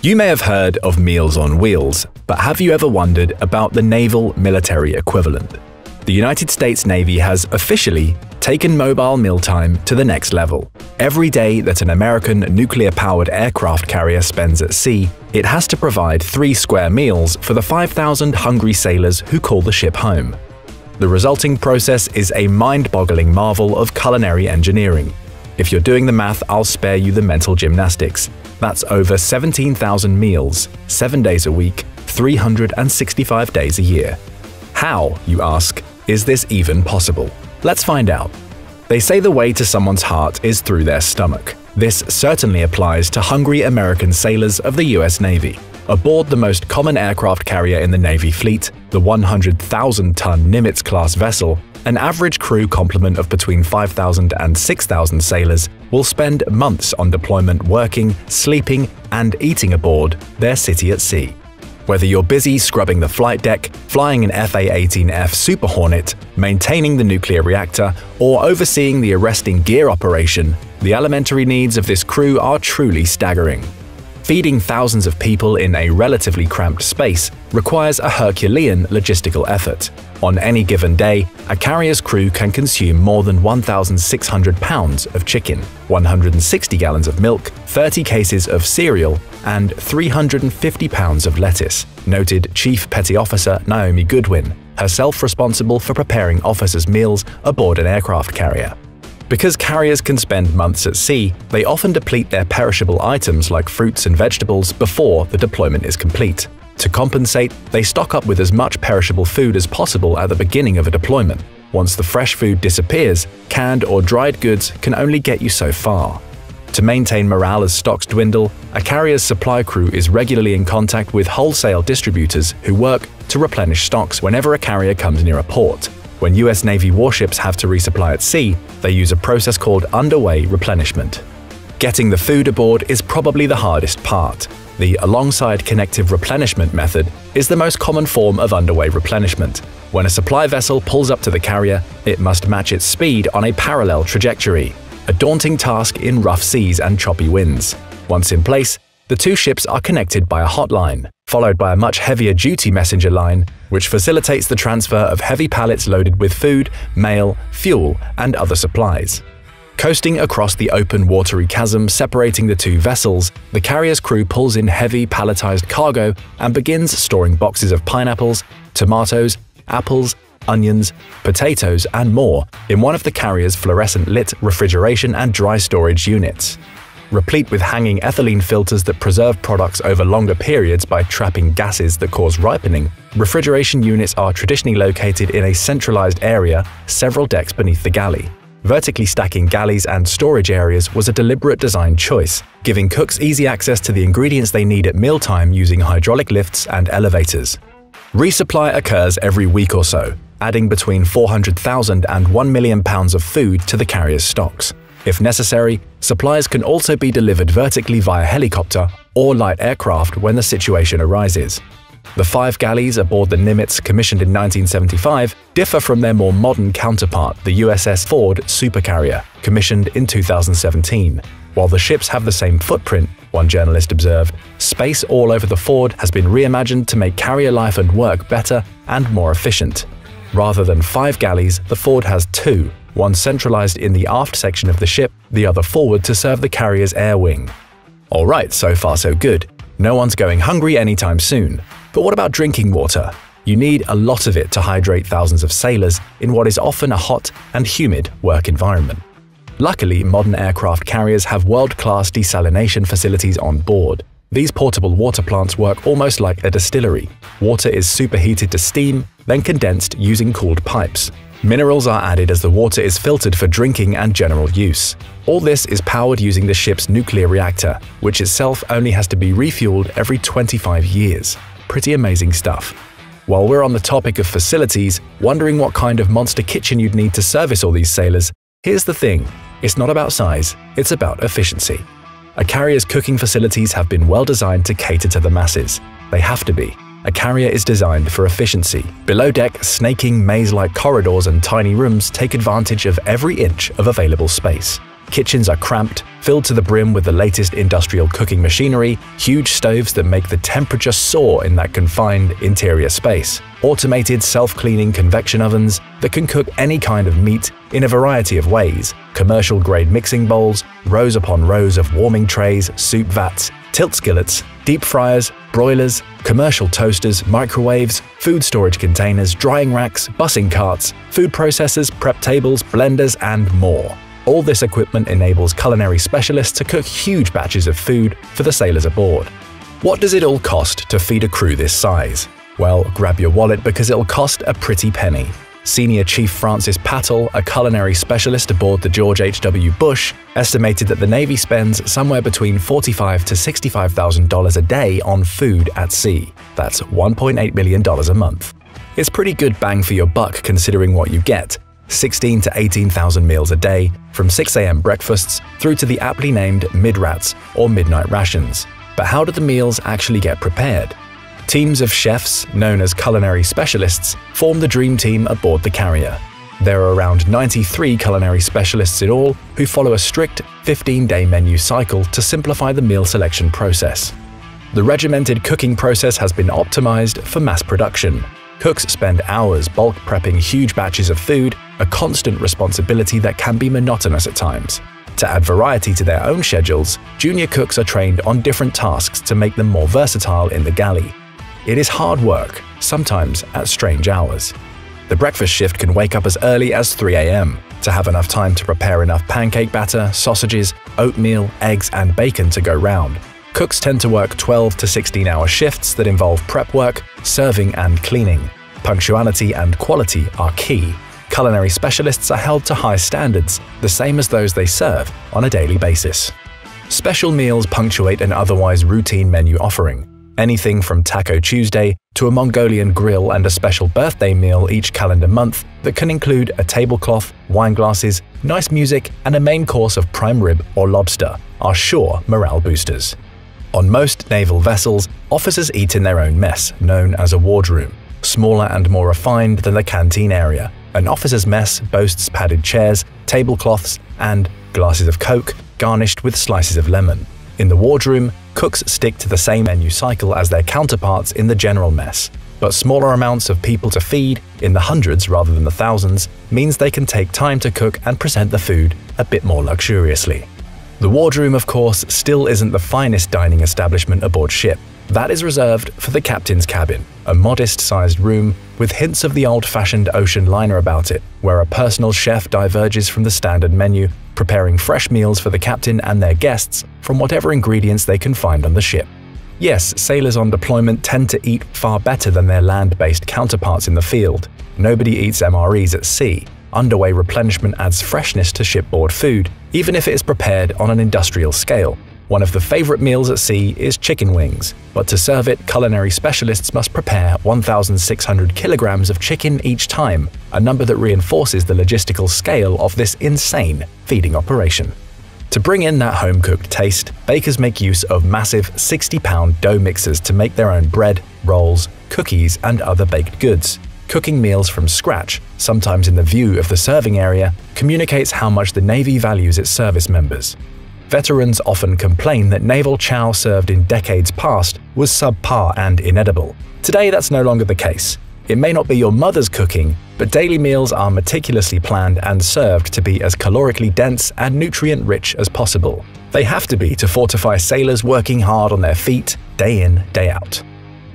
You may have heard of Meals on Wheels, but have you ever wondered about the naval military equivalent? The United States Navy has officially taken mobile mealtime to the next level. Every day that an American nuclear-powered aircraft carrier spends at sea, it has to provide three square meals for the 5,000 hungry sailors who call the ship home. The resulting process is a mind-boggling marvel of culinary engineering. If you're doing the math, I'll spare you the mental gymnastics. That's over 17,000 meals, 7 days a week, 365 days a year. How, you ask, is this even possible? Let's find out. They say the way to someone's heart is through their stomach. This certainly applies to hungry American sailors of the US Navy. Aboard the most common aircraft carrier in the Navy fleet, the 100,000-ton Nimitz-class vessel, an average crew complement of between 5,000 and 6,000 sailors will spend months on deployment working, sleeping, and eating aboard their city at sea. Whether you're busy scrubbing the flight deck, flying an FA-18F Super Hornet, maintaining the nuclear reactor, or overseeing the arresting gear operation, the elementary needs of this crew are truly staggering. Feeding thousands of people in a relatively cramped space requires a Herculean logistical effort. On any given day, a carrier's crew can consume more than 1,600 pounds of chicken, 160 gallons of milk, 30 cases of cereal, and 350 pounds of lettuce, noted Chief Petty Officer Naomi Goodwin, herself responsible for preparing officers' meals aboard an aircraft carrier. Because carriers can spend months at sea, they often deplete their perishable items like fruits and vegetables before the deployment is complete. To compensate, they stock up with as much perishable food as possible at the beginning of a deployment. Once the fresh food disappears, canned or dried goods can only get you so far. To maintain morale as stocks dwindle, a carrier's supply crew is regularly in contact with wholesale distributors who work to replenish stocks whenever a carrier comes near a port. When US Navy warships have to resupply at sea, they use a process called underway replenishment. Getting the food aboard is probably the hardest part. The alongside connective replenishment method is the most common form of underway replenishment. When a supply vessel pulls up to the carrier, it must match its speed on a parallel trajectory, a daunting task in rough seas and choppy winds. Once in place, the two ships are connected by a hotline, followed by a much heavier duty messenger line, which facilitates the transfer of heavy pallets loaded with food, mail, fuel, and other supplies. Coasting across the open watery chasm separating the two vessels, the carrier's crew pulls in heavy palletized cargo and begins storing boxes of pineapples, tomatoes, apples, onions, potatoes, and more in one of the carrier's fluorescent lit refrigeration and dry storage units replete with hanging ethylene filters that preserve products over longer periods by trapping gases that cause ripening, refrigeration units are traditionally located in a centralized area several decks beneath the galley. Vertically stacking galleys and storage areas was a deliberate design choice, giving cooks easy access to the ingredients they need at mealtime using hydraulic lifts and elevators. Resupply occurs every week or so, adding between 400,000 and 1 million pounds of food to the carrier's stocks. If necessary, supplies can also be delivered vertically via helicopter or light aircraft when the situation arises. The five galleys aboard the Nimitz commissioned in 1975 differ from their more modern counterpart, the USS Ford supercarrier, commissioned in 2017. While the ships have the same footprint, one journalist observed, space all over the Ford has been reimagined to make carrier life and work better and more efficient. Rather than five galleys, the Ford has two, one centralized in the aft section of the ship, the other forward to serve the carrier's air wing. Alright, so far so good. No one's going hungry anytime soon. But what about drinking water? You need a lot of it to hydrate thousands of sailors in what is often a hot and humid work environment. Luckily, modern aircraft carriers have world-class desalination facilities on board. These portable water plants work almost like a distillery. Water is superheated to steam, then condensed using cooled pipes. Minerals are added as the water is filtered for drinking and general use. All this is powered using the ship's nuclear reactor, which itself only has to be refueled every 25 years. Pretty amazing stuff. While we're on the topic of facilities, wondering what kind of monster kitchen you'd need to service all these sailors, here's the thing. It's not about size, it's about efficiency. A carrier's cooking facilities have been well designed to cater to the masses. They have to be. A carrier is designed for efficiency. Below deck, snaking maze-like corridors and tiny rooms take advantage of every inch of available space. Kitchens are cramped, filled to the brim with the latest industrial cooking machinery, huge stoves that make the temperature soar in that confined interior space, automated self-cleaning convection ovens that can cook any kind of meat in a variety of ways, commercial-grade mixing bowls, rows upon rows of warming trays, soup vats, tilt skillets, deep fryers, broilers, commercial toasters, microwaves, food storage containers, drying racks, bussing carts, food processors, prep tables, blenders, and more. All this equipment enables culinary specialists to cook huge batches of food for the sailors aboard. What does it all cost to feed a crew this size? Well, grab your wallet because it'll cost a pretty penny. Senior Chief Francis Pattle, a culinary specialist aboard the George H.W. Bush, estimated that the Navy spends somewhere between $45 to $65,000 a day on food at sea. That's $1.8 million a month. It's pretty good bang for your buck considering what you get, 16 to 18,000 meals a day, from 6am breakfasts through to the aptly named midrats or midnight rations. But how do the meals actually get prepared? Teams of chefs, known as culinary specialists, form the dream team aboard the carrier. There are around 93 culinary specialists in all who follow a strict 15-day menu cycle to simplify the meal selection process. The regimented cooking process has been optimized for mass production, Cooks spend hours bulk prepping huge batches of food, a constant responsibility that can be monotonous at times. To add variety to their own schedules, junior cooks are trained on different tasks to make them more versatile in the galley. It is hard work, sometimes at strange hours. The breakfast shift can wake up as early as 3 a.m. to have enough time to prepare enough pancake batter, sausages, oatmeal, eggs, and bacon to go round, Cooks tend to work 12 to 16 hour shifts that involve prep work, serving, and cleaning. Punctuality and quality are key. Culinary specialists are held to high standards, the same as those they serve, on a daily basis. Special meals punctuate an otherwise routine menu offering. Anything from Taco Tuesday to a Mongolian grill and a special birthday meal each calendar month that can include a tablecloth, wine glasses, nice music, and a main course of prime rib or lobster are sure morale boosters. On most naval vessels, officers eat in their own mess, known as a wardroom, smaller and more refined than the canteen area. An officer's mess boasts padded chairs, tablecloths, and glasses of Coke garnished with slices of lemon. In the wardroom, cooks stick to the same menu cycle as their counterparts in the general mess, but smaller amounts of people to feed, in the hundreds rather than the thousands, means they can take time to cook and present the food a bit more luxuriously. The wardroom, of course, still isn't the finest dining establishment aboard ship. That is reserved for the captain's cabin, a modest-sized room with hints of the old-fashioned ocean liner about it, where a personal chef diverges from the standard menu, preparing fresh meals for the captain and their guests from whatever ingredients they can find on the ship. Yes, sailors on deployment tend to eat far better than their land-based counterparts in the field. Nobody eats MREs at sea, Underway replenishment adds freshness to shipboard food, even if it is prepared on an industrial scale. One of the favorite meals at sea is chicken wings, but to serve it, culinary specialists must prepare 1,600 kilograms of chicken each time, a number that reinforces the logistical scale of this insane feeding operation. To bring in that home-cooked taste, bakers make use of massive 60-pound dough mixers to make their own bread, rolls, cookies, and other baked goods. Cooking meals from scratch, sometimes in the view of the serving area, communicates how much the Navy values its service members. Veterans often complain that naval chow served in decades past was subpar and inedible. Today that's no longer the case. It may not be your mother's cooking, but daily meals are meticulously planned and served to be as calorically dense and nutrient-rich as possible. They have to be to fortify sailors working hard on their feet, day in, day out.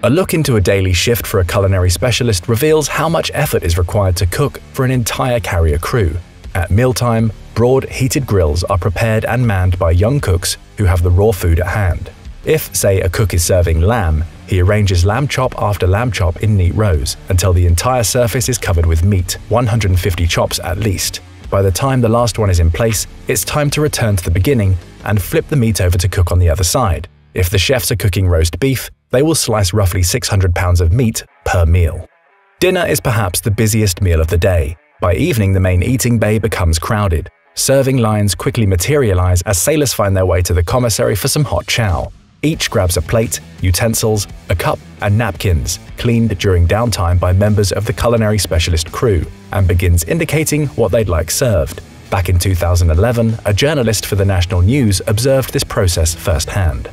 A look into a daily shift for a culinary specialist reveals how much effort is required to cook for an entire carrier crew. At mealtime, broad, heated grills are prepared and manned by young cooks who have the raw food at hand. If, say, a cook is serving lamb, he arranges lamb chop after lamb chop in neat rows until the entire surface is covered with meat, 150 chops at least. By the time the last one is in place, it's time to return to the beginning and flip the meat over to cook on the other side. If the chefs are cooking roast beef, they will slice roughly 600 pounds of meat per meal. Dinner is perhaps the busiest meal of the day. By evening, the main eating bay becomes crowded. Serving lines quickly materialize as sailors find their way to the commissary for some hot chow. Each grabs a plate, utensils, a cup, and napkins, cleaned during downtime by members of the culinary specialist crew, and begins indicating what they'd like served. Back in 2011, a journalist for the National News observed this process firsthand.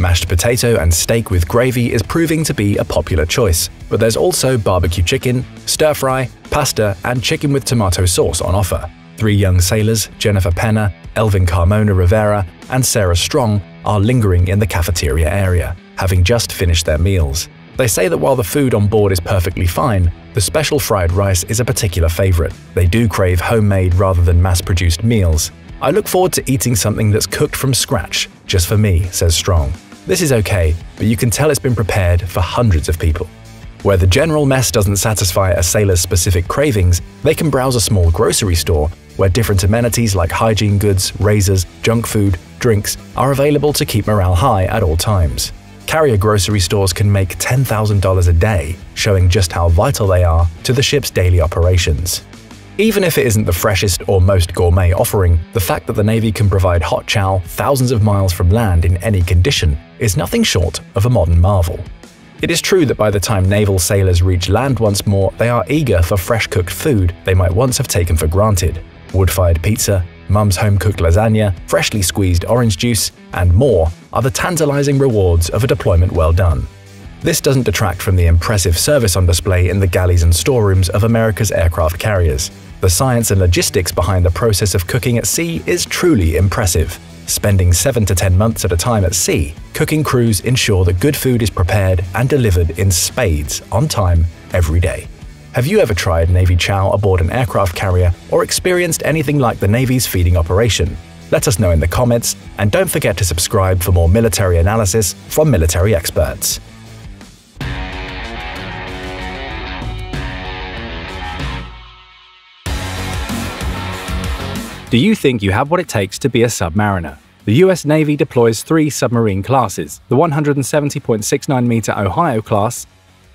Mashed potato and steak with gravy is proving to be a popular choice, but there's also barbecue chicken, stir fry, pasta, and chicken with tomato sauce on offer. Three young sailors, Jennifer Penna, Elvin Carmona Rivera, and Sarah Strong, are lingering in the cafeteria area, having just finished their meals. They say that while the food on board is perfectly fine, the special fried rice is a particular favorite. They do crave homemade rather than mass-produced meals. I look forward to eating something that's cooked from scratch, just for me, says Strong. This is okay, but you can tell it's been prepared for hundreds of people. Where the general mess doesn't satisfy a sailor's specific cravings, they can browse a small grocery store where different amenities like hygiene goods, razors, junk food, drinks are available to keep morale high at all times. Carrier grocery stores can make $10,000 a day, showing just how vital they are to the ship's daily operations. Even if it isn't the freshest or most gourmet offering, the fact that the Navy can provide hot chow thousands of miles from land in any condition is nothing short of a modern marvel. It is true that by the time naval sailors reach land once more, they are eager for fresh cooked food they might once have taken for granted. Wood-fired pizza, mum's home-cooked lasagna, freshly squeezed orange juice, and more are the tantalizing rewards of a deployment well done. This doesn't detract from the impressive service on display in the galleys and storerooms of America's aircraft carriers. The science and logistics behind the process of cooking at sea is truly impressive. Spending 7 to 10 months at a time at sea, cooking crews ensure that good food is prepared and delivered in spades on time every day. Have you ever tried Navy chow aboard an aircraft carrier or experienced anything like the Navy's feeding operation? Let us know in the comments, and don't forget to subscribe for more military analysis from military experts. Do you think you have what it takes to be a submariner? The US Navy deploys three submarine classes the 170.69 meter Ohio class,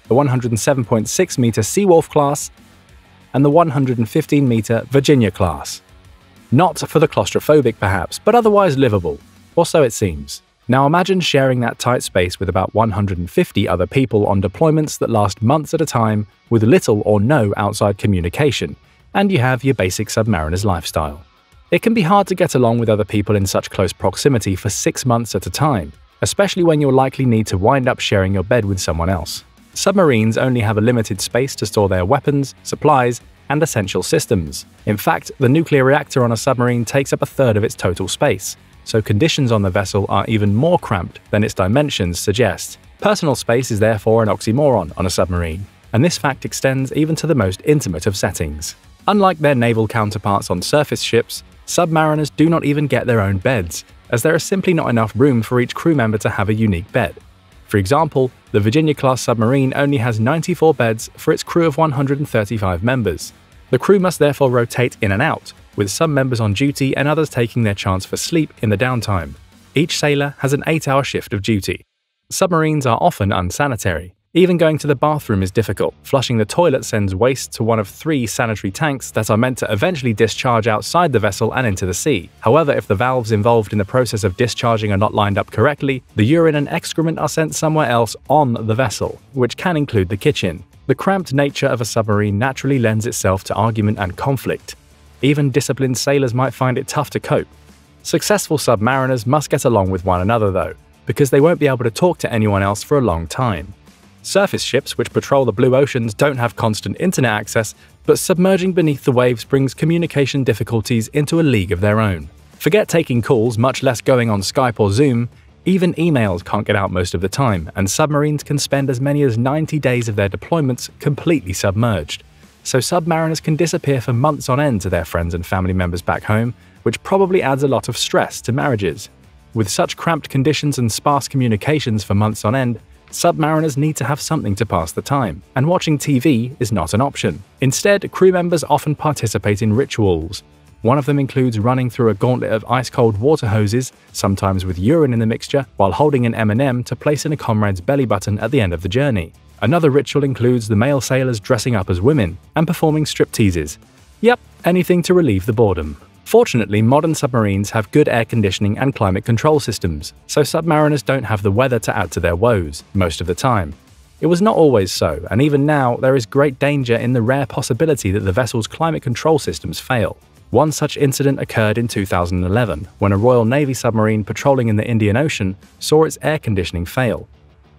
the 107.6 meter Seawolf class, and the 115 meter Virginia class. Not for the claustrophobic, perhaps, but otherwise livable, or so it seems. Now imagine sharing that tight space with about 150 other people on deployments that last months at a time with little or no outside communication, and you have your basic submariner's lifestyle. It can be hard to get along with other people in such close proximity for six months at a time, especially when you'll likely need to wind up sharing your bed with someone else. Submarines only have a limited space to store their weapons, supplies, and essential systems. In fact, the nuclear reactor on a submarine takes up a third of its total space, so conditions on the vessel are even more cramped than its dimensions suggest. Personal space is therefore an oxymoron on a submarine, and this fact extends even to the most intimate of settings. Unlike their naval counterparts on surface ships, submariners do not even get their own beds, as there is simply not enough room for each crew member to have a unique bed. For example, the Virginia-class submarine only has 94 beds for its crew of 135 members. The crew must therefore rotate in and out, with some members on duty and others taking their chance for sleep in the downtime. Each sailor has an 8-hour shift of duty. Submarines are often unsanitary, even going to the bathroom is difficult. Flushing the toilet sends waste to one of three sanitary tanks that are meant to eventually discharge outside the vessel and into the sea. However, if the valves involved in the process of discharging are not lined up correctly, the urine and excrement are sent somewhere else on the vessel, which can include the kitchen. The cramped nature of a submarine naturally lends itself to argument and conflict. Even disciplined sailors might find it tough to cope. Successful submariners must get along with one another, though, because they won't be able to talk to anyone else for a long time. Surface ships which patrol the blue oceans don't have constant internet access, but submerging beneath the waves brings communication difficulties into a league of their own. Forget taking calls, much less going on Skype or Zoom, even emails can't get out most of the time, and submarines can spend as many as 90 days of their deployments completely submerged. So submariners can disappear for months on end to their friends and family members back home, which probably adds a lot of stress to marriages. With such cramped conditions and sparse communications for months on end, submariners need to have something to pass the time, and watching TV is not an option. Instead, crew members often participate in rituals. One of them includes running through a gauntlet of ice-cold water hoses, sometimes with urine in the mixture, while holding an M&M to place in a comrade's belly button at the end of the journey. Another ritual includes the male sailors dressing up as women and performing stripteases. Yep, anything to relieve the boredom. Fortunately, modern submarines have good air conditioning and climate control systems, so submariners don't have the weather to add to their woes, most of the time. It was not always so, and even now there is great danger in the rare possibility that the vessel's climate control systems fail. One such incident occurred in 2011 when a Royal Navy submarine patrolling in the Indian Ocean saw its air conditioning fail.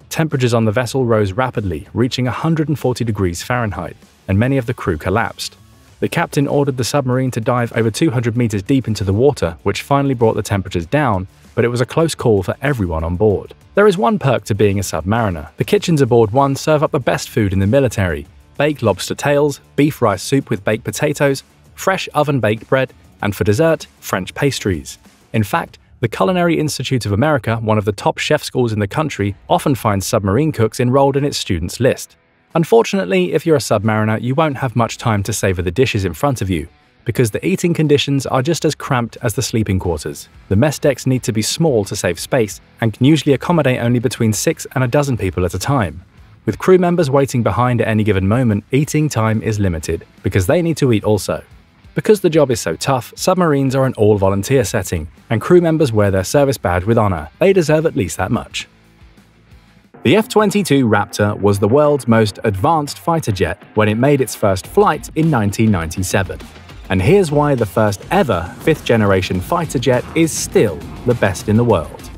Temperatures on the vessel rose rapidly, reaching 140 degrees Fahrenheit, and many of the crew collapsed. The captain ordered the submarine to dive over 200 meters deep into the water, which finally brought the temperatures down, but it was a close call for everyone on board. There is one perk to being a submariner. The kitchens aboard one serve up the best food in the military baked lobster tails, beef rice soup with baked potatoes, fresh oven baked bread, and for dessert, French pastries. In fact, the Culinary Institute of America, one of the top chef schools in the country, often finds submarine cooks enrolled in its students' list. Unfortunately, if you're a submariner, you won't have much time to savor the dishes in front of you, because the eating conditions are just as cramped as the sleeping quarters. The mess decks need to be small to save space and can usually accommodate only between 6 and a dozen people at a time. With crew members waiting behind at any given moment, eating time is limited, because they need to eat also. Because the job is so tough, submarines are an all-volunteer setting, and crew members wear their service badge with honour. They deserve at least that much. The F-22 Raptor was the world's most advanced fighter jet when it made its first flight in 1997. And here's why the first ever fifth-generation fighter jet is still the best in the world.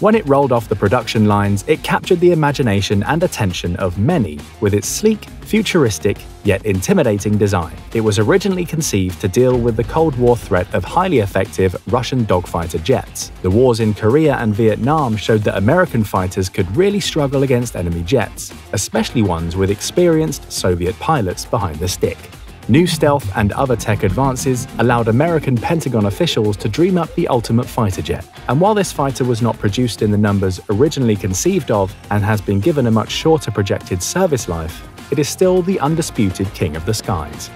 When it rolled off the production lines, it captured the imagination and attention of many with its sleek, futuristic, yet intimidating design. It was originally conceived to deal with the Cold War threat of highly effective Russian dogfighter jets. The wars in Korea and Vietnam showed that American fighters could really struggle against enemy jets, especially ones with experienced Soviet pilots behind the stick. New stealth and other tech advances allowed American Pentagon officials to dream up the ultimate fighter jet. And while this fighter was not produced in the numbers originally conceived of and has been given a much shorter projected service life, it is still the undisputed king of the skies.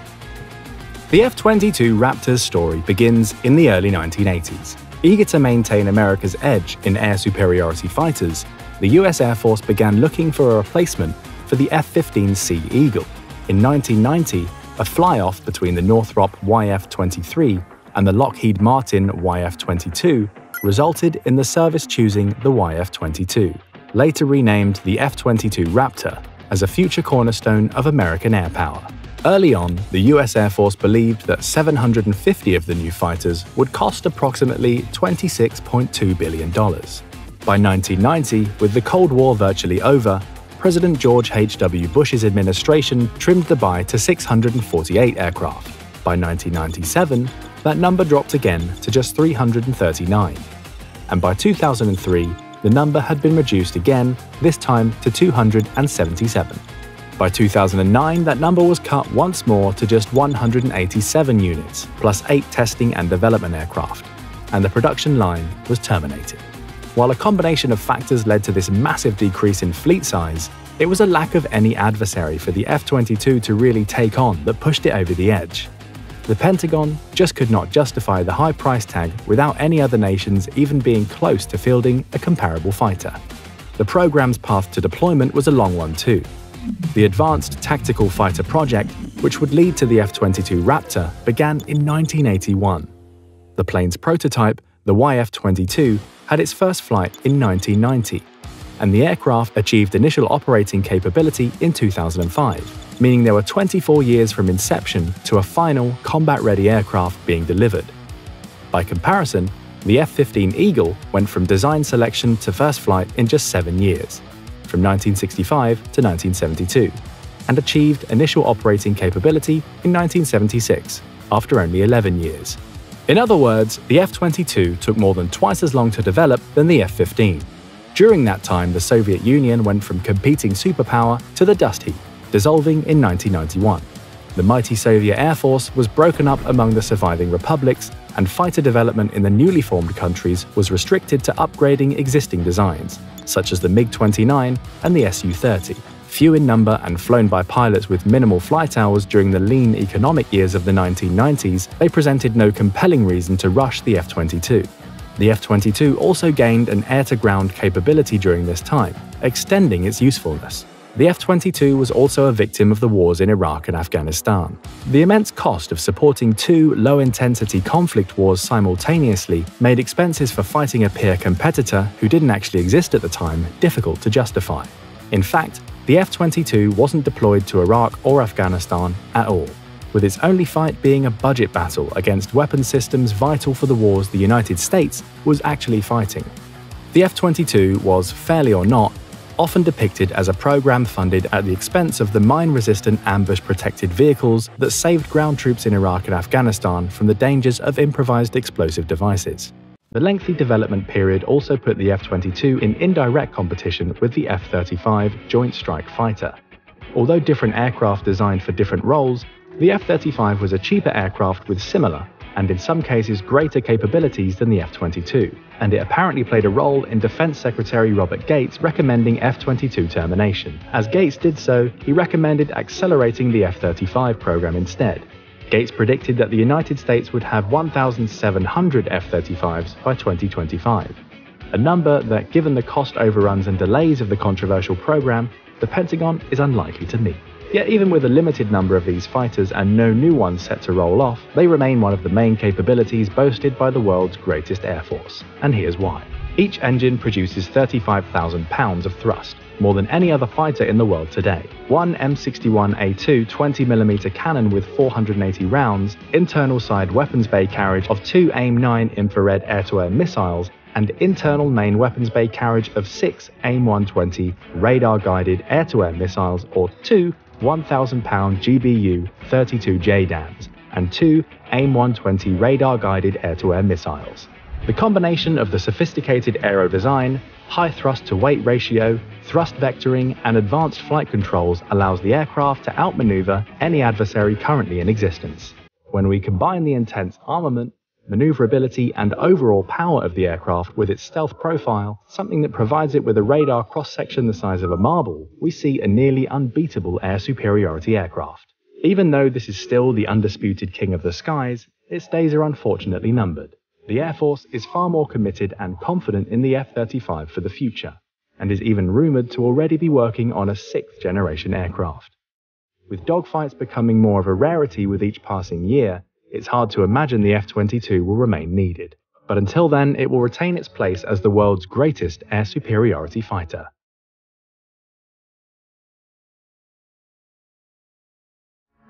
The F-22 Raptor's story begins in the early 1980s. Eager to maintain America's edge in air superiority fighters, the US Air Force began looking for a replacement for the F-15C Eagle. In 1990, a fly-off between the Northrop YF-23 and the Lockheed Martin YF-22 resulted in the service choosing the YF-22, later renamed the F-22 Raptor, as a future cornerstone of American air power. Early on, the US Air Force believed that 750 of the new fighters would cost approximately $26.2 billion. By 1990, with the Cold War virtually over, President George H.W. Bush's administration trimmed the buy to 648 aircraft. By 1997, that number dropped again to just 339. And by 2003, the number had been reduced again, this time to 277. By 2009, that number was cut once more to just 187 units, plus 8 testing and development aircraft, and the production line was terminated. While a combination of factors led to this massive decrease in fleet size, it was a lack of any adversary for the F 22 to really take on that pushed it over the edge. The Pentagon just could not justify the high price tag without any other nations even being close to fielding a comparable fighter. The program's path to deployment was a long one too. The Advanced Tactical Fighter Project, which would lead to the F 22 Raptor, began in 1981. The plane's prototype, the YF 22, had its first flight in 1990, and the aircraft achieved initial operating capability in 2005, meaning there were 24 years from inception to a final combat-ready aircraft being delivered. By comparison, the F-15 Eagle went from design selection to first flight in just seven years, from 1965 to 1972, and achieved initial operating capability in 1976, after only 11 years. In other words, the F-22 took more than twice as long to develop than the F-15. During that time, the Soviet Union went from competing superpower to the dust heap, dissolving in 1991. The mighty Soviet Air Force was broken up among the surviving republics, and fighter development in the newly formed countries was restricted to upgrading existing designs, such as the MiG-29 and the Su-30. Few in number and flown by pilots with minimal flight hours during the lean economic years of the 1990s, they presented no compelling reason to rush the F-22. The F-22 also gained an air-to-ground capability during this time, extending its usefulness. The F-22 was also a victim of the wars in Iraq and Afghanistan. The immense cost of supporting two low-intensity conflict wars simultaneously made expenses for fighting a peer competitor who didn't actually exist at the time difficult to justify. In fact, the F-22 wasn't deployed to Iraq or Afghanistan at all. with its only fight being a budget battle against weapon systems vital for the wars the United States was actually fighting. The F 22 was, fairly or not, often depicted as a program funded at the expense of the mine resistant ambush protected vehicles that saved ground troops in Iraq and Afghanistan from the dangers of improvised explosive devices. The lengthy development period also put the F 22 in indirect competition with the F 35 Joint Strike Fighter. Although different aircraft designed for different roles, the F 35 was a cheaper aircraft with similar, and in some cases greater capabilities than the F 22, and it apparently played a role in Defense Secretary Robert Gates recommending F 22 termination. As Gates did so, he recommended accelerating the F 35 program instead. Gates predicted that the United States would have 1,700 F 35s by 2025, a number that, given the cost overruns and delays of the controversial program, the Pentagon is unlikely to meet. Yet even with a limited number of these fighters and no new ones set to roll off, they remain one of the main capabilities boasted by the world's greatest air force. And here's why. Each engine produces 35,000 pounds of thrust, more than any other fighter in the world today. One M61A2 20mm cannon with 480 rounds, internal side weapons bay carriage of two AIM-9 infrared air-to-air missiles, and internal main weapons bay carriage of six AIM-120 radar-guided air-to-air missiles or two 1,000 pound GBU 32 JDAMs and two AIM 120 radar guided air to air missiles. The combination of the sophisticated aero design, high thrust to weight ratio, thrust vectoring, and advanced flight controls allows the aircraft to outmaneuver any adversary currently in existence. When we combine the intense armament, maneuverability, and overall power of the aircraft with its stealth profile, something that provides it with a radar cross section the size of a marble, we see a nearly unbeatable air superiority aircraft. Even though this is still the undisputed king of the skies, its days are unfortunately numbered. The Air Force is far more committed and confident in the F 35 for the future, and is even rumoured to already be working on a sixth generation aircraft. With dogfights becoming more of a rarity with each passing year, it's hard to imagine the F 22 will remain needed. But until then, it will retain its place as the world's greatest air superiority fighter.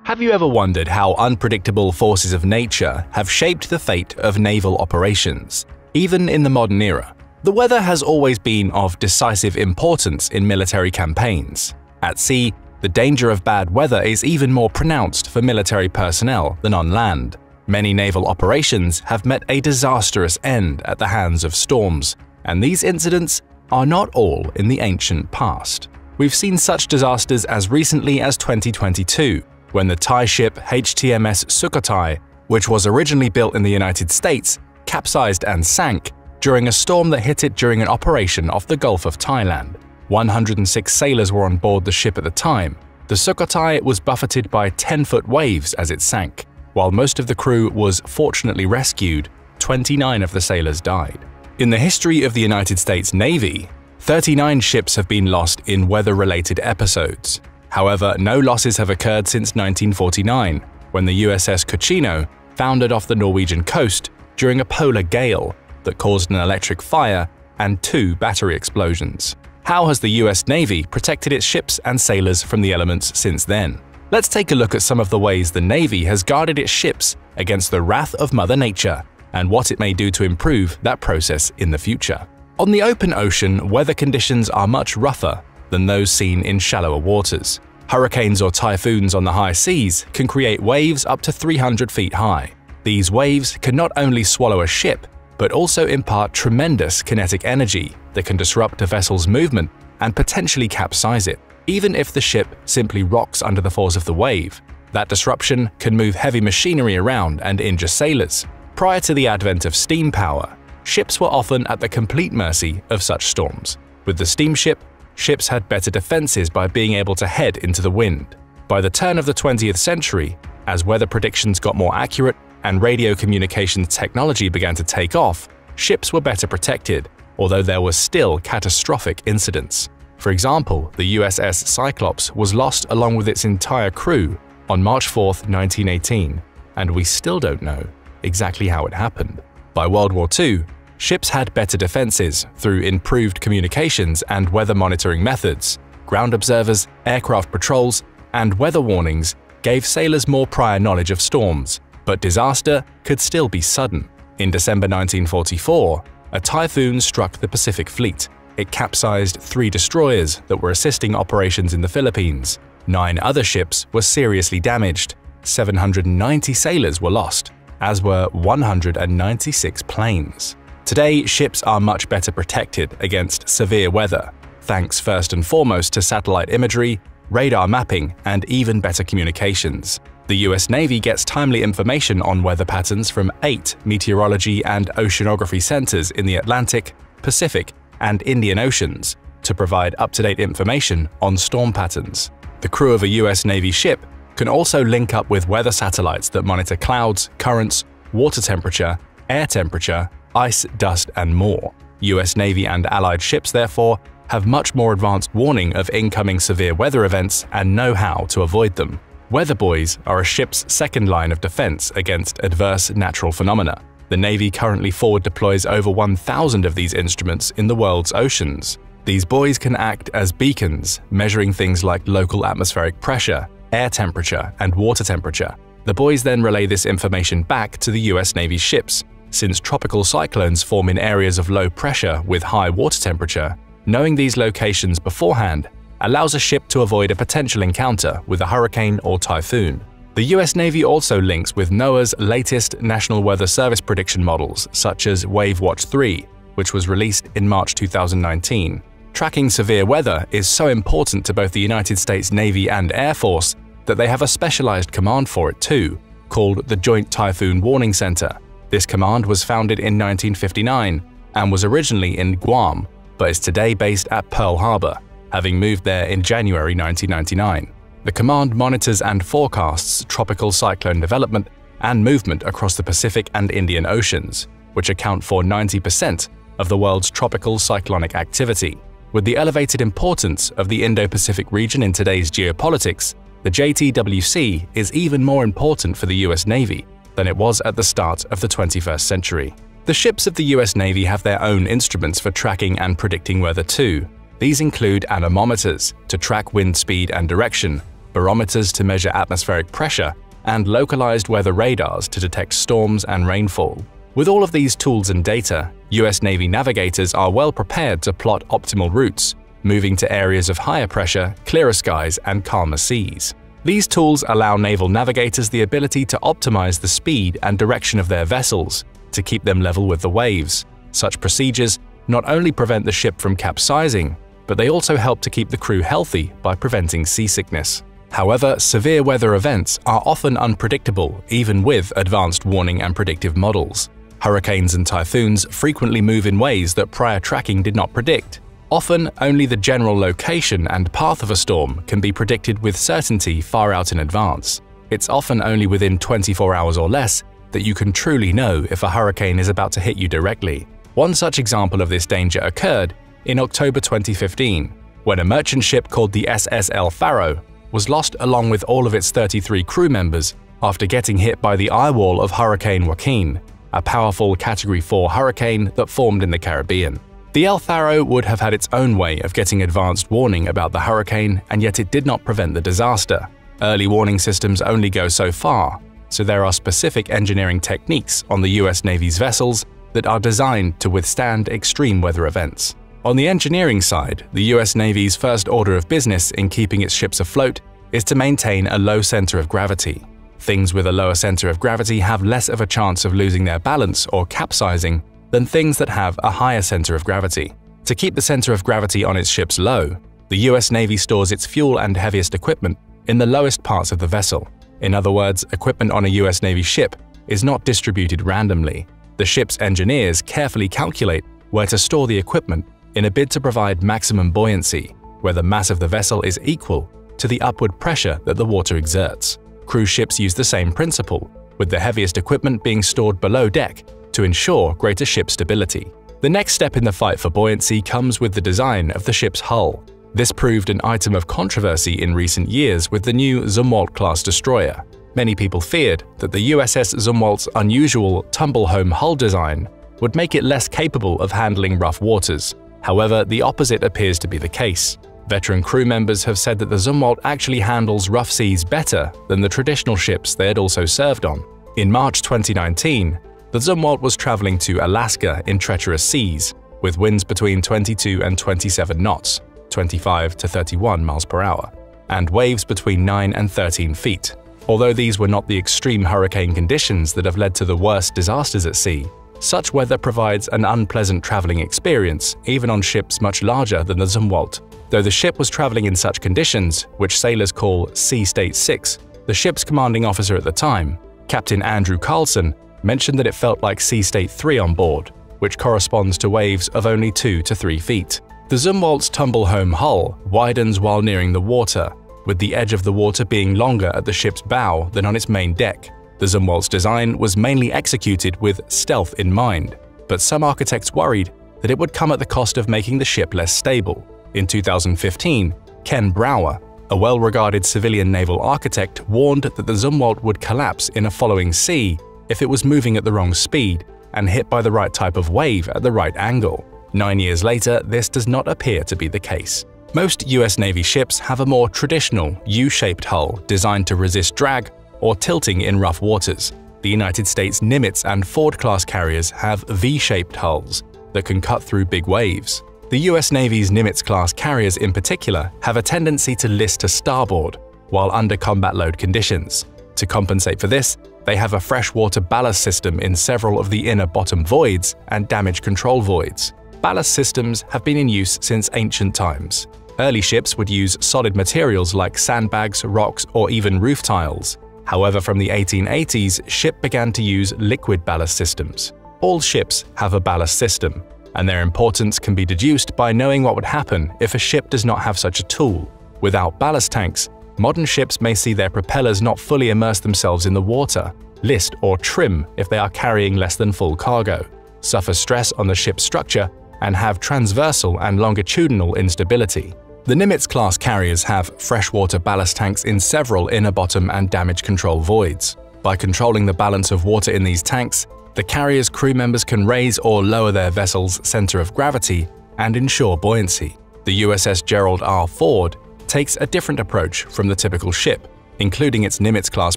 Have you ever wondered how unpredictable forces of nature have shaped the fate of naval operations? Even in the modern era, the weather has always been of decisive importance in military campaigns. At sea, the danger of bad weather is even more pronounced for military personnel than on land. Many naval operations have met a disastrous end at the hands of storms, and these incidents are not all in the ancient past. We've seen such disasters as recently as 2022, when the Thai ship HTMS Sukhothai, which was originally built in the United States, capsized and sank during a storm that hit it during an operation off the Gulf of Thailand. 106 sailors were on board the ship at the time. The Sukhothai was buffeted by 10-foot waves as it sank. While most of the crew was fortunately rescued, 29 of the sailors died. In the history of the United States Navy, 39 ships have been lost in weather-related episodes. However, no losses have occurred since 1949, when the USS Cochino foundered off the Norwegian coast during a polar gale that caused an electric fire and two battery explosions. How has the US Navy protected its ships and sailors from the elements since then? Let's take a look at some of the ways the Navy has guarded its ships against the wrath of Mother Nature and what it may do to improve that process in the future. On the open ocean, weather conditions are much rougher than those seen in shallower waters. Hurricanes or typhoons on the high seas can create waves up to 300 feet high. These waves can not only swallow a ship, but also impart tremendous kinetic energy that can disrupt a vessel's movement and potentially capsize it. Even if the ship simply rocks under the force of the wave, that disruption can move heavy machinery around and injure sailors. Prior to the advent of steam power, ships were often at the complete mercy of such storms. With the steamship, ships had better defenses by being able to head into the wind. By the turn of the 20th century, as weather predictions got more accurate and radio communications technology began to take off, ships were better protected, although there were still catastrophic incidents. For example, the USS Cyclops was lost along with its entire crew on March 4, 1918, and we still don't know exactly how it happened. By World War II, ships had better defenses through improved communications and weather monitoring methods, ground observers, aircraft patrols, and weather warnings gave sailors more prior knowledge of storms, but disaster could still be sudden. In December 1944, a typhoon struck the Pacific Fleet. It capsized three destroyers that were assisting operations in the Philippines. Nine other ships were seriously damaged. 790 sailors were lost, as were 196 planes. Today, ships are much better protected against severe weather, thanks first and foremost to satellite imagery, radar mapping, and even better communications. The US Navy gets timely information on weather patterns from eight meteorology and oceanography centers in the Atlantic, Pacific, and Indian Oceans to provide up-to-date information on storm patterns. The crew of a US Navy ship can also link up with weather satellites that monitor clouds, currents, water temperature, air temperature, ice, dust, and more. US Navy and Allied ships, therefore, have much more advanced warning of incoming severe weather events and know how to avoid them. Weather buoys are a ship's second line of defense against adverse natural phenomena. The Navy currently forward deploys over 1,000 of these instruments in the world's oceans. These buoys can act as beacons, measuring things like local atmospheric pressure, air temperature, and water temperature. The buoys then relay this information back to the US Navy ships, since tropical cyclones form in areas of low pressure with high water temperature, knowing these locations beforehand allows a ship to avoid a potential encounter with a hurricane or typhoon. The US Navy also links with NOAA's latest National Weather Service prediction models, such as WaveWatch 3, which was released in March 2019. Tracking severe weather is so important to both the United States Navy and Air Force that they have a specialized command for it too, called the Joint Typhoon Warning Center. This command was founded in 1959 and was originally in Guam, but is today based at Pearl Harbor, having moved there in January 1999. The command monitors and forecasts tropical cyclone development and movement across the Pacific and Indian Oceans, which account for 90% of the world's tropical cyclonic activity. With the elevated importance of the Indo-Pacific region in today's geopolitics, the JTWC is even more important for the US Navy than it was at the start of the 21st century. The ships of the US Navy have their own instruments for tracking and predicting weather too. These include anemometers to track wind speed and direction, barometers to measure atmospheric pressure, and localized weather radars to detect storms and rainfall. With all of these tools and data, US Navy navigators are well prepared to plot optimal routes, moving to areas of higher pressure, clearer skies, and calmer seas. These tools allow naval navigators the ability to optimize the speed and direction of their vessels to keep them level with the waves. Such procedures not only prevent the ship from capsizing, but they also help to keep the crew healthy by preventing seasickness. However, severe weather events are often unpredictable even with advanced warning and predictive models. Hurricanes and typhoons frequently move in ways that prior tracking did not predict, Often, only the general location and path of a storm can be predicted with certainty far out in advance. It's often only within 24 hours or less that you can truly know if a hurricane is about to hit you directly. One such example of this danger occurred in October 2015, when a merchant ship called the SS El Faro was lost along with all of its 33 crew members after getting hit by the eye wall of Hurricane Joaquin, a powerful Category 4 hurricane that formed in the Caribbean. The El Faro would have had its own way of getting advanced warning about the hurricane, and yet it did not prevent the disaster. Early warning systems only go so far, so there are specific engineering techniques on the US Navy's vessels that are designed to withstand extreme weather events. On the engineering side, the US Navy's first order of business in keeping its ships afloat is to maintain a low center of gravity. Things with a lower center of gravity have less of a chance of losing their balance or capsizing than things that have a higher center of gravity. To keep the center of gravity on its ships low, the US Navy stores its fuel and heaviest equipment in the lowest parts of the vessel. In other words, equipment on a US Navy ship is not distributed randomly. The ship's engineers carefully calculate where to store the equipment in a bid to provide maximum buoyancy, where the mass of the vessel is equal to the upward pressure that the water exerts. Cruise ships use the same principle, with the heaviest equipment being stored below deck to ensure greater ship stability. The next step in the fight for buoyancy comes with the design of the ship's hull. This proved an item of controversy in recent years with the new Zumwalt-class destroyer. Many people feared that the USS Zumwalt's unusual tumble-home hull design would make it less capable of handling rough waters. However, the opposite appears to be the case. Veteran crew members have said that the Zumwalt actually handles rough seas better than the traditional ships they had also served on. In March 2019, the Zumwalt was traveling to Alaska in treacherous seas, with winds between 22 and 27 knots, 25 to 31 miles per hour, and waves between 9 and 13 feet. Although these were not the extreme hurricane conditions that have led to the worst disasters at sea, such weather provides an unpleasant traveling experience, even on ships much larger than the Zumwalt. Though the ship was traveling in such conditions, which sailors call Sea State 6, the ship's commanding officer at the time, Captain Andrew Carlson, mentioned that it felt like Sea State 3 on board, which corresponds to waves of only 2 to 3 feet. The Zumwalt's tumble-home hull widens while nearing the water, with the edge of the water being longer at the ship's bow than on its main deck. The Zumwalt's design was mainly executed with stealth in mind, but some architects worried that it would come at the cost of making the ship less stable. In 2015, Ken Brower, a well-regarded civilian naval architect, warned that the Zumwalt would collapse in a following sea if it was moving at the wrong speed and hit by the right type of wave at the right angle. Nine years later, this does not appear to be the case. Most US Navy ships have a more traditional U-shaped hull designed to resist drag or tilting in rough waters. The United States Nimitz and Ford-class carriers have V-shaped hulls that can cut through big waves. The US Navy's Nimitz-class carriers in particular have a tendency to list to starboard while under combat load conditions. To compensate for this, they have a freshwater ballast system in several of the inner bottom voids and damage control voids. Ballast systems have been in use since ancient times. Early ships would use solid materials like sandbags, rocks, or even roof tiles. However, from the 1880s, ship began to use liquid ballast systems. All ships have a ballast system, and their importance can be deduced by knowing what would happen if a ship does not have such a tool. Without ballast tanks, modern ships may see their propellers not fully immerse themselves in the water, list or trim if they are carrying less than full cargo, suffer stress on the ship's structure, and have transversal and longitudinal instability. The Nimitz-class carriers have freshwater ballast tanks in several inner bottom and damage control voids. By controlling the balance of water in these tanks, the carrier's crew members can raise or lower their vessel's center of gravity and ensure buoyancy. The USS Gerald R. Ford takes a different approach from the typical ship, including its Nimitz-class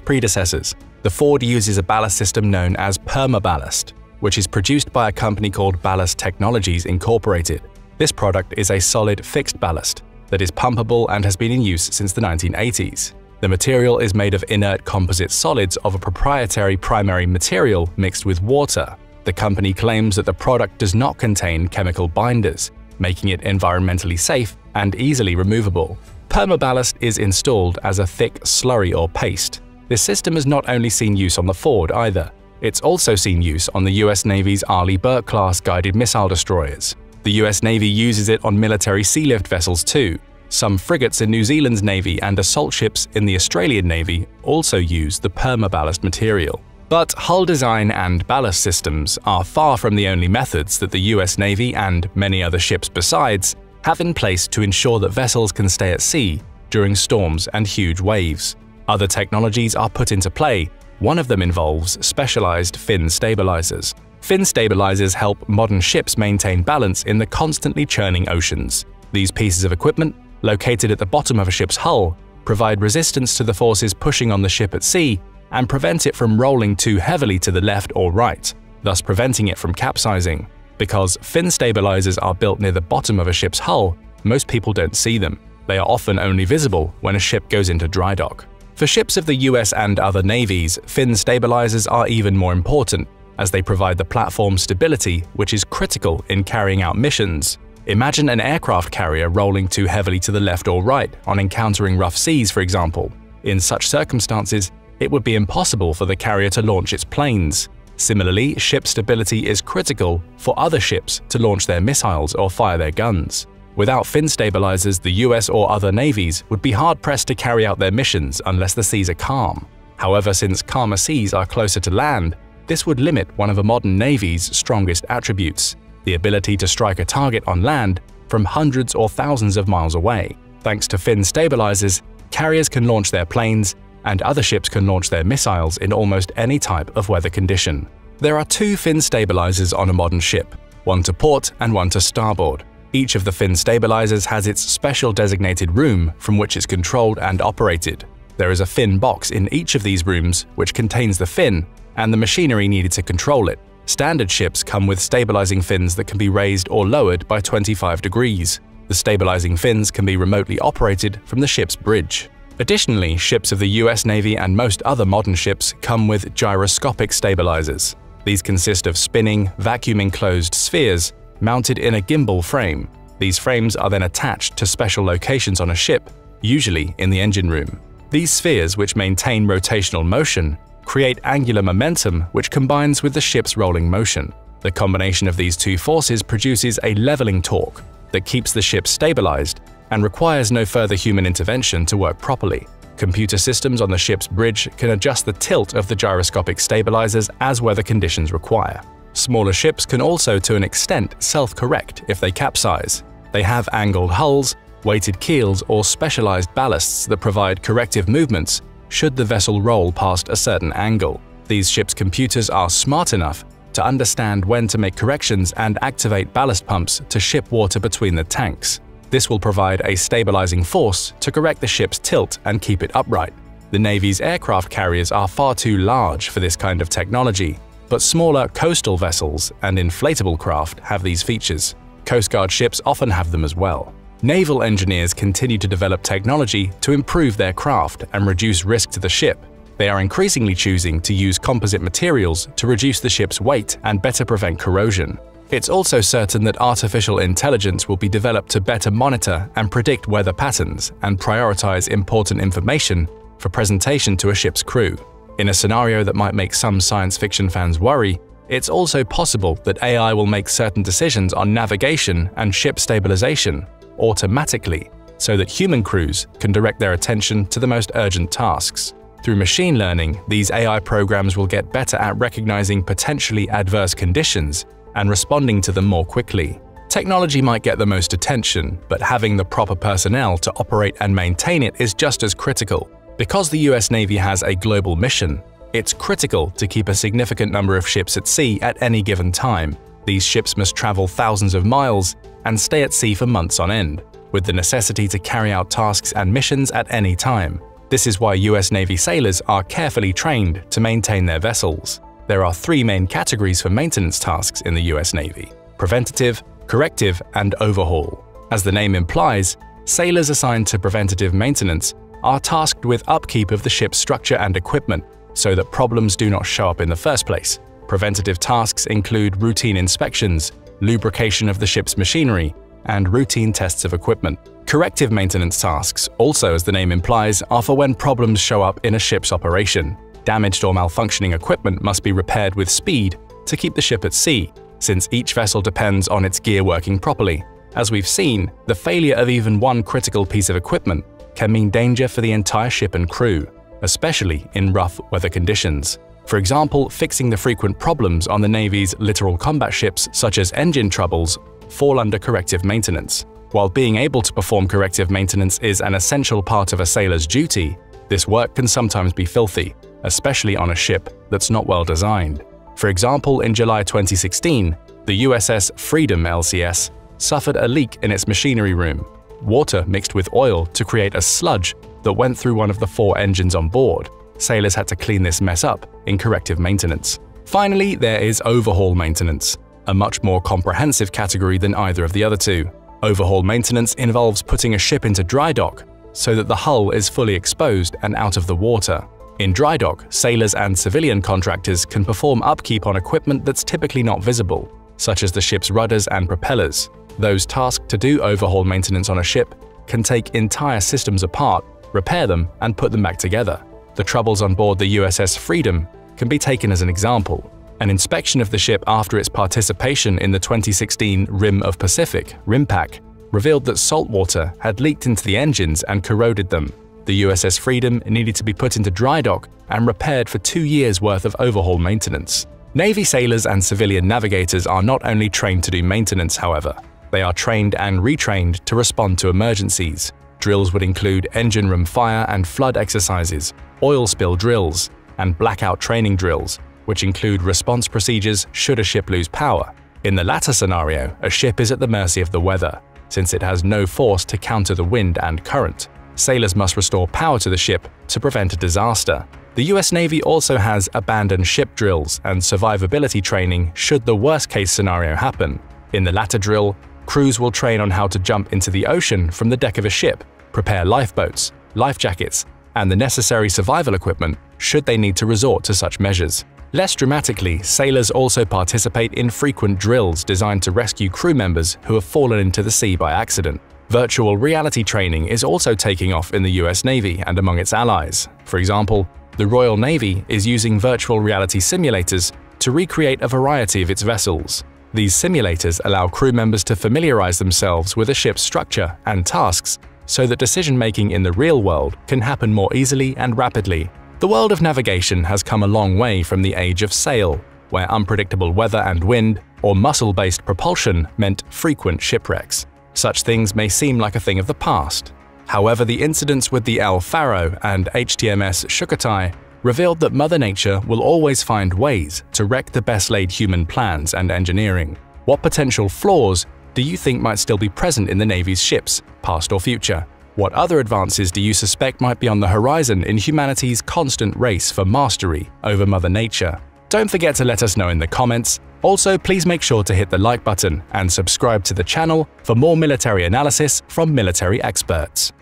predecessors. The Ford uses a ballast system known as permaballast, which is produced by a company called Ballast Technologies Incorporated. This product is a solid fixed ballast that is pumpable and has been in use since the 1980s. The material is made of inert composite solids of a proprietary primary material mixed with water. The company claims that the product does not contain chemical binders, making it environmentally safe and easily removable. Permaballast is installed as a thick slurry or paste. This system has not only seen use on the Ford either, it's also seen use on the US Navy's Arleigh Burke-class guided missile destroyers. The US Navy uses it on military sealift vessels too. Some frigates in New Zealand's Navy and assault ships in the Australian Navy also use the permaballast material. But hull design and ballast systems are far from the only methods that the US Navy and many other ships besides have in place to ensure that vessels can stay at sea during storms and huge waves. Other technologies are put into play. One of them involves specialized fin stabilizers. Fin stabilizers help modern ships maintain balance in the constantly churning oceans. These pieces of equipment, located at the bottom of a ship's hull, provide resistance to the forces pushing on the ship at sea and prevent it from rolling too heavily to the left or right, thus preventing it from capsizing. Because fin stabilizers are built near the bottom of a ship's hull, most people don't see them. They are often only visible when a ship goes into dry dock. For ships of the US and other navies, fin stabilizers are even more important as they provide the platform stability which is critical in carrying out missions. Imagine an aircraft carrier rolling too heavily to the left or right on encountering rough seas, for example. In such circumstances, it would be impossible for the carrier to launch its planes. Similarly, ship stability is critical for other ships to launch their missiles or fire their guns. Without fin stabilizers, the US or other navies would be hard-pressed to carry out their missions unless the seas are calm. However, since calmer seas are closer to land, this would limit one of a modern navy's strongest attributes, the ability to strike a target on land from hundreds or thousands of miles away. Thanks to fin stabilizers, carriers can launch their planes, and other ships can launch their missiles in almost any type of weather condition. There are two fin stabilizers on a modern ship, one to port and one to starboard. Each of the fin stabilizers has its special designated room from which it's controlled and operated. There is a fin box in each of these rooms which contains the fin and the machinery needed to control it. Standard ships come with stabilizing fins that can be raised or lowered by 25 degrees. The stabilizing fins can be remotely operated from the ship's bridge. Additionally, ships of the US Navy and most other modern ships come with gyroscopic stabilizers. These consist of spinning, vacuum-enclosed spheres mounted in a gimbal frame. These frames are then attached to special locations on a ship, usually in the engine room. These spheres, which maintain rotational motion, create angular momentum which combines with the ship's rolling motion. The combination of these two forces produces a leveling torque that keeps the ship stabilized and requires no further human intervention to work properly. Computer systems on the ship's bridge can adjust the tilt of the gyroscopic stabilizers as weather conditions require. Smaller ships can also to an extent self-correct if they capsize. They have angled hulls, weighted keels or specialized ballasts that provide corrective movements should the vessel roll past a certain angle. These ships' computers are smart enough to understand when to make corrections and activate ballast pumps to ship water between the tanks. This will provide a stabilizing force to correct the ship's tilt and keep it upright. The Navy's aircraft carriers are far too large for this kind of technology, but smaller coastal vessels and inflatable craft have these features. Coast Guard ships often have them as well. Naval engineers continue to develop technology to improve their craft and reduce risk to the ship. They are increasingly choosing to use composite materials to reduce the ship's weight and better prevent corrosion. It's also certain that artificial intelligence will be developed to better monitor and predict weather patterns and prioritize important information for presentation to a ship's crew. In a scenario that might make some science fiction fans worry, it's also possible that AI will make certain decisions on navigation and ship stabilization automatically so that human crews can direct their attention to the most urgent tasks. Through machine learning, these AI programs will get better at recognizing potentially adverse conditions and responding to them more quickly. Technology might get the most attention, but having the proper personnel to operate and maintain it is just as critical. Because the US Navy has a global mission, it's critical to keep a significant number of ships at sea at any given time. These ships must travel thousands of miles and stay at sea for months on end, with the necessity to carry out tasks and missions at any time. This is why US Navy sailors are carefully trained to maintain their vessels. There are three main categories for maintenance tasks in the US Navy – preventative, corrective, and overhaul. As the name implies, sailors assigned to preventative maintenance are tasked with upkeep of the ship's structure and equipment so that problems do not show up in the first place. Preventative tasks include routine inspections, lubrication of the ship's machinery, and routine tests of equipment. Corrective maintenance tasks, also as the name implies, are for when problems show up in a ship's operation. Damaged or malfunctioning equipment must be repaired with speed to keep the ship at sea, since each vessel depends on its gear working properly. As we've seen, the failure of even one critical piece of equipment can mean danger for the entire ship and crew, especially in rough weather conditions. For example, fixing the frequent problems on the Navy's littoral combat ships such as engine troubles fall under corrective maintenance. While being able to perform corrective maintenance is an essential part of a sailor's duty, this work can sometimes be filthy, especially on a ship that's not well designed. For example, in July 2016, the USS Freedom LCS suffered a leak in its machinery room, water mixed with oil to create a sludge that went through one of the four engines on board. Sailors had to clean this mess up in corrective maintenance. Finally, there is overhaul maintenance, a much more comprehensive category than either of the other two. Overhaul maintenance involves putting a ship into dry dock so that the hull is fully exposed and out of the water. In dry dock, sailors and civilian contractors can perform upkeep on equipment that's typically not visible, such as the ship's rudders and propellers. Those tasked to do overhaul maintenance on a ship can take entire systems apart, repair them, and put them back together. The troubles on board the USS Freedom can be taken as an example. An inspection of the ship after its participation in the 2016 Rim of Pacific RIMPAC revealed that salt water had leaked into the engines and corroded them. The USS Freedom needed to be put into dry dock and repaired for two years' worth of overhaul maintenance. Navy sailors and civilian navigators are not only trained to do maintenance, however. They are trained and retrained to respond to emergencies. Drills would include engine room fire and flood exercises, oil spill drills, and blackout training drills, which include response procedures should a ship lose power. In the latter scenario, a ship is at the mercy of the weather, since it has no force to counter the wind and current. Sailors must restore power to the ship to prevent a disaster. The US Navy also has abandoned ship drills and survivability training should the worst-case scenario happen. In the latter drill, crews will train on how to jump into the ocean from the deck of a ship, prepare lifeboats, life jackets, and the necessary survival equipment should they need to resort to such measures. Less dramatically, sailors also participate in frequent drills designed to rescue crew members who have fallen into the sea by accident. Virtual reality training is also taking off in the US Navy and among its allies. For example, the Royal Navy is using virtual reality simulators to recreate a variety of its vessels. These simulators allow crew members to familiarize themselves with a ship's structure and tasks so that decision-making in the real world can happen more easily and rapidly the world of navigation has come a long way from the age of sail, where unpredictable weather and wind or muscle-based propulsion meant frequent shipwrecks. Such things may seem like a thing of the past. However, the incidents with the El Faro and HTMS Sukhothai revealed that Mother Nature will always find ways to wreck the best-laid human plans and engineering. What potential flaws do you think might still be present in the Navy's ships, past or future? What other advances do you suspect might be on the horizon in humanity's constant race for mastery over Mother Nature? Don't forget to let us know in the comments. Also, please make sure to hit the like button and subscribe to the channel for more military analysis from military experts.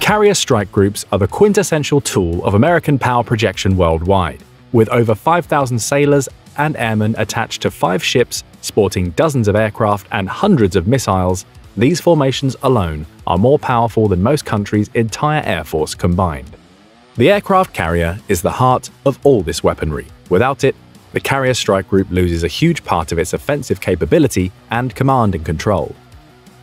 Carrier strike groups are the quintessential tool of American power projection worldwide, with over 5,000 sailors and airmen attached to five ships sporting dozens of aircraft and hundreds of missiles. These formations alone are more powerful than most countries' entire air force combined. The aircraft carrier is the heart of all this weaponry. Without it, the carrier strike group loses a huge part of its offensive capability and command and control.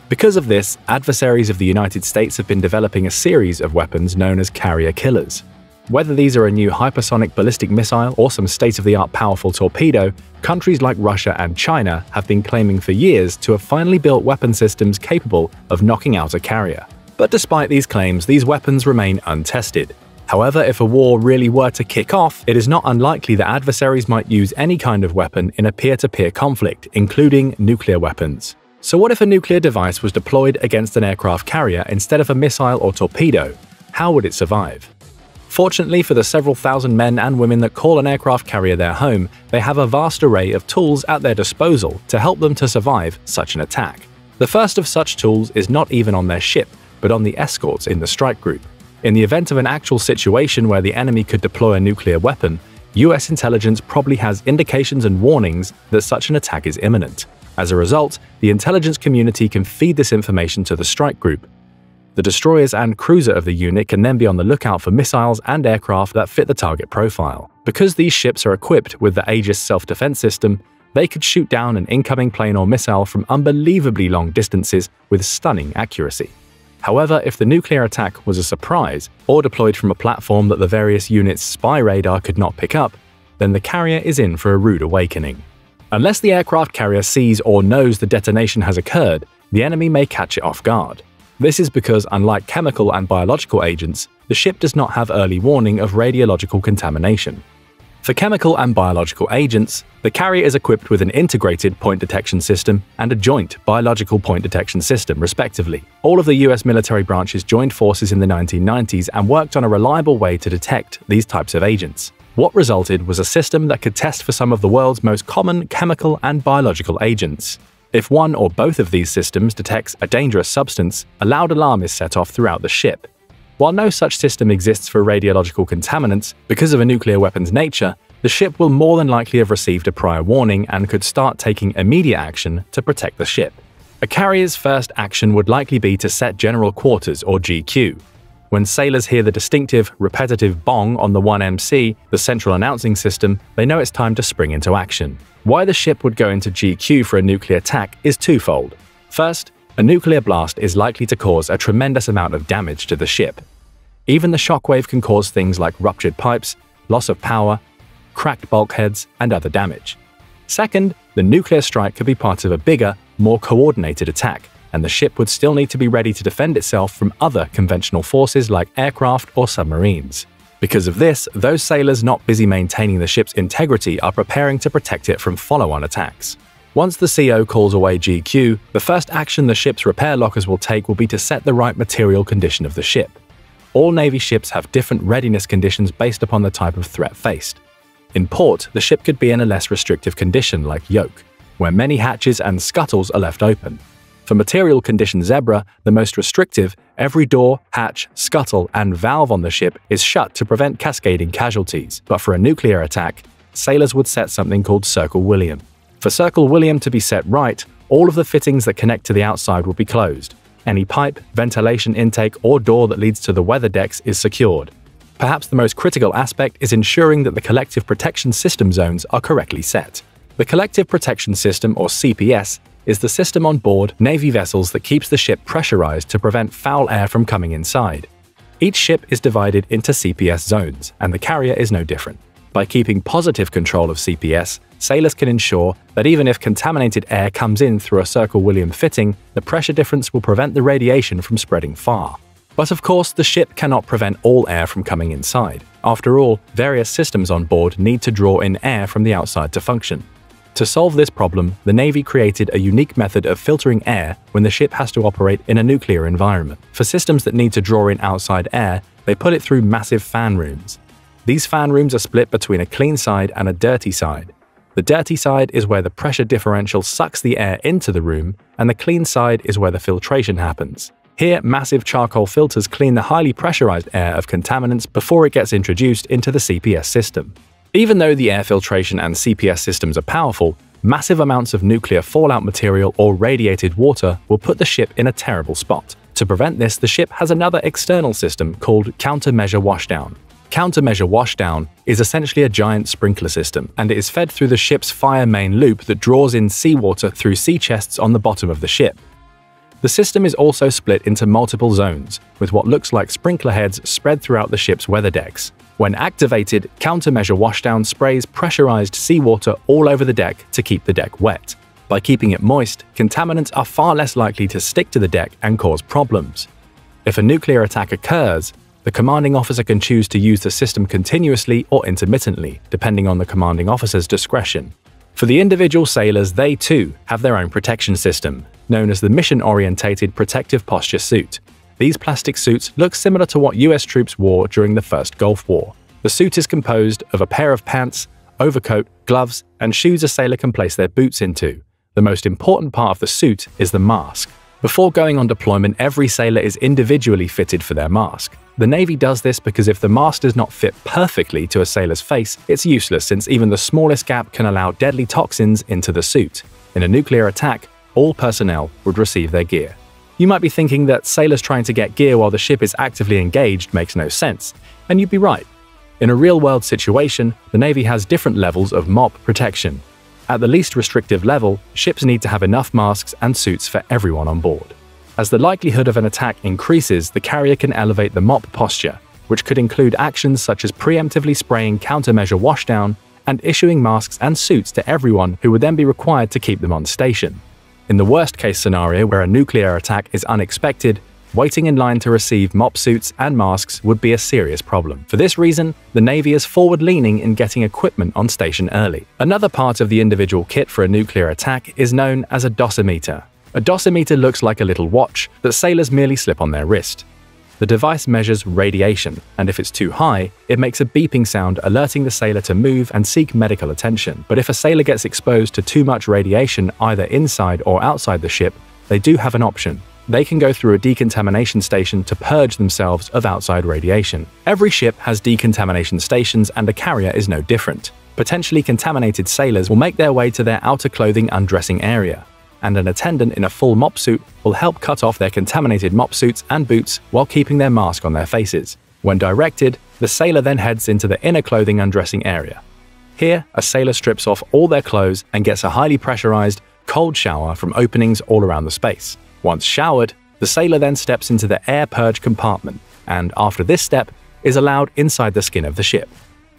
Because of this, adversaries of the United States have been developing a series of weapons known as carrier killers. Whether these are a new hypersonic ballistic missile or some state-of-the-art powerful torpedo, countries like Russia and China have been claiming for years to have finally built weapon systems capable of knocking out a carrier. But despite these claims, these weapons remain untested. However, if a war really were to kick off, it is not unlikely that adversaries might use any kind of weapon in a peer-to-peer -peer conflict, including nuclear weapons. So what if a nuclear device was deployed against an aircraft carrier instead of a missile or torpedo? How would it survive? Fortunately for the several thousand men and women that call an aircraft carrier their home, they have a vast array of tools at their disposal to help them to survive such an attack. The first of such tools is not even on their ship, but on the escorts in the strike group. In the event of an actual situation where the enemy could deploy a nuclear weapon, US intelligence probably has indications and warnings that such an attack is imminent. As a result, the intelligence community can feed this information to the strike group. The destroyers and cruiser of the unit can then be on the lookout for missiles and aircraft that fit the target profile. Because these ships are equipped with the Aegis self-defense system, they could shoot down an incoming plane or missile from unbelievably long distances with stunning accuracy. However, if the nuclear attack was a surprise or deployed from a platform that the various units' spy radar could not pick up, then the carrier is in for a rude awakening. Unless the aircraft carrier sees or knows the detonation has occurred, the enemy may catch it off guard. This is because, unlike chemical and biological agents, the ship does not have early warning of radiological contamination. For chemical and biological agents, the carrier is equipped with an integrated point detection system and a joint biological point detection system, respectively. All of the US military branches joined forces in the 1990s and worked on a reliable way to detect these types of agents. What resulted was a system that could test for some of the world's most common chemical and biological agents. If one or both of these systems detects a dangerous substance, a loud alarm is set off throughout the ship. While no such system exists for radiological contaminants, because of a nuclear weapon's nature, the ship will more than likely have received a prior warning and could start taking immediate action to protect the ship. A carrier's first action would likely be to set general quarters or GQ, when sailors hear the distinctive, repetitive bong on the 1MC, the central announcing system, they know it's time to spring into action. Why the ship would go into GQ for a nuclear attack is twofold. First, a nuclear blast is likely to cause a tremendous amount of damage to the ship. Even the shockwave can cause things like ruptured pipes, loss of power, cracked bulkheads, and other damage. Second, the nuclear strike could be part of a bigger, more coordinated attack, and the ship would still need to be ready to defend itself from other conventional forces like aircraft or submarines. Because of this, those sailors not busy maintaining the ship's integrity are preparing to protect it from follow-on attacks. Once the CO calls away GQ, the first action the ship's repair lockers will take will be to set the right material condition of the ship. All Navy ships have different readiness conditions based upon the type of threat faced. In port, the ship could be in a less restrictive condition like yoke, where many hatches and scuttles are left open. For material condition Zebra, the most restrictive, every door, hatch, scuttle, and valve on the ship is shut to prevent cascading casualties. But for a nuclear attack, sailors would set something called Circle William. For Circle William to be set right, all of the fittings that connect to the outside will be closed. Any pipe, ventilation intake, or door that leads to the weather decks is secured. Perhaps the most critical aspect is ensuring that the collective protection system zones are correctly set. The Collective Protection System, or CPS, is the system on board Navy vessels that keeps the ship pressurized to prevent foul air from coming inside. Each ship is divided into CPS zones, and the carrier is no different. By keeping positive control of CPS, sailors can ensure that even if contaminated air comes in through a Circle William fitting, the pressure difference will prevent the radiation from spreading far. But of course, the ship cannot prevent all air from coming inside. After all, various systems on board need to draw in air from the outside to function. To solve this problem, the Navy created a unique method of filtering air when the ship has to operate in a nuclear environment. For systems that need to draw in outside air, they put it through massive fan rooms. These fan rooms are split between a clean side and a dirty side. The dirty side is where the pressure differential sucks the air into the room, and the clean side is where the filtration happens. Here, massive charcoal filters clean the highly pressurized air of contaminants before it gets introduced into the CPS system. Even though the air filtration and CPS systems are powerful, massive amounts of nuclear fallout material or radiated water will put the ship in a terrible spot. To prevent this, the ship has another external system called countermeasure washdown. Countermeasure washdown is essentially a giant sprinkler system, and it is fed through the ship's fire main loop that draws in seawater through sea chests on the bottom of the ship. The system is also split into multiple zones, with what looks like sprinkler heads spread throughout the ship's weather decks. When activated, Countermeasure Washdown sprays pressurized seawater all over the deck to keep the deck wet. By keeping it moist, contaminants are far less likely to stick to the deck and cause problems. If a nuclear attack occurs, the commanding officer can choose to use the system continuously or intermittently, depending on the commanding officer's discretion. For the individual sailors, they too have their own protection system, known as the Mission Orientated Protective Posture Suit. These plastic suits look similar to what US troops wore during the First Gulf War. The suit is composed of a pair of pants, overcoat, gloves, and shoes a sailor can place their boots into. The most important part of the suit is the mask. Before going on deployment, every sailor is individually fitted for their mask. The Navy does this because if the mask does not fit perfectly to a sailor's face, it's useless since even the smallest gap can allow deadly toxins into the suit. In a nuclear attack, all personnel would receive their gear. You might be thinking that sailors trying to get gear while the ship is actively engaged makes no sense, and you'd be right. In a real-world situation, the Navy has different levels of MOPP protection. At the least restrictive level, ships need to have enough masks and suits for everyone on board. As the likelihood of an attack increases, the carrier can elevate the MOPP posture, which could include actions such as preemptively spraying countermeasure washdown and issuing masks and suits to everyone who would then be required to keep them on station. In the worst case scenario where a nuclear attack is unexpected, waiting in line to receive MOPP suits and masks would be a serious problem. For this reason, the Navy is forward-leaning in getting equipment on station early. Another part of the individual kit for a nuclear attack is known as a dosimeter, a dosimeter looks like a little watch that sailors merely slip on their wrist. The device measures radiation, and if it's too high, it makes a beeping sound alerting the sailor to move and seek medical attention. But if a sailor gets exposed to too much radiation either inside or outside the ship, they do have an option. They can go through a decontamination station to purge themselves of outside radiation. Every ship has decontamination stations and the carrier is no different. Potentially contaminated sailors will make their way to their outer clothing undressing area and an attendant in a full MOPP suit will help cut off their contaminated MOPP suits and boots while keeping their mask on their faces. When directed, the sailor then heads into the inner clothing undressing area. Here, a sailor strips off all their clothes and gets a highly pressurized, cold shower from openings all around the space. Once showered, the sailor then steps into the air purge compartment, and after this step, is allowed inside the skin of the ship.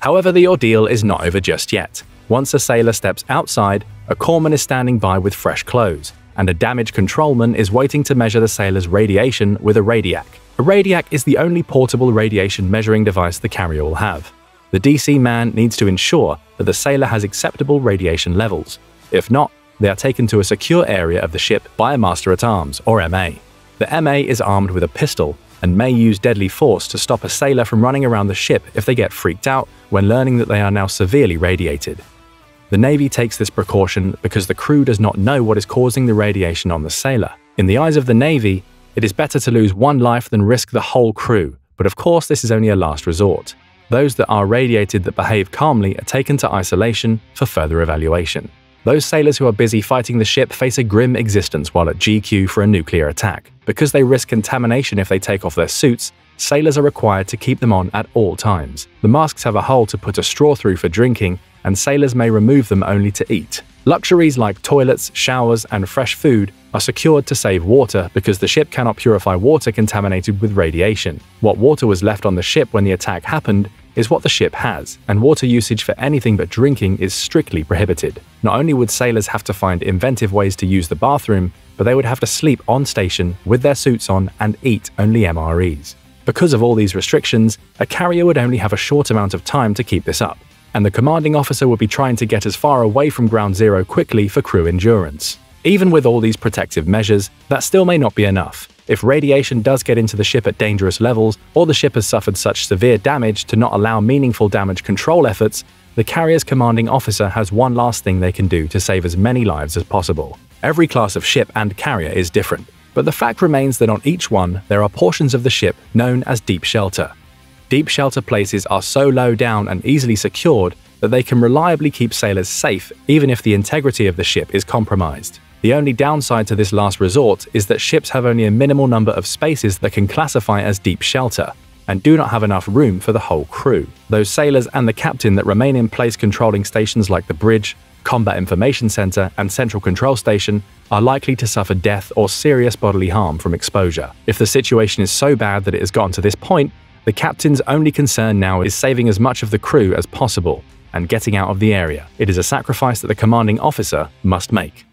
However, the ordeal is not over just yet. Once a sailor steps outside, a corpsman is standing by with fresh clothes. and a damage controlman is waiting to measure the sailor's radiation with a radiac. A radiac is the only portable radiation measuring device the carrier will have. The DC man needs to ensure that the sailor has acceptable radiation levels. If not, they are taken to a secure area of the ship by a Master at Arms, or MA. The MA is armed with a pistol and may use deadly force to stop a sailor from running around the ship if they get freaked out when learning that they are now severely radiated. The Navy takes this precaution because the crew does not know what is causing the radiation on the sailor. In the eyes of the Navy, it is better to lose one life than risk the whole crew, but of course this is only a last resort. Those that are radiated that behave calmly are taken to isolation for further evaluation. Those sailors who are busy fighting the ship face a grim existence while at GQ for a nuclear attack. Because they risk contamination if they take off their suits, sailors are required to keep them on at all times. The masks have a hole to put a straw through for drinking, and sailors may remove them only to eat. Luxuries like toilets, showers, and fresh food are secured to save water because the ship cannot purify water contaminated with radiation. What water was left on the ship when the attack happened is what the ship has, and water usage for anything but drinking is strictly prohibited. Not only would sailors have to find inventive ways to use the bathroom, but they would have to sleep on station with their suits on and eat only MREs. Because of all these restrictions, a carrier would only have a short amount of time to keep this up, and the commanding officer would be trying to get as far away from ground zero quickly for crew endurance. Even with all these protective measures, that still may not be enough. If radiation does get into the ship at dangerous levels, or the ship has suffered such severe damage to not allow meaningful damage control efforts, the carrier's commanding officer has one last thing they can do to save as many lives as possible. Every class of ship and carrier is different, but the fact remains that on each one there are portions of the ship known as deep shelter. Deep shelter places are so low down and easily secured that they can reliably keep sailors safe even if the integrity of the ship is compromised. The only downside to this last resort is that ships have only a minimal number of spaces that can classify as deep shelter, and do not have enough room for the whole crew. Those sailors and the captain that remain in place controlling stations like the bridge, Combat Information Center, and Central Control Station are likely to suffer death or serious bodily harm from exposure. If the situation is so bad that it has gotten to this point, the captain's only concern now is saving as much of the crew as possible and getting out of the area. It is a sacrifice that the commanding officer must make.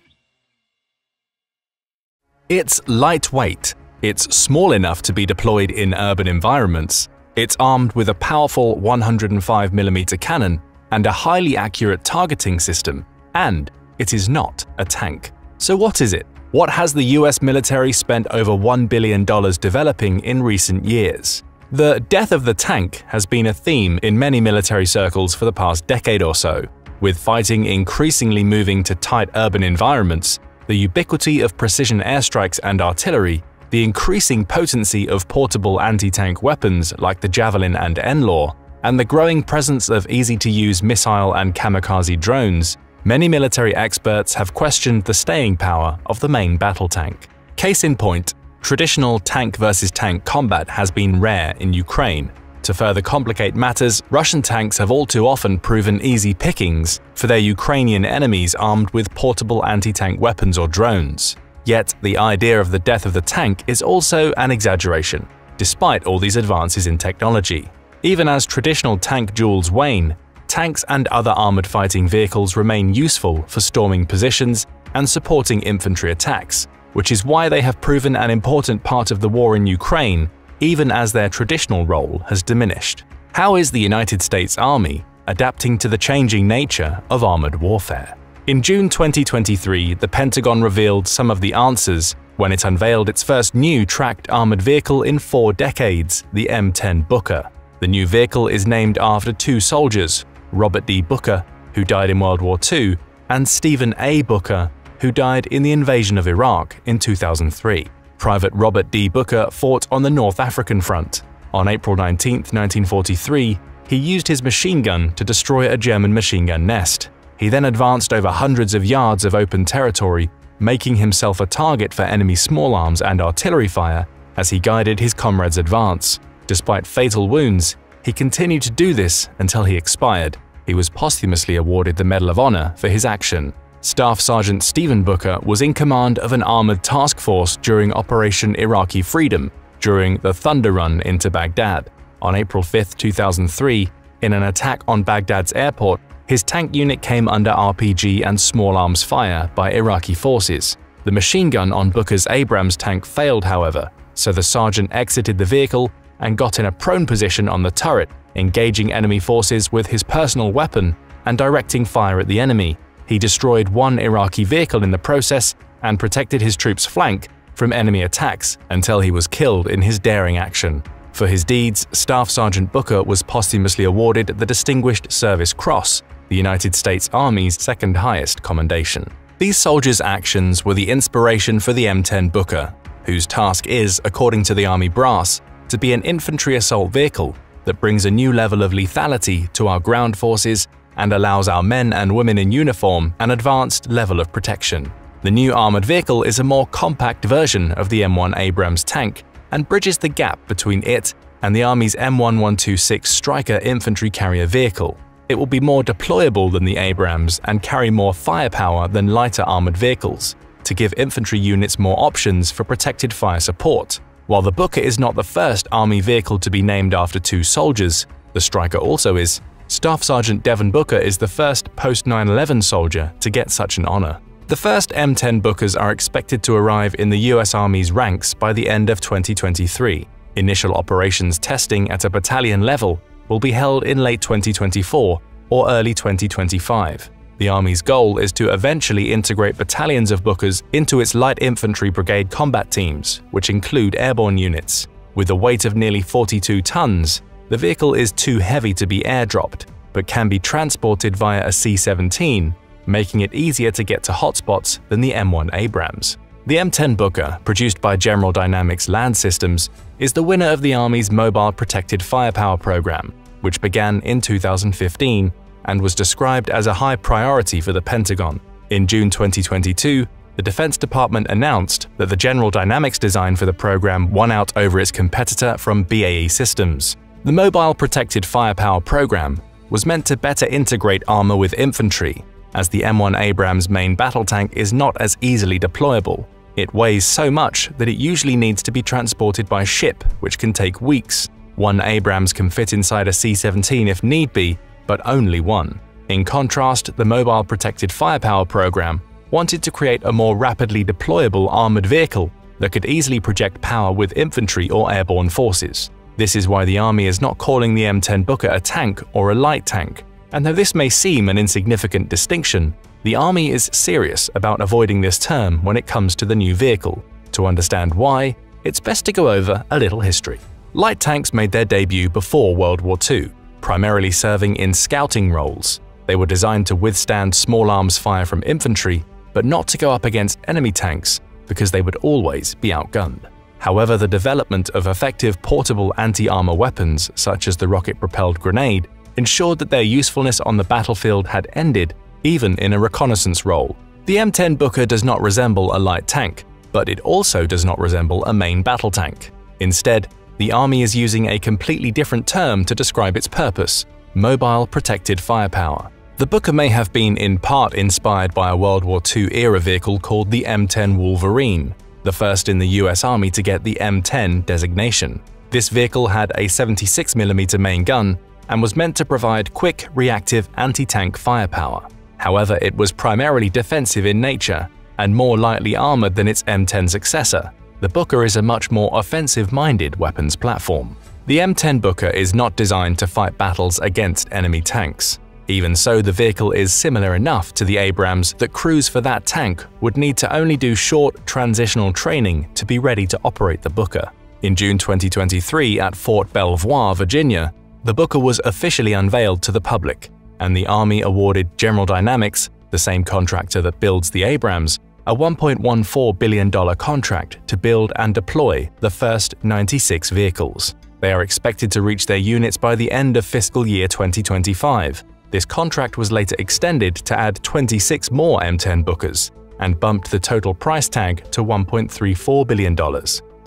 It's lightweight, it's small enough to be deployed in urban environments, it's armed with a powerful 105mm cannon and a highly accurate targeting system, and it is not a tank. So what is it? What has the US military spent over $1 billion developing in recent years? The death of the tank has been a theme in many military circles for the past decade or so, with fighting increasingly moving to tight urban environments the ubiquity of precision airstrikes and artillery, the increasing potency of portable anti-tank weapons like the Javelin and NLAW, and the growing presence of easy-to-use missile and kamikaze drones, many military experts have questioned the staying power of the main battle tank. Case in point, traditional tank versus tank combat has been rare in Ukraine, to further complicate matters, Russian tanks have all too often proven easy pickings for their Ukrainian enemies armed with portable anti-tank weapons or drones. Yet, the idea of the death of the tank is also an exaggeration, despite all these advances in technology. Even as traditional tank duels wane, tanks and other armored fighting vehicles remain useful for storming positions and supporting infantry attacks, which is why they have proven an important part of the war in Ukraine even as their traditional role has diminished. How is the United States Army adapting to the changing nature of armored warfare? In June 2023, the Pentagon revealed some of the answers when it unveiled its first new tracked armored vehicle in four decades, the M10 Booker. The new vehicle is named after two soldiers, Robert D. Booker, who died in World War II, and Stephen A. Booker, who died in the invasion of Iraq in 2003. Private Robert D. Booker fought on the North African front. On April 19, 1943, he used his machine gun to destroy a German machine gun nest. He then advanced over hundreds of yards of open territory, making himself a target for enemy small arms and artillery fire as he guided his comrades' advance. Despite fatal wounds, he continued to do this until he expired. He was posthumously awarded the Medal of Honor for his action. Staff Sergeant Stephen Booker was in command of an armored task force during Operation Iraqi Freedom during the Thunder Run into Baghdad. On April 5, 2003, in an attack on Baghdad's airport, his tank unit came under RPG and small arms fire by Iraqi forces. The machine gun on Booker's Abrams tank failed, however, so the sergeant exited the vehicle and got in a prone position on the turret, engaging enemy forces with his personal weapon and directing fire at the enemy. He destroyed one Iraqi vehicle in the process and protected his troops' flank from enemy attacks until he was killed in his daring action. For his deeds, Staff Sergeant Booker was posthumously awarded the Distinguished Service Cross, the United States Army's second highest commendation. These soldiers' actions were the inspiration for the M10 Booker, whose task is, according to the Army brass, to be an infantry assault vehicle that brings a new level of lethality to our ground forces and allows our men and women in uniform an advanced level of protection. The new armored vehicle is a more compact version of the M1 Abrams tank and bridges the gap between it and the Army's M1126 Stryker infantry carrier vehicle. It will be more deployable than the Abrams and carry more firepower than lighter armored vehicles, to give infantry units more options for protected fire support. While the Booker is not the first Army vehicle to be named after two soldiers, the Stryker also is. Staff Sergeant Stevon Booker is the first post 9 11 soldier to get such an honor. The first M10 Bookers are expected to arrive in the US Army's ranks by the end of 2023. Initial operations testing at a battalion level will be held in late 2024 or early 2025. The Army's goal is to eventually integrate battalions of Bookers into its light infantry brigade combat teams, which include airborne units. With a weight of nearly 42 tons, the vehicle is too heavy to be airdropped, but can be transported via a C-17, making it easier to get to hotspots than the M1 Abrams. The M10 Booker, produced by General Dynamics Land Systems, is the winner of the Army's Mobile Protected Firepower program, which began in 2015 and was described as a high priority for the Pentagon. In June 2022, the Defense Department announced that the General Dynamics design for the program won out over its competitor from BAE Systems. The Mobile Protected Firepower program was meant to better integrate armor with infantry as the M1 Abrams main battle tank is not as easily deployable. It weighs so much that it usually needs to be transported by ship, which can take weeks. One Abrams can fit inside a C-17 if need be, but only one. In contrast, the Mobile Protected Firepower program wanted to create a more rapidly deployable armored vehicle that could easily project power with infantry or airborne forces. This is why the Army is not calling the M10 Booker a tank or a light tank, and though this may seem an insignificant distinction, the Army is serious about avoiding this term when it comes to the new vehicle. To understand why, it's best to go over a little history. Light tanks made their debut before World War II, primarily serving in scouting roles. They were designed to withstand small arms fire from infantry, but not to go up against enemy tanks because they would always be outgunned. However, the development of effective portable anti-armor weapons such as the rocket-propelled grenade ensured that their usefulness on the battlefield had ended, even in a reconnaissance role. The M10 Booker does not resemble a light tank, but it also does not resemble a main battle tank. Instead, the Army is using a completely different term to describe its purpose – mobile protected firepower. The Booker may have been in part inspired by a World War II era vehicle called the M10 Wolverine, the first in the US Army to get the M10 designation. This vehicle had a 76mm main gun and was meant to provide quick, reactive anti-tank firepower. However, it was primarily defensive in nature and more lightly armored than its M10 successor. The Booker is a much more offensive-minded weapons platform. The M10 Booker is not designed to fight battles against enemy tanks. Even so, the vehicle is similar enough to the Abrams that crews for that tank would need to only do short, transitional training to be ready to operate the Booker. In June 2023 at Fort Belvoir, Virginia, the Booker was officially unveiled to the public, and the Army awarded General Dynamics, the same contractor that builds the Abrams, a $1.14 billion contract to build and deploy the first 96 vehicles. They are expected to reach their units by the end of fiscal year 2025. This contract was later extended to add 26 more M10 Bookers and bumped the total price tag to $1.34 billion.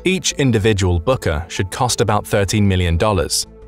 Each individual Booker should cost about $13 million,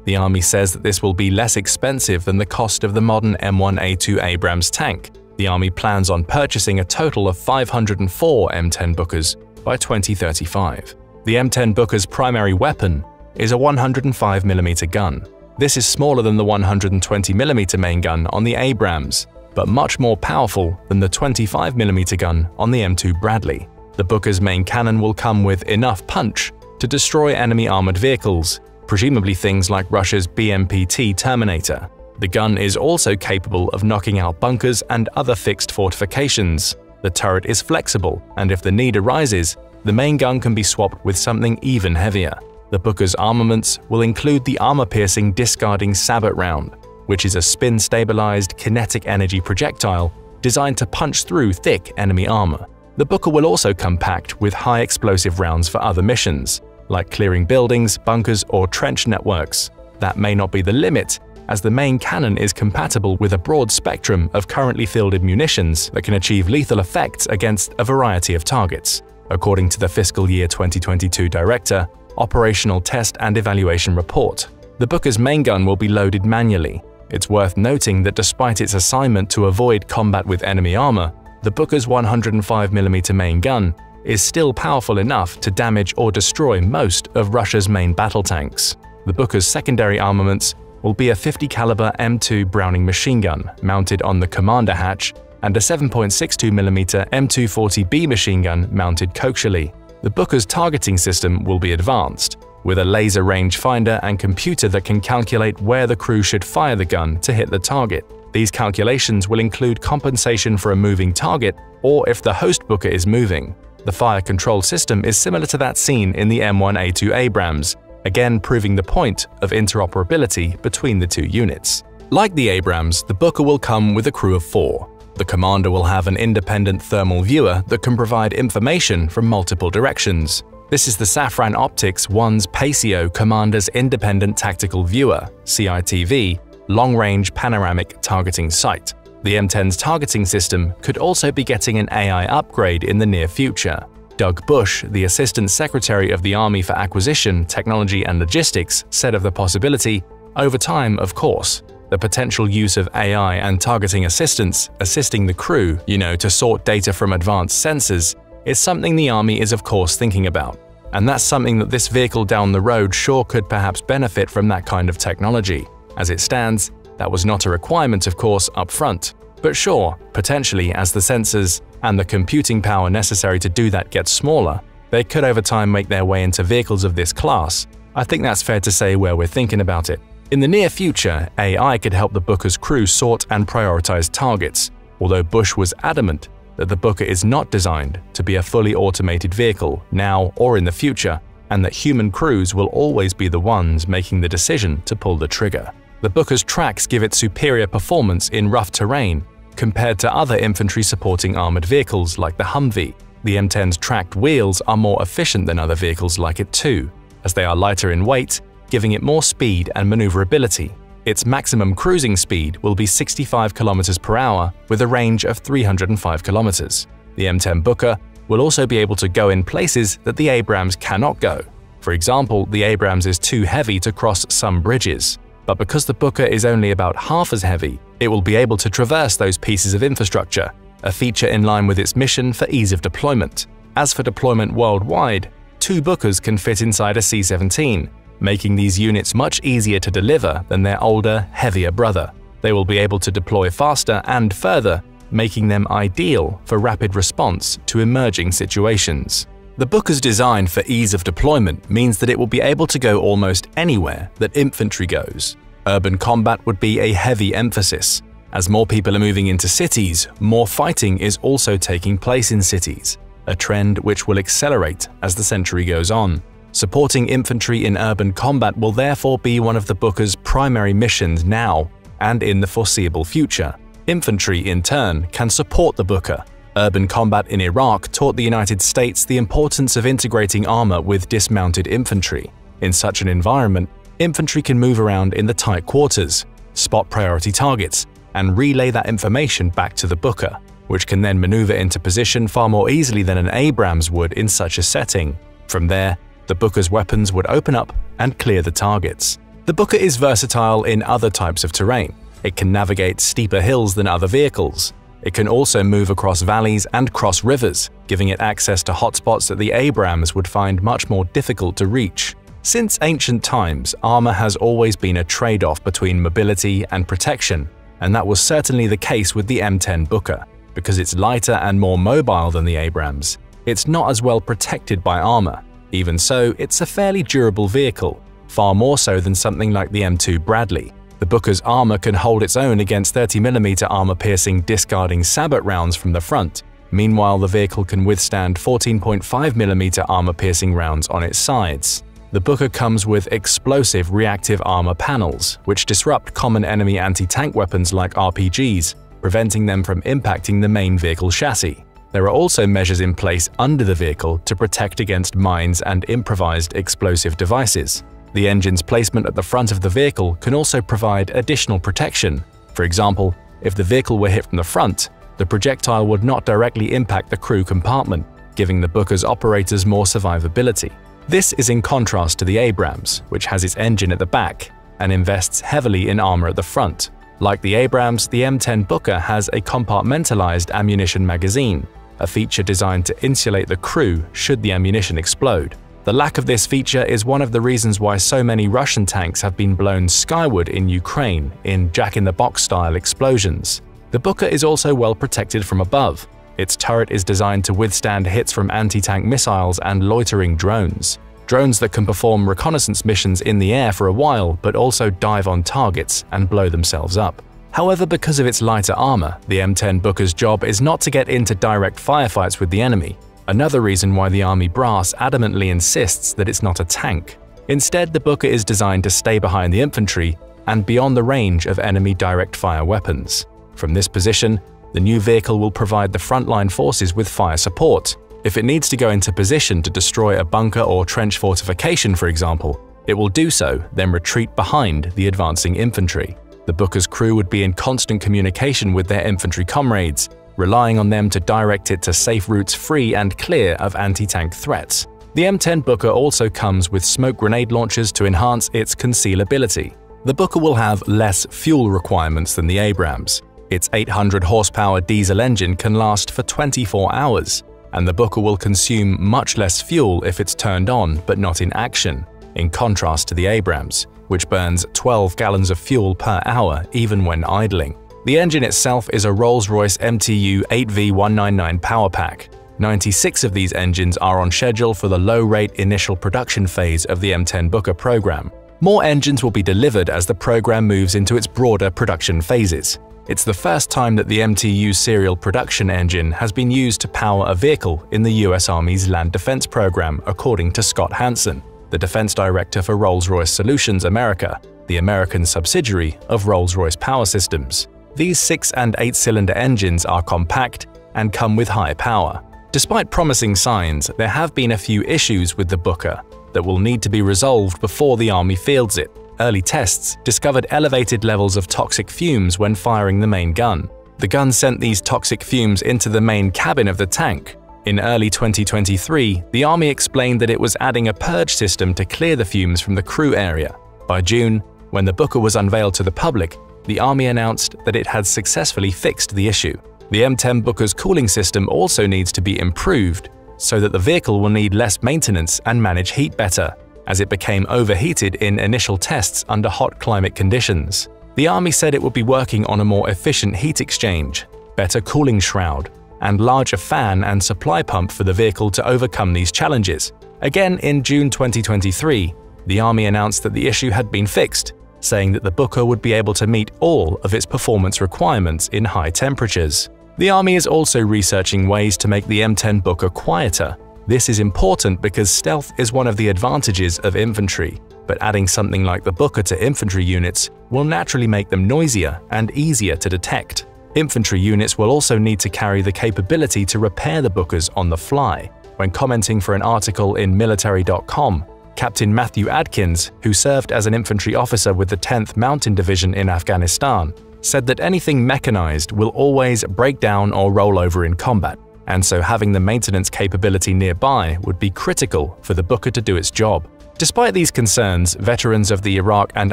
the Army says that this will be less expensive than the cost of the modern M1A2 Abrams tank. The Army plans on purchasing a total of 504 M10 Bookers by 2035. The M10 Booker's primary weapon is a 105mm gun. This is smaller than the 120mm main gun on the Abrams, but much more powerful than the 25mm gun on the M2 Bradley. The Booker's main cannon will come with enough punch to destroy enemy armored vehicles, presumably things like Russia's BMP-T Terminator. The gun is also capable of knocking out bunkers and other fixed fortifications. The turret is flexible, and if the need arises, the main gun can be swapped with something even heavier. The Booker's armaments will include the armor-piercing discarding Sabot round, which is a spin-stabilized kinetic energy projectile designed to punch through thick enemy armor. The Booker will also come packed with high explosive rounds for other missions, like clearing buildings, bunkers, or trench networks. That may not be the limit, as the main cannon is compatible with a broad spectrum of currently fielded munitions that can achieve lethal effects against a variety of targets. According to the fiscal year 2022 director, Operational Test and Evaluation Report, the Booker's main gun will be loaded manually. It's worth noting that despite its assignment to avoid combat with enemy armor, the Booker's 105mm main gun is still powerful enough to damage or destroy most of Russia's main battle tanks. The Booker's secondary armaments will be a 50 caliber M2 Browning machine gun mounted on the commander hatch and a 7.62mm M240B machine gun mounted coaxially. The Booker's targeting system will be advanced, with a laser rangefinder and computer that can calculate where the crew should fire the gun to hit the target. These calculations will include compensation for a moving target or if the host Booker is moving. The fire control system is similar to that seen in the M1A2 Abrams, again proving the point of interoperability between the two units. Like the Abrams, the Booker will come with a crew of four. The commander will have an independent thermal viewer that can provide information from multiple directions. This is the Safran Optics ONE's PASEO Commander's Independent Tactical Viewer CITV long-range panoramic targeting sight. The M10's targeting system could also be getting an AI upgrade in the near future. Doug Bush, the Assistant Secretary of the Army for Acquisition, Technology and Logistics, said of the possibility, over time, of course, the potential use of AI and targeting assistance assisting the crew, you know, to sort data from advanced sensors, is something the Army is of course thinking about. And that's something that this vehicle down the road sure could perhaps benefit from that kind of technology. As it stands, that was not a requirement, of course, up front. But sure, potentially as the sensors and the computing power necessary to do that gets smaller, they could over time make their way into vehicles of this class. I think that's fair to say where we're thinking about it. In the near future, AI could help the Booker's crew sort and prioritize targets, although Bush was adamant that the Booker is not designed to be a fully automated vehicle now or in the future, and that human crews will always be the ones making the decision to pull the trigger. The Booker's tracks give it superior performance in rough terrain compared to other infantry-supporting armored vehicles like the Humvee. The M10's tracked wheels are more efficient than other vehicles like it too, as they are lighter in weight, giving it more speed and maneuverability. Its maximum cruising speed will be 65 km per hour with a range of 305 km. The M10 Booker will also be able to go in places that the Abrams cannot go. For example, the Abrams is too heavy to cross some bridges but because the Booker is only about half as heavy, it will be able to traverse those pieces of infrastructure, a feature in line with its mission for ease of deployment. As for deployment worldwide, two Bookers can fit inside a C-17, making these units much easier to deliver than their older, heavier brother. They will be able to deploy faster and further, making them ideal for rapid response to emerging situations. The Booker's design for ease of deployment means that it will be able to go almost anywhere that infantry goes. Urban combat would be a heavy emphasis. As more people are moving into cities, more fighting is also taking place in cities, a trend which will accelerate as the century goes on. Supporting infantry in urban combat will therefore be one of the Booker's primary missions now and in the foreseeable future. Infantry, in turn, can support the Booker, Urban combat in Iraq taught the United States the importance of integrating armor with dismounted infantry. In such an environment, infantry can move around in the tight quarters, spot priority targets, and relay that information back to the Booker, which can then maneuver into position far more easily than an Abrams would in such a setting. From there, the Booker's weapons would open up and clear the targets. The Booker is versatile in other types of terrain. It can navigate steeper hills than other vehicles, it can also move across valleys and cross rivers, giving it access to hotspots that the Abrams would find much more difficult to reach. Since ancient times, armor has always been a trade-off between mobility and protection, and that was certainly the case with the M10 Booker. Because it's lighter and more mobile than the Abrams, it's not as well protected by armor. Even so, it's a fairly durable vehicle, far more so than something like the M2 Bradley. The Booker's armor can hold its own against 30mm armor-piercing discarding sabot rounds from the front. Meanwhile, the vehicle can withstand 14.5mm armor-piercing rounds on its sides. The Booker comes with explosive reactive armor panels, which disrupt common enemy anti-tank weapons like RPGs, preventing them from impacting the main vehicle chassis. There are also measures in place under the vehicle to protect against mines and improvised explosive devices. The engine's placement at the front of the vehicle can also provide additional protection. For example, if the vehicle were hit from the front, the projectile would not directly impact the crew compartment, giving the Booker's operators more survivability. This is in contrast to the Abrams, which has its engine at the back and invests heavily in armor at the front. Like the Abrams, the M10 Booker has a compartmentalized ammunition magazine, a feature designed to insulate the crew should the ammunition explode. The lack of this feature is one of the reasons why so many Russian tanks have been blown skyward in Ukraine in jack-in-the-box style explosions. The Booker is also well protected from above. Its turret is designed to withstand hits from anti-tank missiles and loitering drones. Drones that can perform reconnaissance missions in the air for a while but also dive on targets and blow themselves up. However, because of its lighter armor, the M10 Booker's job is not to get into direct firefights with the enemy. Another reason why the Army brass adamantly insists that it's not a tank. Instead, the Booker is designed to stay behind the infantry and beyond the range of enemy direct fire weapons. From this position, the new vehicle will provide the frontline forces with fire support. If it needs to go into position to destroy a bunker or trench fortification, for example, it will do so, then retreat behind the advancing infantry. The Booker's crew would be in constant communication with their infantry comrades, relying on them to direct it to safe routes free and clear of anti-tank threats. The M10 Booker also comes with smoke grenade launchers to enhance its concealability. The Booker will have less fuel requirements than the Abrams. Its 800 horsepower diesel engine can last for 24 hours, and the Booker will consume much less fuel if it's turned on but not in action, in contrast to the Abrams, which burns 12 gallons of fuel per hour even when idling. The engine itself is a Rolls-Royce MTU 8V199 power pack. 96 of these engines are on schedule for the low-rate initial production phase of the M10 Booker program. More engines will be delivered as the program moves into its broader production phases. It's the first time that the MTU serial production engine has been used to power a vehicle in the US Army's Land Defense Program, according to Scott Hansen, the Defense Director for Rolls-Royce Solutions America, the American subsidiary of Rolls-Royce Power Systems. These 6 and 8 cylinder engines are compact and come with high power. Despite promising signs, there have been a few issues with the Booker that will need to be resolved before the Army fields it. Early tests discovered elevated levels of toxic fumes when firing the main gun. The gun sent these toxic fumes into the main cabin of the tank. In early 2023, the Army explained that it was adding a purge system to clear the fumes from the crew area. By June, when the Booker was unveiled to the public, the Army announced that it had successfully fixed the issue. The M10 Booker's cooling system also needs to be improved so that the vehicle will need less maintenance and manage heat better, as it became overheated in initial tests under hot climate conditions. The Army said it would be working on a more efficient heat exchange, better cooling shroud, and larger fan and supply pump for the vehicle to overcome these challenges. Again in June 2023, the Army announced that the issue had been fixed saying that the Booker would be able to meet all of its performance requirements in high temperatures. The Army is also researching ways to make the M10 Booker quieter. This is important because stealth is one of the advantages of infantry, but adding something like the Booker to infantry units will naturally make them noisier and easier to detect. Infantry units will also need to carry the capability to repair the Bookers on the fly. When commenting for an article in military.com, Captain Matthew Adkins, who served as an infantry officer with the 10th Mountain Division in Afghanistan, said that anything mechanized will always break down or roll over in combat, and so having the maintenance capability nearby would be critical for the Booker to do its job. Despite these concerns, veterans of the Iraq and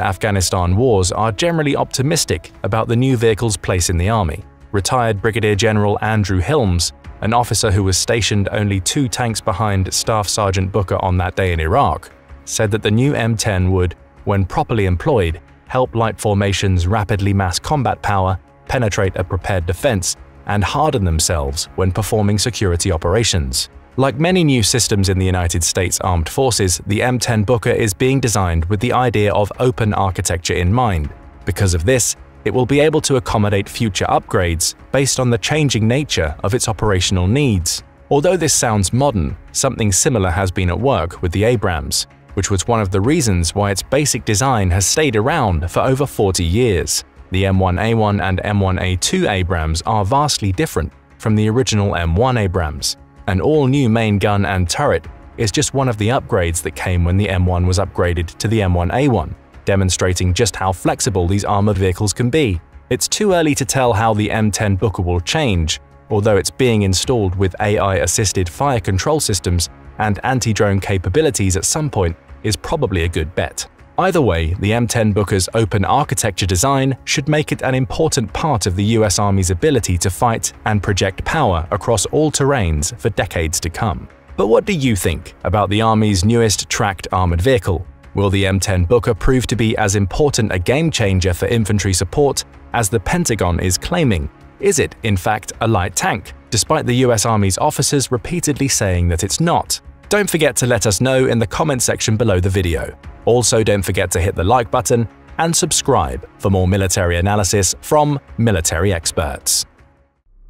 Afghanistan wars are generally optimistic about the new vehicle's place in the army. Retired Brigadier General Andrew Hilmes, an officer who was stationed only two tanks behind Staff Sergeant Booker on that day in Iraq, said that the new M10 would, when properly employed, help light formations rapidly mass combat power, penetrate a prepared defense, and harden themselves when performing security operations. Like many new systems in the United States Armed Forces, the M10 Booker is being designed with the idea of open architecture in mind. Because of this, it will be able to accommodate future upgrades based on the changing nature of its operational needs. Although this sounds modern, something similar has been at work with the Abrams, which was one of the reasons why its basic design has stayed around for over 40 years. The M1A1 and M1A2 Abrams are vastly different from the original M1 Abrams, an all-new main gun and turret is just one of the upgrades that came when the M1 was upgraded to the M1A1, demonstrating just how flexible these armored vehicles can be. It's too early to tell how the M10 Booker will change, although it's being installed with AI-assisted fire control systems and anti-drone capabilities at some point is probably a good bet. Either way, the M10 Booker's open architecture design should make it an important part of the US Army's ability to fight and project power across all terrains for decades to come. But what do you think about the Army's newest tracked armored vehicle? Will the M10 Booker prove to be as important a game changer for infantry support as the Pentagon is claiming? Is it, in fact, a light tank, despite the US Army's officers repeatedly saying that it's not? Don't forget to let us know in the comment section below the video. Also, don't forget to hit the like button and subscribe for more military analysis from military experts.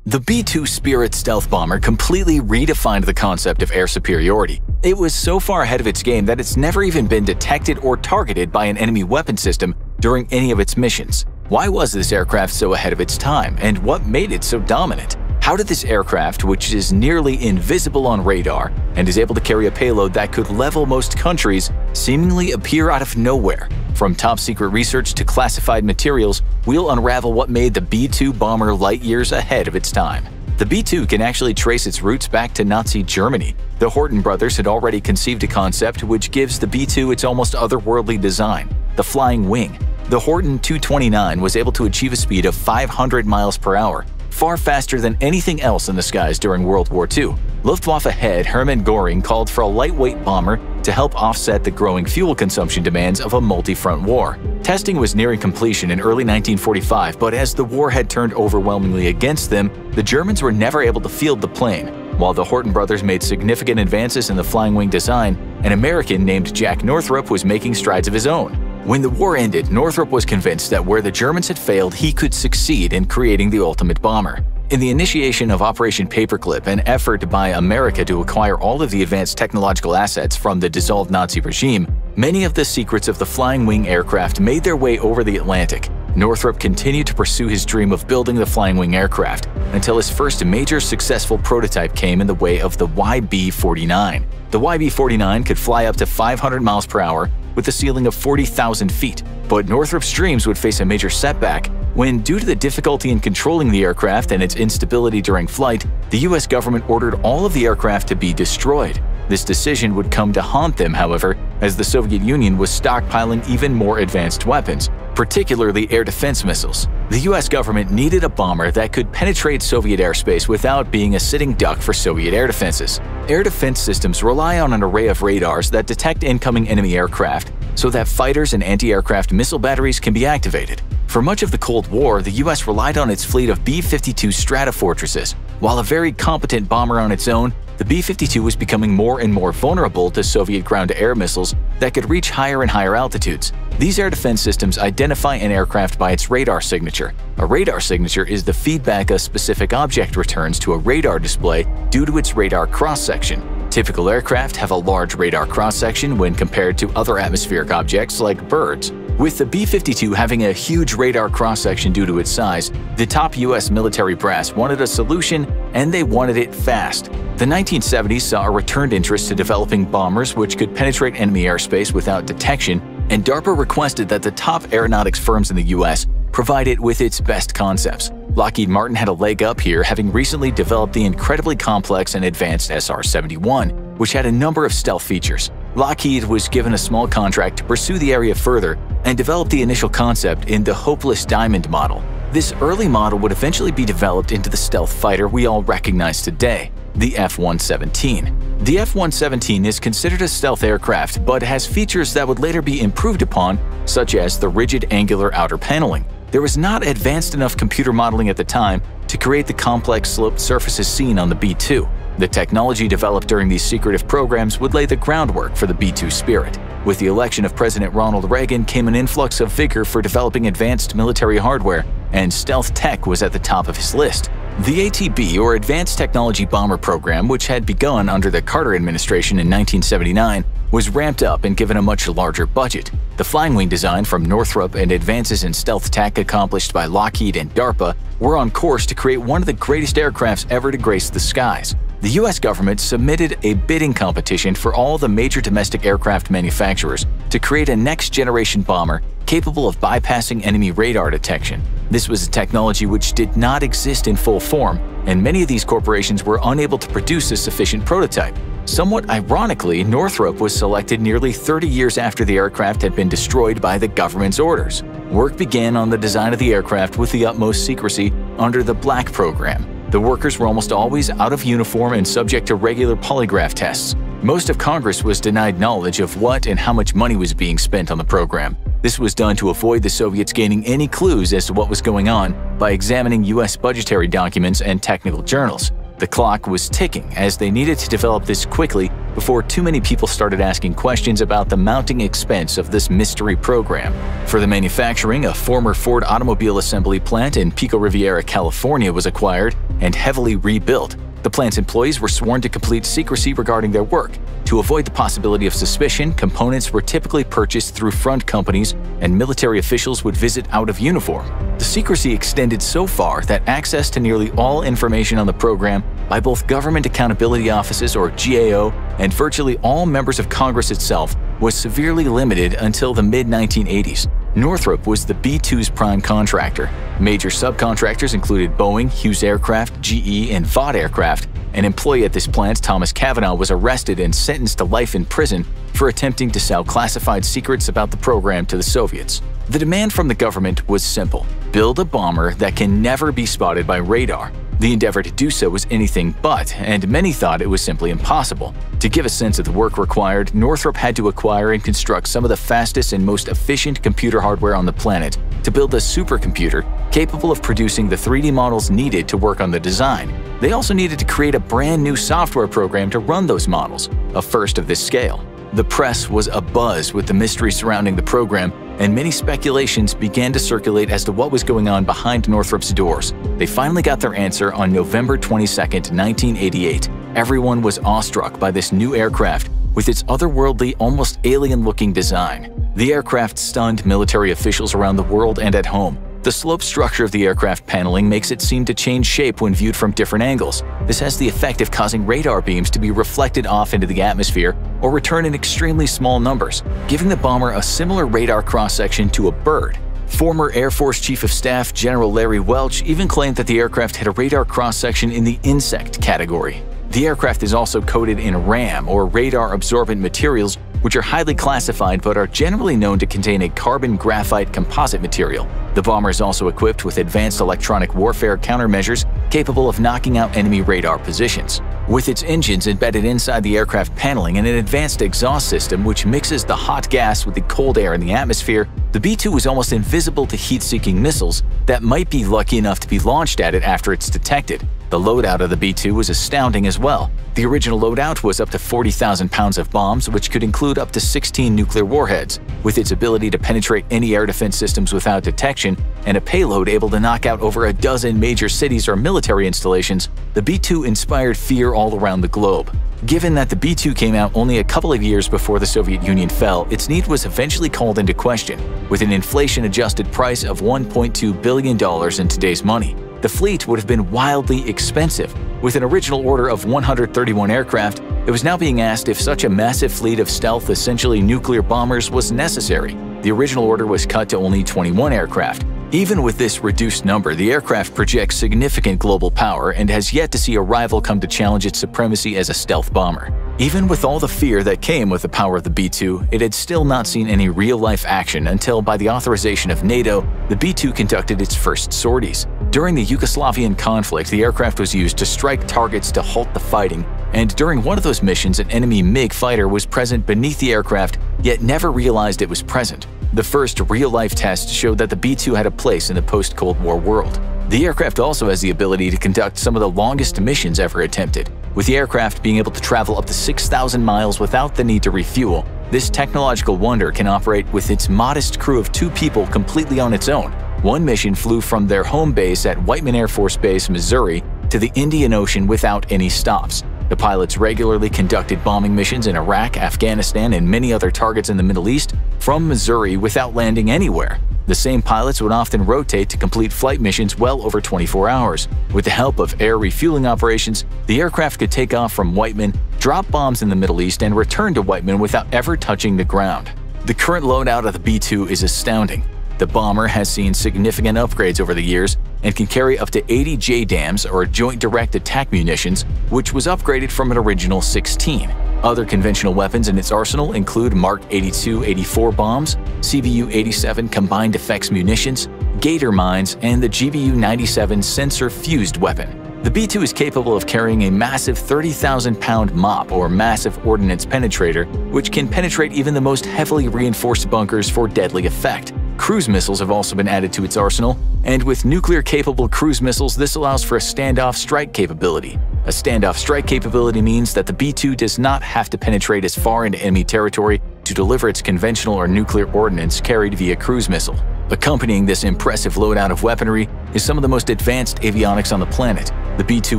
The B-2 Spirit stealth bomber completely redefined the concept of air superiority. It was so far ahead of its game that it's never even been detected or targeted by an enemy weapon system during any of its missions. Why was this aircraft so ahead of its time, and what made it so dominant? How did this aircraft, which is nearly invisible on radar and is able to carry a payload that could level most countries, seemingly appear out of nowhere? From top secret research to classified materials, we'll unravel what made the B-2 bomber light years ahead of its time. The B-2 can actually trace its roots back to Nazi Germany. The Horten brothers had already conceived a concept which gives the B-2 its almost otherworldly design, the flying wing. The Horten 229 was able to achieve a speed of 500 miles per hour, far faster than anything else in the skies during World War II. Luftwaffe head Hermann Göring called for a lightweight bomber to help offset the growing fuel consumption demands of a multi-front war. Testing was nearing completion in early 1945, but as the war had turned overwhelmingly against them, the Germans were never able to field the plane. While the Horten brothers made significant advances in the flying wing design, an American named Jack Northrop was making strides of his own. When the war ended, Northrop was convinced that where the Germans had failed, he could succeed in creating the ultimate bomber. In the initiation of Operation Paperclip, an effort by America to acquire all of the advanced technological assets from the dissolved Nazi regime, many of the secrets of the flying wing aircraft made their way over the Atlantic. Northrop continued to pursue his dream of building the flying wing aircraft until his first major successful prototype came in the way of the YB-49. The YB-49 could fly up to 500 miles per hour with a ceiling of 40,000 feet. But Northrop's dreams would face a major setback when, due to the difficulty in controlling the aircraft and its instability during flight, the US government ordered all of the aircraft to be destroyed. This decision would come to haunt them, however, as the Soviet Union was stockpiling even more advanced weapons, particularly air defense missiles. The US government needed a bomber that could penetrate Soviet airspace without being a sitting duck for Soviet air defenses. Air defense systems rely on an array of radars that detect incoming enemy aircraft so that fighters and anti-aircraft missile batteries can be activated. For much of the Cold War, the US relied on its fleet of B-52 Stratofortresses. While a very competent bomber on its own, the B-52 was becoming more and more vulnerable to Soviet ground-to-air missiles that could reach higher and higher altitudes. These air defense systems identify an aircraft by its radar signature. A radar signature is the feedback a specific object returns to a radar display due to its radar cross-section. Typical aircraft have a large radar cross-section when compared to other atmospheric objects like birds. With the B-52 having a huge radar cross-section due to its size, the top US military brass wanted a solution and they wanted it fast. The 1970s saw a returned interest to developing bombers which could penetrate enemy airspace without detection, and DARPA requested that the top aeronautics firms in the US provide it with its best concepts. Lockheed Martin had a leg up here having recently developed the incredibly complex and advanced SR-71, which had a number of stealth features. Lockheed was given a small contract to pursue the area further and develop the initial concept in the Hopeless Diamond model. This early model would eventually be developed into the stealth fighter we all recognize today the F-117. The F-117 is considered a stealth aircraft but has features that would later be improved upon, such as the rigid angular outer paneling. There was not advanced enough computer modeling at the time to create the complex sloped surfaces seen on the B-2. The technology developed during these secretive programs would lay the groundwork for the B-2 Spirit. With the election of President Ronald Reagan came an influx of vigor for developing advanced military hardware, and stealth tech was at the top of his list. The ATB, or Advanced Technology Bomber Program, which had begun under the Carter administration in 1979, was ramped up and given a much larger budget. The flying wing design from Northrop and advances in stealth tech accomplished by Lockheed and DARPA were on course to create one of the greatest aircrafts ever to grace the skies. The US government submitted a bidding competition for all the major domestic aircraft manufacturers to create a next-generation bomber capable of bypassing enemy radar detection. This was a technology which did not exist in full form, and many of these corporations were unable to produce a sufficient prototype. Somewhat ironically, Northrop was selected nearly 30 years after the aircraft had been destroyed by the government's orders. Work began on the design of the aircraft with the utmost secrecy under the Black program. The workers were almost always out of uniform and subject to regular polygraph tests. Most of Congress was denied knowledge of what and how much money was being spent on the program. This was done to avoid the Soviets gaining any clues as to what was going on by examining U.S. budgetary documents and technical journals. The clock was ticking as they needed to develop this quickly before too many people started asking questions about the mounting expense of this mystery program. For the manufacturing, a former Ford automobile assembly plant in Pico Rivera, California was acquired and heavily rebuilt. The plant's employees were sworn to complete secrecy regarding their work. To avoid the possibility of suspicion, components were typically purchased through front companies, and military officials would visit out of uniform. The secrecy extended so far that access to nearly all information on the program by both Government Accountability Offices or GAO and virtually all members of Congress itself was severely limited until the mid-1980s. Northrop was the B-2's prime contractor. Major subcontractors included Boeing, Hughes Aircraft, GE, and Vought Aircraft. An employee at this plant, Thomas Cavanagh, was arrested and sentenced to life in prison for attempting to sell classified secrets about the program to the Soviets. The demand from the government was simple – build a bomber that can never be spotted by radar. The endeavor to do so was anything but, and many thought it was simply impossible. To give a sense of the work required, Northrop had to acquire and construct some of the fastest and most efficient computer hardware on the planet to build a supercomputer capable of producing the 3D models needed to work on the design. They also needed to create a brand new software program to run those models, a first of this scale. The press was abuzz with the mystery surrounding the program, and many speculations began to circulate as to what was going on behind Northrop's doors. They finally got their answer on November 22, 1988. Everyone was awestruck by this new aircraft with its otherworldly, almost alien-looking design. The aircraft stunned military officials around the world and at home. The slope structure of the aircraft paneling makes it seem to change shape when viewed from different angles. This has the effect of causing radar beams to be reflected off into the atmosphere or return in extremely small numbers, giving the bomber a similar radar cross-section to a bird. Former Air Force Chief of Staff General Larry Welch even claimed that the aircraft had a radar cross-section in the insect category. The aircraft is also coated in RAM, or radar-absorbent materials, which are highly classified but are generally known to contain a carbon graphite composite material. The bomber is also equipped with advanced electronic warfare countermeasures capable of knocking out enemy radar positions. With its engines embedded inside the aircraft paneling and an advanced exhaust system which mixes the hot gas with the cold air in the atmosphere, the B-2 is almost invisible to heat-seeking missiles that might be lucky enough to be launched at it after it's detected. The loadout of the B-2 was astounding as well. The original loadout was up to 40,000 pounds of bombs, which could include up to 16 nuclear warheads. With its ability to penetrate any air defense systems without detection, and a payload able to knock out over a dozen major cities or military installations, the B-2 inspired fear all around the globe. Given that the B-2 came out only a couple of years before the Soviet Union fell, its need was eventually called into question, with an inflation-adjusted price of $1.2 billion in today's money the fleet would have been wildly expensive. With an original order of 131 aircraft, it was now being asked if such a massive fleet of stealth, essentially nuclear bombers, was necessary. The original order was cut to only 21 aircraft. Even with this reduced number, the aircraft projects significant global power and has yet to see a rival come to challenge its supremacy as a stealth bomber. Even with all the fear that came with the power of the B-2, it had still not seen any real-life action until, by the authorization of NATO, the B-2 conducted its first sorties. During the Yugoslavian conflict, the aircraft was used to strike targets to halt the fighting, and during one of those missions, an enemy MiG fighter was present beneath the aircraft, yet never realized it was present. The first real-life test showed that the B-2 had a place in the post-Cold War world. The aircraft also has the ability to conduct some of the longest missions ever attempted. With the aircraft being able to travel up to 6,000 miles without the need to refuel, this technological wonder can operate with its modest crew of two people completely on its own. One mission flew from their home base at Whiteman Air Force Base, Missouri, to the Indian Ocean without any stops. The pilots regularly conducted bombing missions in Iraq, Afghanistan, and many other targets in the Middle East from Missouri without landing anywhere. The same pilots would often rotate to complete flight missions well over 24 hours. With the help of air refueling operations, the aircraft could take off from Whiteman, drop bombs in the Middle East, and return to Whiteman without ever touching the ground. The current loadout of the B-2 is astounding. The bomber has seen significant upgrades over the years and can carry up to 80 JDAMs or Joint Direct Attack munitions, which was upgraded from an original 16. Other conventional weapons in its arsenal include Mark 82-84 bombs, CBU-87 combined effects munitions, Gator mines, and the GBU-97 sensor-fused weapon. The B-2 is capable of carrying a massive 30,000-pound MOP or Massive Ordnance Penetrator, which can penetrate even the most heavily reinforced bunkers for deadly effect. Cruise missiles have also been added to its arsenal, and with nuclear-capable cruise missiles this allows for a standoff strike capability. A standoff strike capability means that the B-2 does not have to penetrate as far into enemy territory to deliver its conventional or nuclear ordnance carried via cruise missile. Accompanying this impressive loadout of weaponry is some of the most advanced avionics on the planet. The B-2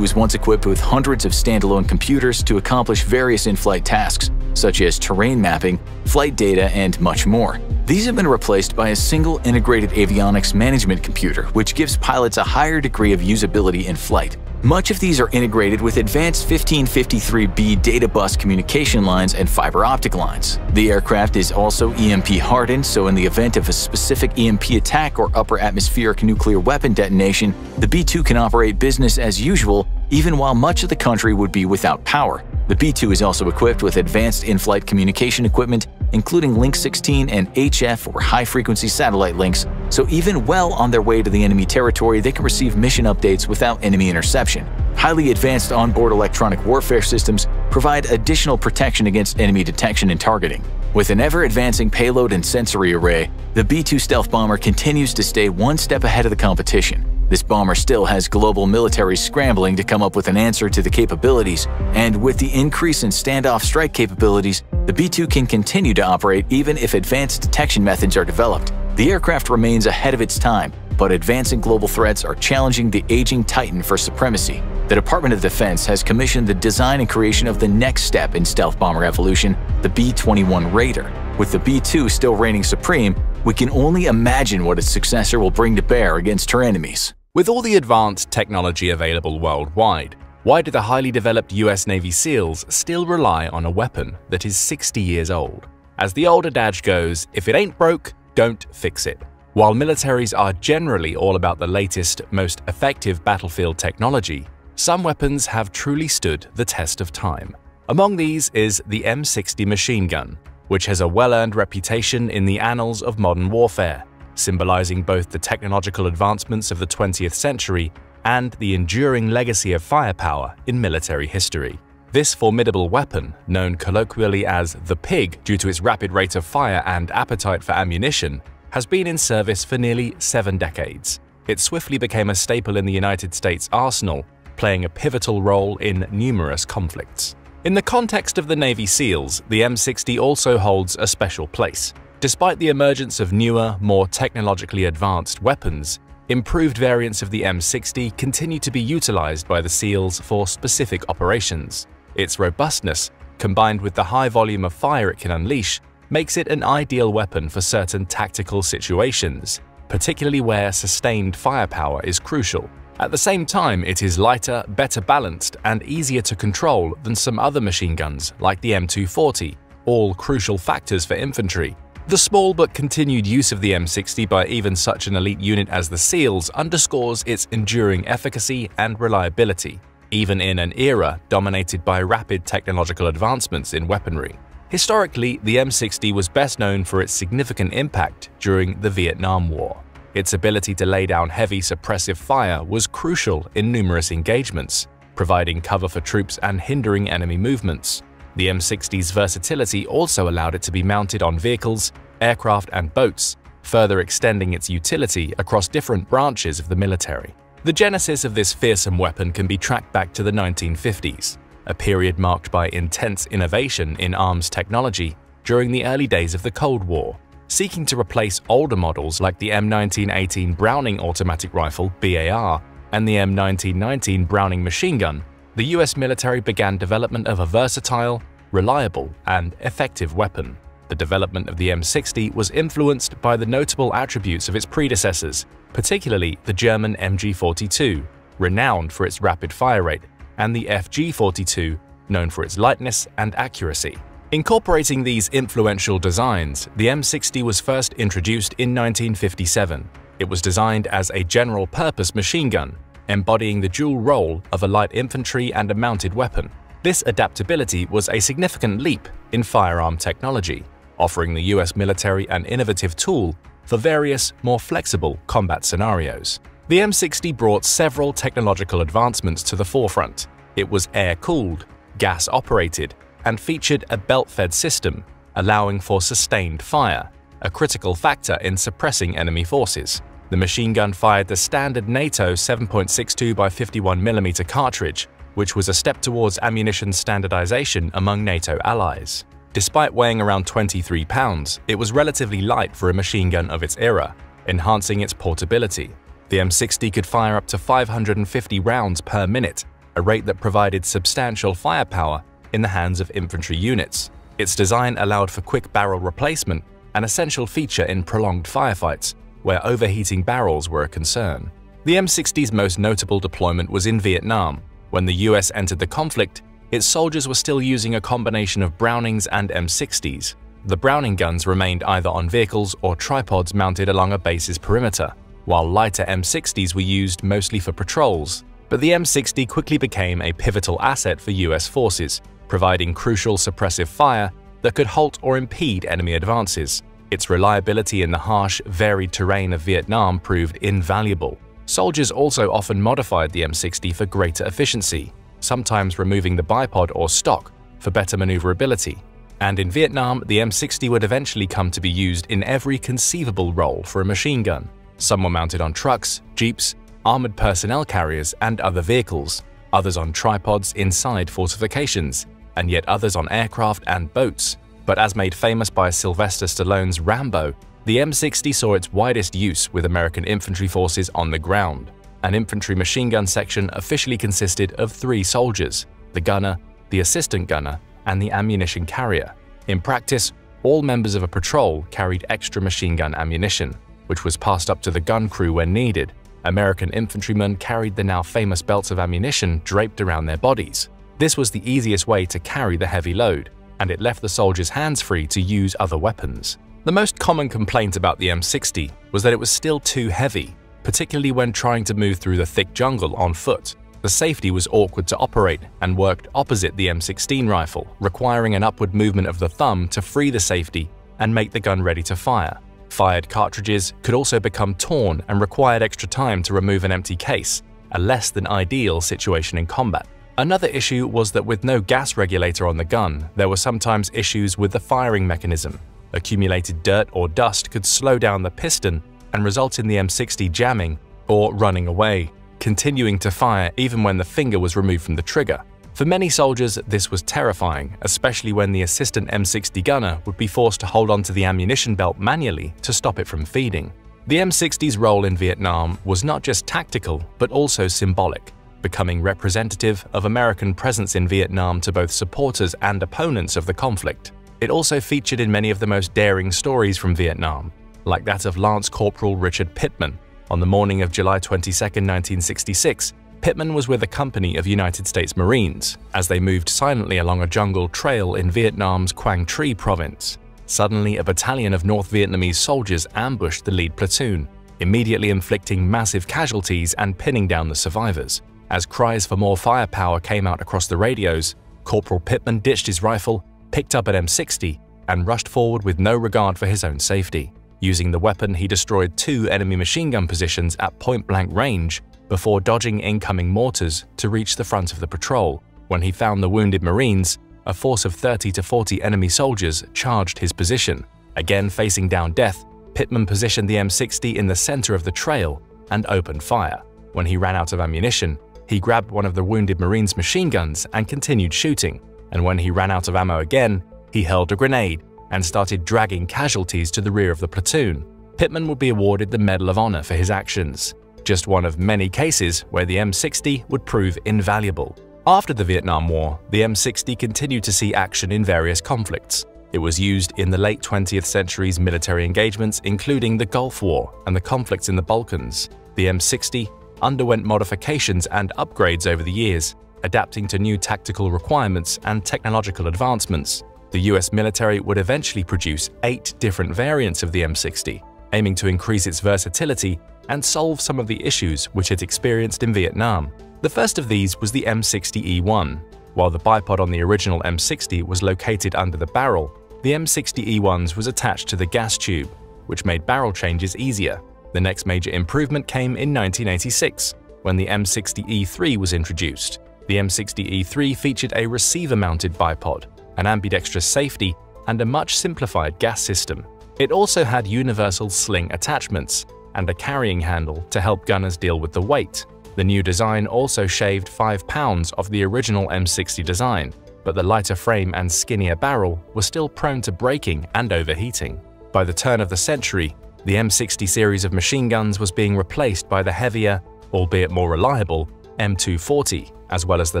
was once equipped with hundreds of standalone computers to accomplish various in-flight tasks, such as terrain mapping, flight data, and much more. These have been replaced by a single integrated avionics management computer, which gives pilots a higher degree of usability in flight. Much of these are integrated with advanced 1553B data bus communication lines and fiber optic lines. The aircraft is also EMP hardened, so in the event of a specific EMP attack or upper atmospheric nuclear weapon detonation, the B-2 can operate business as usual even while much of the country would be without power. The B-2 is also equipped with advanced in-flight communication equipment including Link 16 and HF or high-frequency satellite links, so even well on their way to the enemy territory they can receive mission updates without enemy interception. Highly advanced onboard electronic warfare systems provide additional protection against enemy detection and targeting. With an ever-advancing payload and sensory array, the B-2 stealth bomber continues to stay one step ahead of the competition. This bomber still has global militaries scrambling to come up with an answer to the capabilities, and with the increase in standoff strike capabilities, the B-2 can continue to operate even if advanced detection methods are developed. The aircraft remains ahead of its time, but advancing global threats are challenging the aging Titan for supremacy. The Department of Defense has commissioned the design and creation of the next step in stealth bomber evolution, the B-21 Raider. With the B-2 still reigning supreme, we can only imagine what its successor will bring to bear against her enemies. With all the advanced technology available worldwide, why do the highly developed US Navy SEALs still rely on a weapon that is 60 years old? As the old adage goes, if it ain't broke, don't fix it. While militaries are generally all about the latest, most effective battlefield technology, some weapons have truly stood the test of time. Among these is the M60 machine gun, which has a well-earned reputation in the annals of modern warfare symbolizing both the technological advancements of the 20th century and the enduring legacy of firepower in military history. This formidable weapon, known colloquially as the Pig due to its rapid rate of fire and appetite for ammunition, has been in service for nearly seven decades. It swiftly became a staple in the United States arsenal, playing a pivotal role in numerous conflicts. In the context of the Navy SEALs, the M60 also holds a special place. Despite the emergence of newer, more technologically advanced weapons, improved variants of the M60 continue to be utilized by the SEALs for specific operations. Its robustness, combined with the high volume of fire it can unleash, makes it an ideal weapon for certain tactical situations, particularly where sustained firepower is crucial. At the same time, it is lighter, better balanced, and easier to control than some other machine guns like the M240, all crucial factors for infantry. The small but continued use of the M60 by even such an elite unit as the SEALs underscores its enduring efficacy and reliability, even in an era dominated by rapid technological advancements in weaponry. Historically, the M60 was best known for its significant impact during the Vietnam War. Its ability to lay down heavy suppressive fire was crucial in numerous engagements, providing cover for troops and hindering enemy movements. The M60's versatility also allowed it to be mounted on vehicles, aircraft, and boats, further extending its utility across different branches of the military. The genesis of this fearsome weapon can be tracked back to the 1950s. A period marked by intense innovation in arms technology during the early days of the Cold War. Seeking to replace older models like the M1918 Browning automatic rifle BAR and the M1919 Browning machine gun, the US military began development of a versatile, reliable, and effective weapon. The development of the M60 was influenced by the notable attributes of its predecessors, particularly the German MG42, renowned for its rapid fire rate, and the FG42, known for its lightness and accuracy. Incorporating these influential designs, the M60 was first introduced in 1957. It was designed as a general-purpose machine gun, embodying the dual role of a light infantry and a mounted weapon. This adaptability was a significant leap in firearm technology, offering the US military an innovative tool for various, more flexible combat scenarios. The M60 brought several technological advancements to the forefront. It was air-cooled, gas-operated, and featured a belt-fed system, allowing for sustained fire, a critical factor in suppressing enemy forces. The machine gun fired the standard NATO 7.62 by 51mm cartridge, which was a step towards ammunition standardization among NATO allies. Despite weighing around 23 pounds, it was relatively light for a machine gun of its era, enhancing its portability. The M60 could fire up to 550 rounds per minute, a rate that provided substantial firepower in the hands of infantry units. Its design allowed for quick barrel replacement, an essential feature in prolonged firefights, where overheating barrels were a concern. The M60's most notable deployment was in Vietnam. When the US entered the conflict, its soldiers were still using a combination of Brownings and M60s. The Browning guns remained either on vehicles or tripods mounted along a base's perimeter, while lighter M60s were used mostly for patrols. But the M60 quickly became a pivotal asset for US forces, providing crucial suppressive fire that could halt or impede enemy advances. Its reliability in the harsh, varied terrain of Vietnam proved invaluable. Soldiers also often modified the M60 for greater efficiency, sometimes removing the bipod or stock for better maneuverability. And in Vietnam, the M60 would eventually come to be used in every conceivable role for a machine gun. Some were mounted on trucks, jeeps, armored personnel carriers, and other vehicles, others on tripods inside fortifications, and yet others on aircraft and boats. But as made famous by Sylvester Stallone's Rambo, the M60 saw its widest use with American infantry forces on the ground. An infantry machine gun section officially consisted of three soldiers the gunner, the assistant gunner, and the ammunition carrier. In practice, all members of a patrol carried extra machine gun ammunition, which was passed up to the gun crew when needed. American infantrymen carried the now famous belts of ammunition draped around their bodies. This was the easiest way to carry the heavy load, and it left the soldiers hands free to use other weapons. The most common complaint about the M60 was that it was still too heavy, particularly when trying to move through the thick jungle on foot. The safety was awkward to operate and worked opposite the M16 rifle, requiring an upward movement of the thumb to free the safety and make the gun ready to fire. Fired cartridges could also become torn and required extra time to remove an empty case, a less than ideal situation in combat. Another issue was that with no gas regulator on the gun, there were sometimes issues with the firing mechanism. Accumulated dirt or dust could slow down the piston and result in the M60 jamming or running away, continuing to fire even when the finger was removed from the trigger. For many soldiers, this was terrifying, especially when the assistant M60 gunner would be forced to hold onto the ammunition belt manually to stop it from feeding. The M60's role in Vietnam was not just tactical, but also symbolic, becoming representative of American presence in Vietnam to both supporters and opponents of the conflict. It also featured in many of the most daring stories from Vietnam, like that of Lance Corporal Richard Pittman. On the morning of July 22, 1966, Pittman was with a company of United States Marines as they moved silently along a jungle trail in Vietnam's Quang Tri province. Suddenly, a battalion of North Vietnamese soldiers ambushed the lead platoon, immediately inflicting massive casualties and pinning down the survivors. As cries for more firepower came out across the radios, Corporal Pittman ditched his rifle, picked up an M60, and rushed forward with no regard for his own safety. Using the weapon, he destroyed two enemy machine gun positions at point-blank range before dodging incoming mortars to reach the front of the patrol. When he found the wounded Marines, a force of 30 to 40 enemy soldiers charged his position. Again facing down death, Pittman positioned the M60 in the center of the trail and opened fire. When he ran out of ammunition, He grabbed one of the wounded Marine's machine guns and continued shooting, and when he ran out of ammo again, he hurled a grenade and started dragging casualties to the rear of the platoon. Pittman would be awarded the Medal of Honor for his actions, just one of many cases where the M60 would prove invaluable. After the Vietnam War, the M60 continued to see action in various conflicts. It was used in the late 20th century's military engagements including the Gulf War and the conflicts in the Balkans. The M60 underwent modifications and upgrades over the years, adapting to new tactical requirements and technological advancements. The US military would eventually produce eight different variants of the M60, aiming to increase its versatility and solve some of the issues which it experienced in Vietnam. The first of these was the M60E1. While the bipod on the original M60 was located under the barrel, the M60E1s was attached to the gas tube, which made barrel changes easier. The next major improvement came in 1986, when the M60E3 was introduced. The M60E3 featured a receiver-mounted bipod, an ambidextrous safety, and a much simplified gas system. It also had universal sling attachments and a carrying handle to help gunners deal with the weight. The new design also shaved 5 pounds off the original M60 design, but the lighter frame and skinnier barrel were still prone to breaking and overheating. By the turn of the century, the M60 series of machine guns was being replaced by the heavier, albeit more reliable, M240, as well as the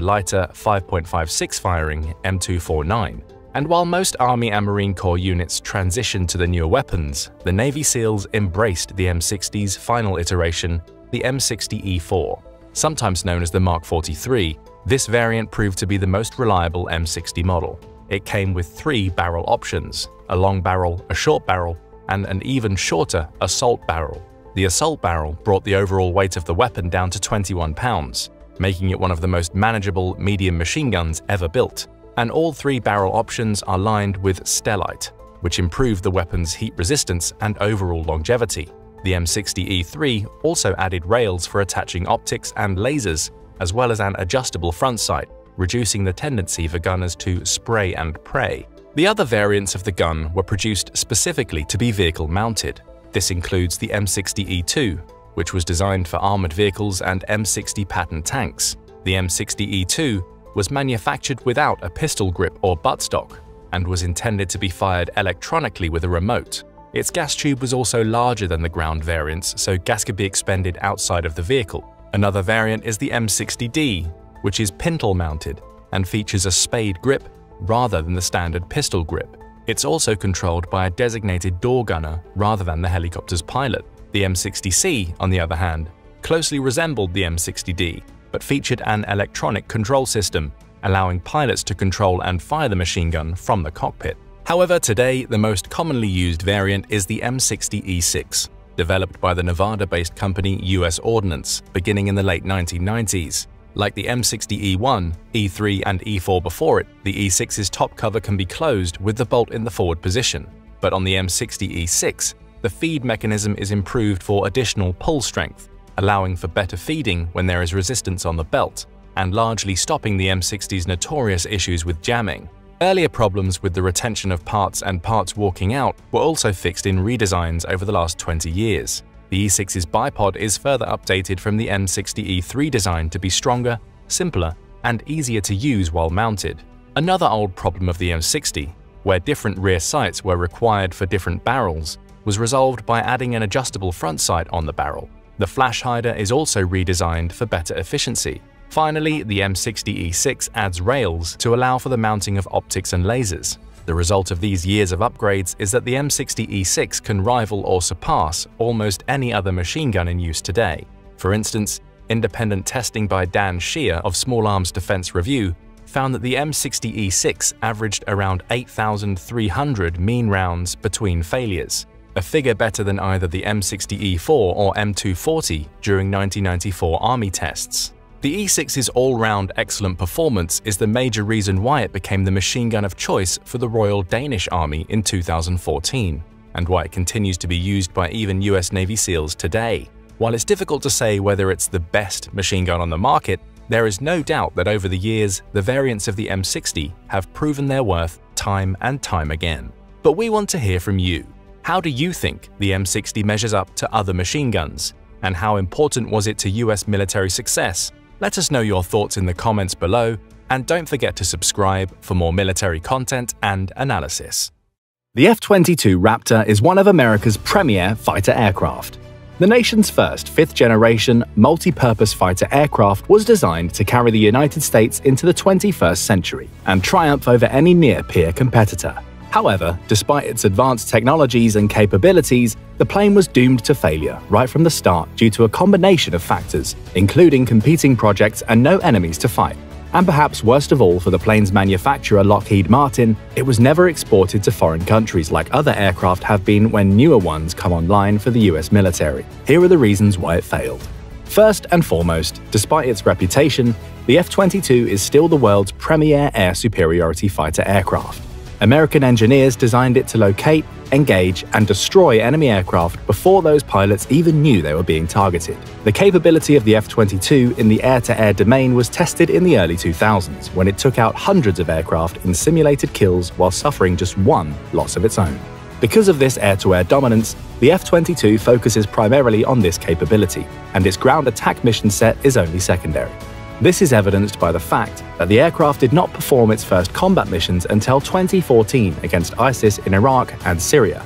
lighter 5.56 firing M249. And while most Army and Marine Corps units transitioned to the newer weapons, the Navy SEALs embraced the M60's final iteration, the M60E4. Sometimes known as the Mark 43, this variant proved to be the most reliable M60 model. It came with three barrel options, a long barrel, a short barrel, and an even shorter assault barrel. The assault barrel brought the overall weight of the weapon down to 21 pounds, making it one of the most manageable medium machine guns ever built and all three barrel options are lined with stellite, which improved the weapon's heat resistance and overall longevity. The M60E3 also added rails for attaching optics and lasers, as well as an adjustable front sight, reducing the tendency for gunners to spray and pray. The other variants of the gun were produced specifically to be vehicle-mounted. This includes the M60E2, which was designed for armored vehicles and M60 Patton tanks. The M60E2 was manufactured without a pistol grip or buttstock and was intended to be fired electronically with a remote. Its gas tube was also larger than the ground variants, so gas could be expended outside of the vehicle. Another variant is the M60D, which is pintle mounted and features a spade grip rather than the standard pistol grip. It's also controlled by a designated door gunner rather than the helicopter's pilot. The M60C, on the other hand, closely resembled the M60D but featured an electronic control system, allowing pilots to control and fire the machine gun from the cockpit. However, today the most commonly used variant is the M60E6, developed by the Nevada-based company US Ordnance beginning in the late 1990s. Like the M60E1, E3 and E4 before it, the E6's top cover can be closed with the bolt in the forward position. But on the M60E6, the feed mechanism is improved for additional pull strength, allowing for better feeding when there is resistance on the belt, and largely stopping the M60's notorious issues with jamming. Earlier problems with the retention of parts and parts walking out were also fixed in redesigns over the last 20 years. The E6's bipod is further updated from the M60E3 design to be stronger, simpler, and easier to use while mounted. Another old problem of the M60, where different rear sights were required for different barrels, was resolved by adding an adjustable front sight on the barrel. The flash hider is also redesigned for better efficiency. Finally, the M60E6 adds rails to allow for the mounting of optics and lasers. The result of these years of upgrades is that the M60E6 can rival or surpass almost any other machine gun in use today. For instance, independent testing by Dan Shea of Small Arms Defense Review found that the M60E6 averaged around 8,300 mean rounds between failures a figure better than either the M60E4 or M240 during 1994 Army tests. The E6's all-round excellent performance is the major reason why it became the machine gun of choice for the Royal Danish Army in 2014, and why it continues to be used by even US Navy SEALs today. While it's difficult to say whether it's the best machine gun on the market, there is no doubt that over the years, the variants of the M60 have proven their worth time and time again. But we want to hear from you. How do you think the M60 measures up to other machine guns? And how important was it to US military success? Let us know your thoughts in the comments below, and don't forget to subscribe for more military content and analysis. The F 22 Raptor is one of America's premier fighter aircraft. The nation's first fifth generation multi purpose fighter aircraft was designed to carry the United States into the 21st century and triumph over any near peer competitor. However, despite its advanced technologies and capabilities, the plane was doomed to failure right from the start due to a combination of factors, including competing projects and no enemies to fight. And perhaps worst of all for the plane's manufacturer Lockheed Martin, it was never exported to foreign countries like other aircraft have been when newer ones come online for the US military. Here are the reasons why it failed. First and foremost, despite its reputation, the F 22 is still the world's premier air superiority fighter aircraft. American engineers designed it to locate, engage, and destroy enemy aircraft before those pilots even knew they were being targeted. The capability of the F 22 in the air to air domain was tested in the early 2000s when it took out hundreds of aircraft in simulated kills while suffering just one loss of its own. Because of this air to air dominance, the F 22 focuses primarily on this capability, and its ground attack mission set is only secondary. This is evidenced by the fact that the aircraft did not perform its first combat missions until 2014 against ISIS in Iraq and Syria.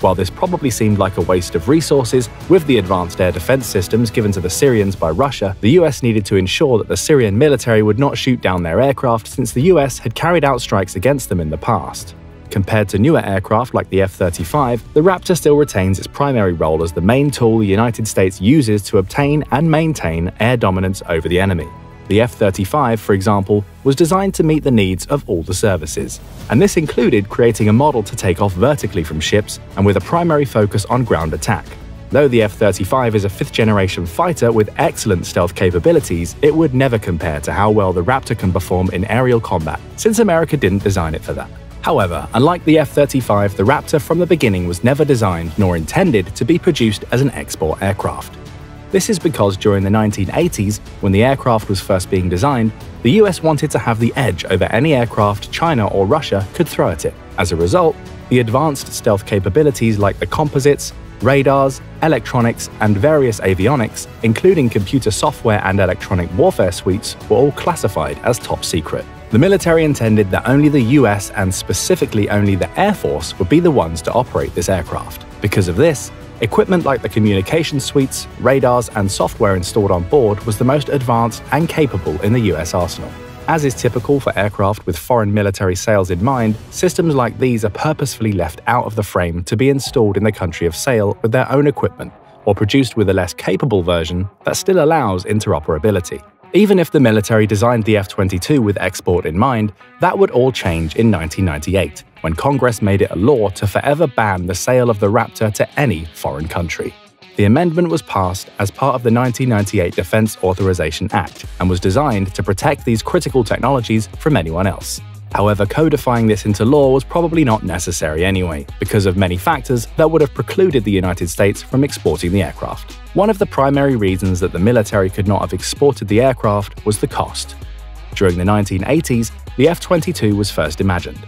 While this probably seemed like a waste of resources, with the advanced air defense systems given to the Syrians by Russia, the US needed to ensure that the Syrian military would not shoot down their aircraft since the US had carried out strikes against them in the past. Compared to newer aircraft like the F 35, the Raptor still retains its primary role as the main tool the United States uses to obtain and maintain air dominance over the enemy. The F 35, for example, was designed to meet the needs of all the services, and this included creating a model to take off vertically from ships and with a primary focus on ground attack. Though the F 35 is a fifth generation fighter with excellent stealth capabilities, it would never compare to how well the Raptor can perform in aerial combat, since America didn't design it for that. However, unlike the F 35, the Raptor from the beginning was never designed nor intended to be produced as an export aircraft. This is because during the 1980s, when the aircraft was first being designed, the US wanted to have the edge over any aircraft China or Russia could throw at it. As a result, the advanced stealth capabilities like the composites, radars, electronics, and various avionics, including computer software and electronic warfare suites, were all classified as top secret. The military intended that only the US and specifically only the Air Force would be the ones to operate this aircraft. Because of this, Equipment like the communication suites, radars, and software installed on board was the most advanced and capable in the US arsenal. As is typical for aircraft with foreign military sales in mind, systems like these are purposefully left out of the frame to be installed in the country of sale with their own equipment, or produced with a less capable version that still allows interoperability. Even if the military designed the F 22 with export in mind, that would all change in 1998, when Congress made it a law to forever ban the sale of the Raptor to any foreign country. The amendment was passed as part of the 1998 Defense Authorization Act and was designed to protect these critical technologies from anyone else. However, codifying this into law was probably not necessary anyway, because of many factors that would have precluded the United States from exporting the aircraft. One of the primary reasons that the military could not have exported the aircraft was the cost. During the 1980s, the F 22 was first imagined.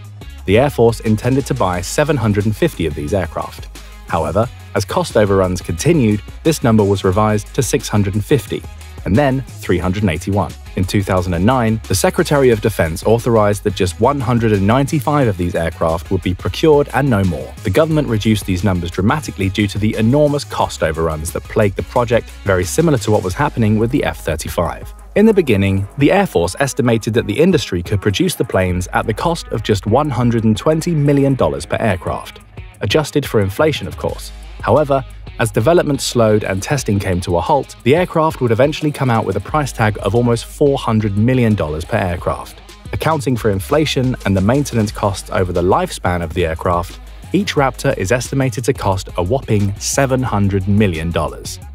The Air Force intended to buy 750 of these aircraft. However, as cost overruns continued, this number was revised to 650, and then 381. In 2009, the Secretary of Defense authorized that just 195 of these aircraft would be procured and no more. The government reduced these numbers dramatically due to the enormous cost overruns that plagued the project, very similar to what was happening with the F 35. In the beginning, the Air Force estimated that the industry could produce the planes at the cost of just $120 million per aircraft, adjusted for inflation, of course. However, as development slowed and testing came to a halt, the aircraft would eventually come out with a price tag of almost $400 million per aircraft. Accounting for inflation and the maintenance costs over the lifespan of the aircraft, each Raptor is estimated to cost a whopping $700 million.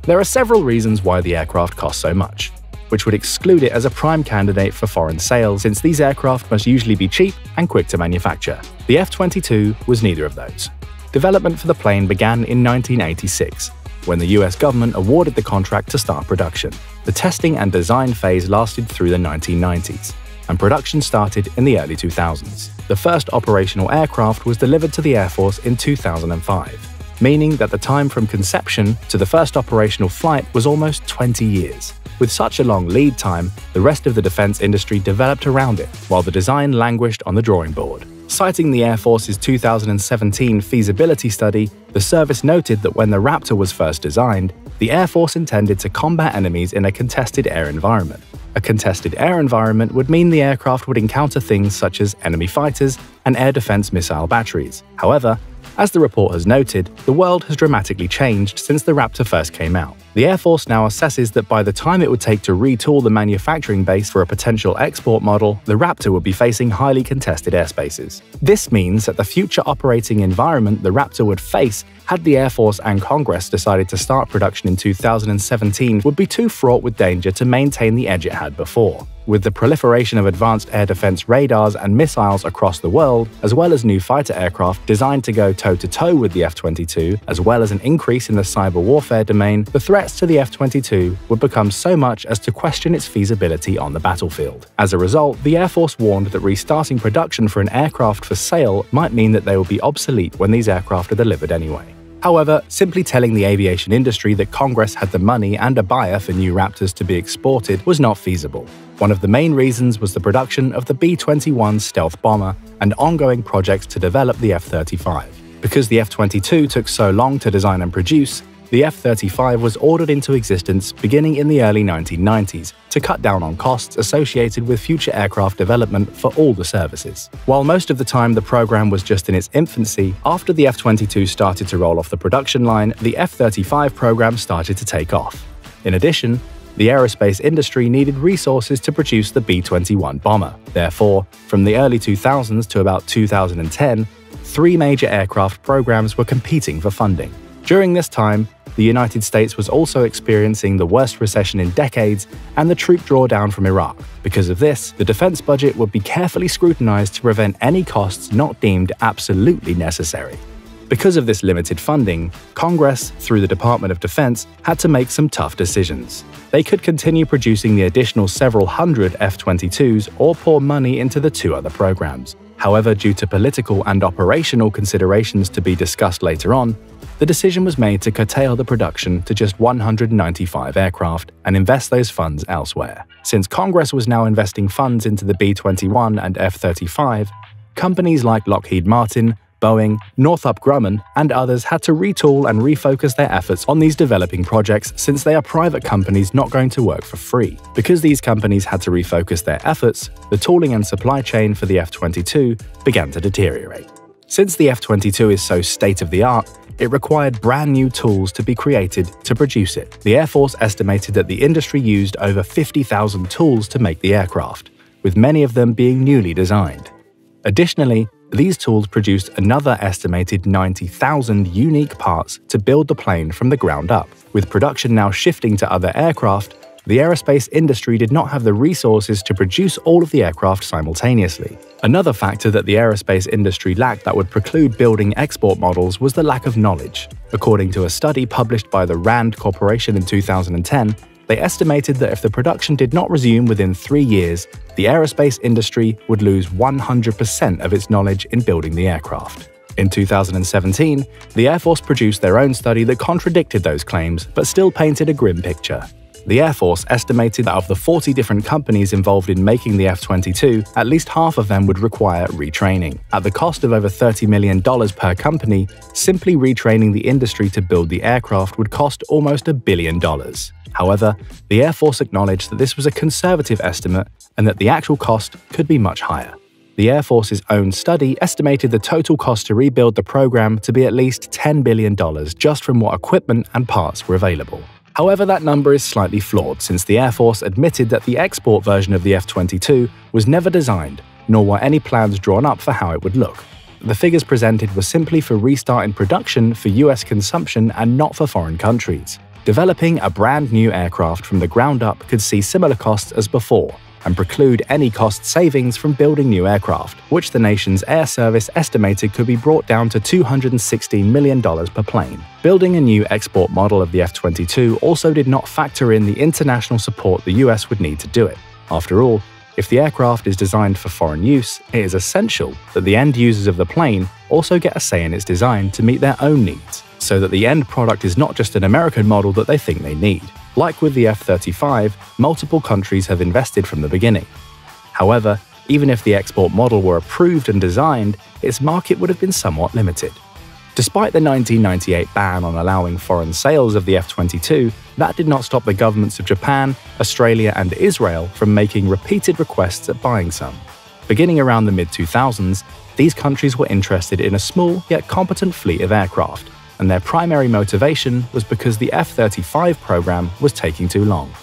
There are several reasons why the aircraft costs so much, which would exclude it as a prime candidate for foreign sales since these aircraft must usually be cheap and quick to manufacture. The F 22 was neither of those. Development for the plane began in 1986, when the US government awarded the contract to start production. The testing and design phase lasted through the 1990s, and production started in the early 2000s. The first operational aircraft was delivered to the Air Force in 2005, meaning that the time from conception to the first operational flight was almost 20 years. With such a long lead time, the rest of the defense industry developed around it, while the design languished on the drawing board. Citing the Air Force's 2017 feasibility study, the service noted that when the Raptor was first designed, the Air Force intended to combat enemies in a contested air environment. A contested air environment would mean the aircraft would encounter things such as enemy fighters and air defense missile batteries. However, as the report has noted, the world has dramatically changed since the Raptor first came out. The Air Force now assesses that by the time it would take to retool the manufacturing base for a potential export model, the Raptor would be facing highly contested airspaces. This means that the future operating environment the Raptor would face had the Air Force and Congress decided to start production in 2017 would be too fraught with danger to maintain the edge it had before. With the proliferation of advanced air defense radars and missiles across the world, as well as new fighter aircraft designed to go toe to toe with the F 22, as well as an increase in the cyber warfare domain, the threats to the F 22 would become so much as to question its feasibility on the battlefield. As a result, the Air Force warned that restarting production for an aircraft for sale might mean that they will be obsolete when these aircraft are delivered anyway. However, simply telling the aviation industry that Congress had the money and a buyer for new Raptors to be exported was not feasible. One of the main reasons was the production of the B 21 stealth bomber and ongoing projects to develop the F 35. Because the F 22 took so long to design and produce, the F-35 was ordered into existence beginning in the early 1990s to cut down on costs associated with future aircraft development for all the services. While most of the time the program was just in its infancy, after the F-22 started to roll off the production line, the F-35 program started to take off. In addition, the aerospace industry needed resources to produce the B-21 bomber. Therefore, from the early 2000s to about 2010, three major aircraft programs were competing for funding. During this time, the United States was also experiencing the worst recession in decades and the troop drawdown from Iraq. Because of this, the defense budget would be carefully scrutinized to prevent any costs not deemed absolutely necessary. Because of this limited funding, Congress, through the Department of Defense, had to make some tough decisions. They could continue producing the additional several hundred F 22s or pour money into the two other programs. However, due to political and operational considerations to be discussed later on, the decision was made to curtail the production to just 195 aircraft and invest those funds elsewhere. Since Congress was now investing funds into the B 21 and F 35, companies like Lockheed Martin, Boeing, Northrop Grumman, and others had to retool and refocus their efforts on these developing projects since they are private companies not going to work for free. Because these companies had to refocus their efforts, the tooling and supply chain for the F 22 began to deteriorate. Since the F 22 is so state of the art, it required brand new tools to be created to produce it. The Air Force estimated that the industry used over 50,000 tools to make the aircraft, with many of them being newly designed. Additionally, these tools produced another estimated 90,000 unique parts to build the plane from the ground up. With production now shifting to other aircraft, the aerospace industry did not have the resources to produce all of the aircraft simultaneously. Another factor that the aerospace industry lacked that would preclude building export models was the lack of knowledge. According to a study published by the RAND Corporation in 2010, they estimated that if the production did not resume within three years, the aerospace industry would lose 100% of its knowledge in building the aircraft. In 2017, the Air Force produced their own study that contradicted those claims but still painted a grim picture. The Air Force estimated that of the 40 different companies involved in making the F 22, at least half of them would require retraining. At the cost of over $30 million per company, simply retraining the industry to build the aircraft would cost almost a billion dollars. However, the Air Force acknowledged that this was a conservative estimate and that the actual cost could be much higher. The Air Force's own study estimated the total cost to rebuild the program to be at least $10 billion just from what equipment and parts were available. However, that number is slightly flawed since the Air Force admitted that the export version of the F 22 was never designed, nor were any plans drawn up for how it would look. The figures presented were simply for restarting production for US consumption and not for foreign countries. Developing a brand new aircraft from the ground up could see similar costs as before, and preclude any cost savings from building new aircraft, which the nation's air service estimated could be brought down to $216 million per plane. Building a new export model of the F 22 also did not factor in the international support the US would need to do it. After all, if the aircraft is designed for foreign use, it is essential that the end users of the plane also get a say in its design to meet their own needs, so that the end product is not just an American model that they think they need. Like with the F 35, multiple countries have invested from the beginning. However, even if the export model were approved and designed, its market would have been somewhat limited. Despite the 1998 ban on allowing foreign sales of the F 22, that did not stop the governments of Japan, Australia, and Israel from making repeated requests at buying some. Beginning around the mid 2000s, these countries were interested in a small yet competent fleet of aircraft, and their primary motivation was because the F 35 program was taking too long.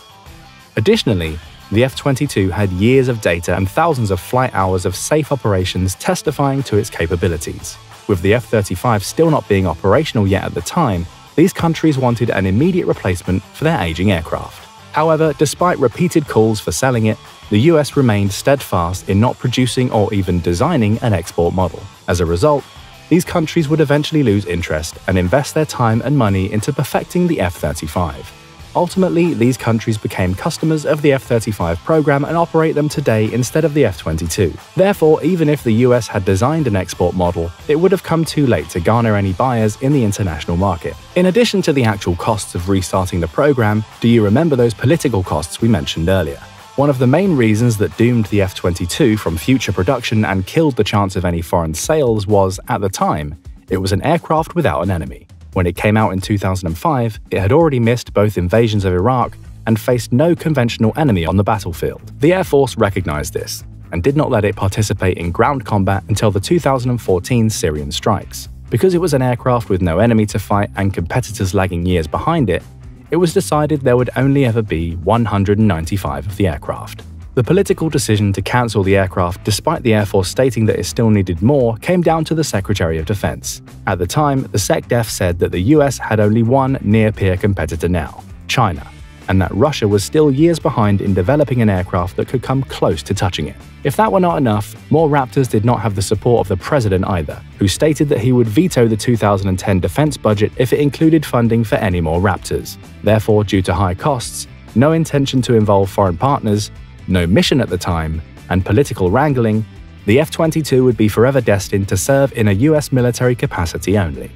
Additionally, the F 22 had years of data and thousands of flight hours of safe operations testifying to its capabilities. With the F 35 still not being operational yet at the time, these countries wanted an immediate replacement for their aging aircraft. However, despite repeated calls for selling it, the US remained steadfast in not producing or even designing an export model. As a result, these countries would eventually lose interest and invest their time and money into perfecting the F 35. Ultimately, these countries became customers of the F 35 program and operate them today instead of the F 22. Therefore, even if the US had designed an export model, it would have come too late to garner any buyers in the international market. In addition to the actual costs of restarting the program, do you remember those political costs we mentioned earlier? One of the main reasons that doomed the F 22 from future production and killed the chance of any foreign sales was, at the time, it was an aircraft without an enemy. When it came out in 2005, it had already missed both invasions of Iraq and faced no conventional enemy on the battlefield. The Air Force recognized this and did not let it participate in ground combat until the 2014 Syrian strikes. Because it was an aircraft with no enemy to fight and competitors lagging years behind it, it was decided there would only ever be 195 of the aircraft. The political decision to cancel the aircraft, despite the Air Force stating that it still needed more, came down to the Secretary of Defense. At the time, the SecDef said that the US had only one near peer competitor now China, and that Russia was still years behind in developing an aircraft that could come close to touching it. If that were not enough, more Raptors did not have the support of the president either, who stated that he would veto the 2010 defense budget if it included funding for any more Raptors. Therefore, due to high costs, no intention to involve foreign partners, no mission at the time, and political wrangling, the F 22 would be forever destined to serve in a US military capacity only.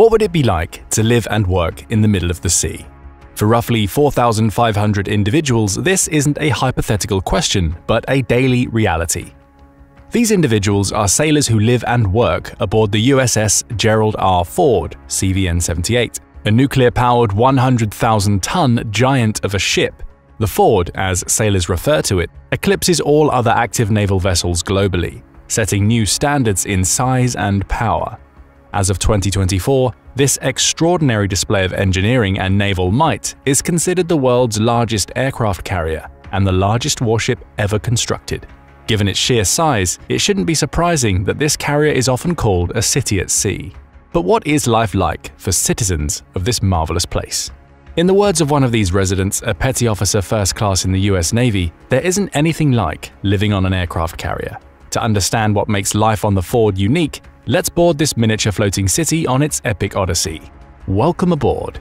What would it be like to live and work in the middle of the sea? For roughly 4,500 individuals, this isn't a hypothetical question, but a daily reality. These individuals are sailors who live and work aboard the USS Gerald R. Ford, CVN 78, a nuclear-powered 100,000-ton giant of a ship. The Ford, as sailors refer to it, eclipses all other active naval vessels globally, setting new standards in size and power. As of 2024, this extraordinary display of engineering and naval might is considered the world's largest aircraft carrier and the largest warship ever constructed. Given its sheer size, it shouldn't be surprising that this carrier is often called a city at sea. But what is life like for citizens of this marvelous place? In the words of one of these residents, a petty officer first class in the US Navy, there isn't anything like living on an aircraft carrier. To understand what makes life on the Ford unique, let's board this miniature floating city on its epic odyssey. Welcome aboard.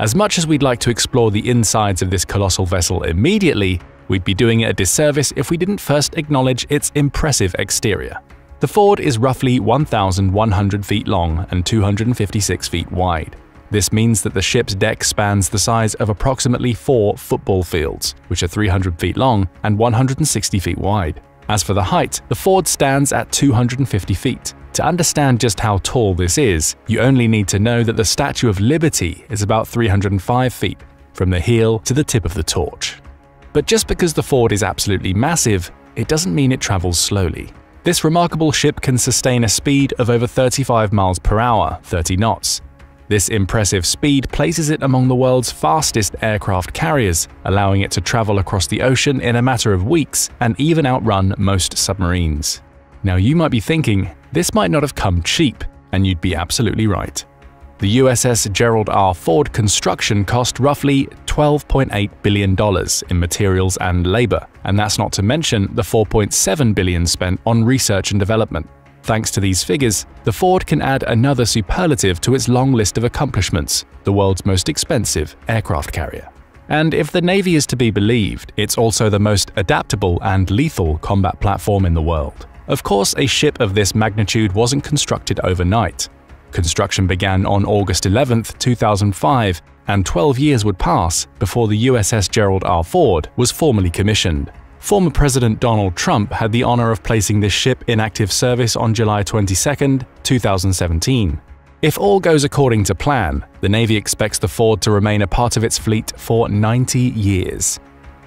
As much as we'd like to explore the insides of this colossal vessel immediately, we'd be doing it a disservice if we didn't first acknowledge its impressive exterior. The Ford is roughly 1,100 feet long and 256 feet wide. This means that the ship's deck spans the size of approximately four football fields, which are 300 feet long and 160 feet wide. As for the height, the Ford stands at 250 feet. To understand just how tall this is, you only need to know that the Statue of Liberty is about 305 feet, from the heel to the tip of the torch. But just because the Ford is absolutely massive, it doesn't mean it travels slowly. This remarkable ship can sustain a speed of over 35 miles per hour, 30 knots. This impressive speed places it among the world's fastest aircraft carriers, allowing it to travel across the ocean in a matter of weeks and even outrun most submarines. Now you might be thinking, this might not have come cheap, and you'd be absolutely right. The USS Gerald R. Ford construction cost roughly $12.8 billion in materials and labor, and that's not to mention the 4.7 billion spent on research and development. Thanks to these figures, the Ford can add another superlative to its long list of accomplishments, the world's most expensive aircraft carrier. And if the Navy is to be believed, it's also the most adaptable and lethal combat platform in the world. Of course, a ship of this magnitude wasn't constructed overnight. Construction began on August 11, 2005, and 12 years would pass before the USS Gerald R. Ford was formally commissioned. Former President Donald Trump had the honor of placing this ship in active service on July 22, 2017. If all goes according to plan, the Navy expects the Ford to remain a part of its fleet for 90 years.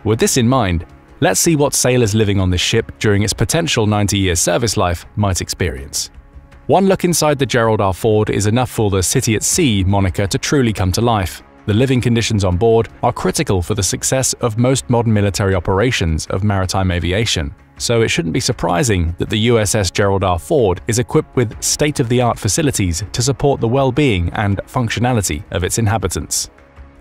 With this in mind, let's see what sailors living on this ship during its potential 90-year service life might experience. One look inside the Gerald R. Ford is enough for the City at Sea moniker to truly come to life. The living conditions on board are critical for the success of most modern military operations of maritime aviation, so it shouldn't be surprising that the USS Gerald R. Ford is equipped with state-of-the-art facilities to support the well-being and functionality of its inhabitants.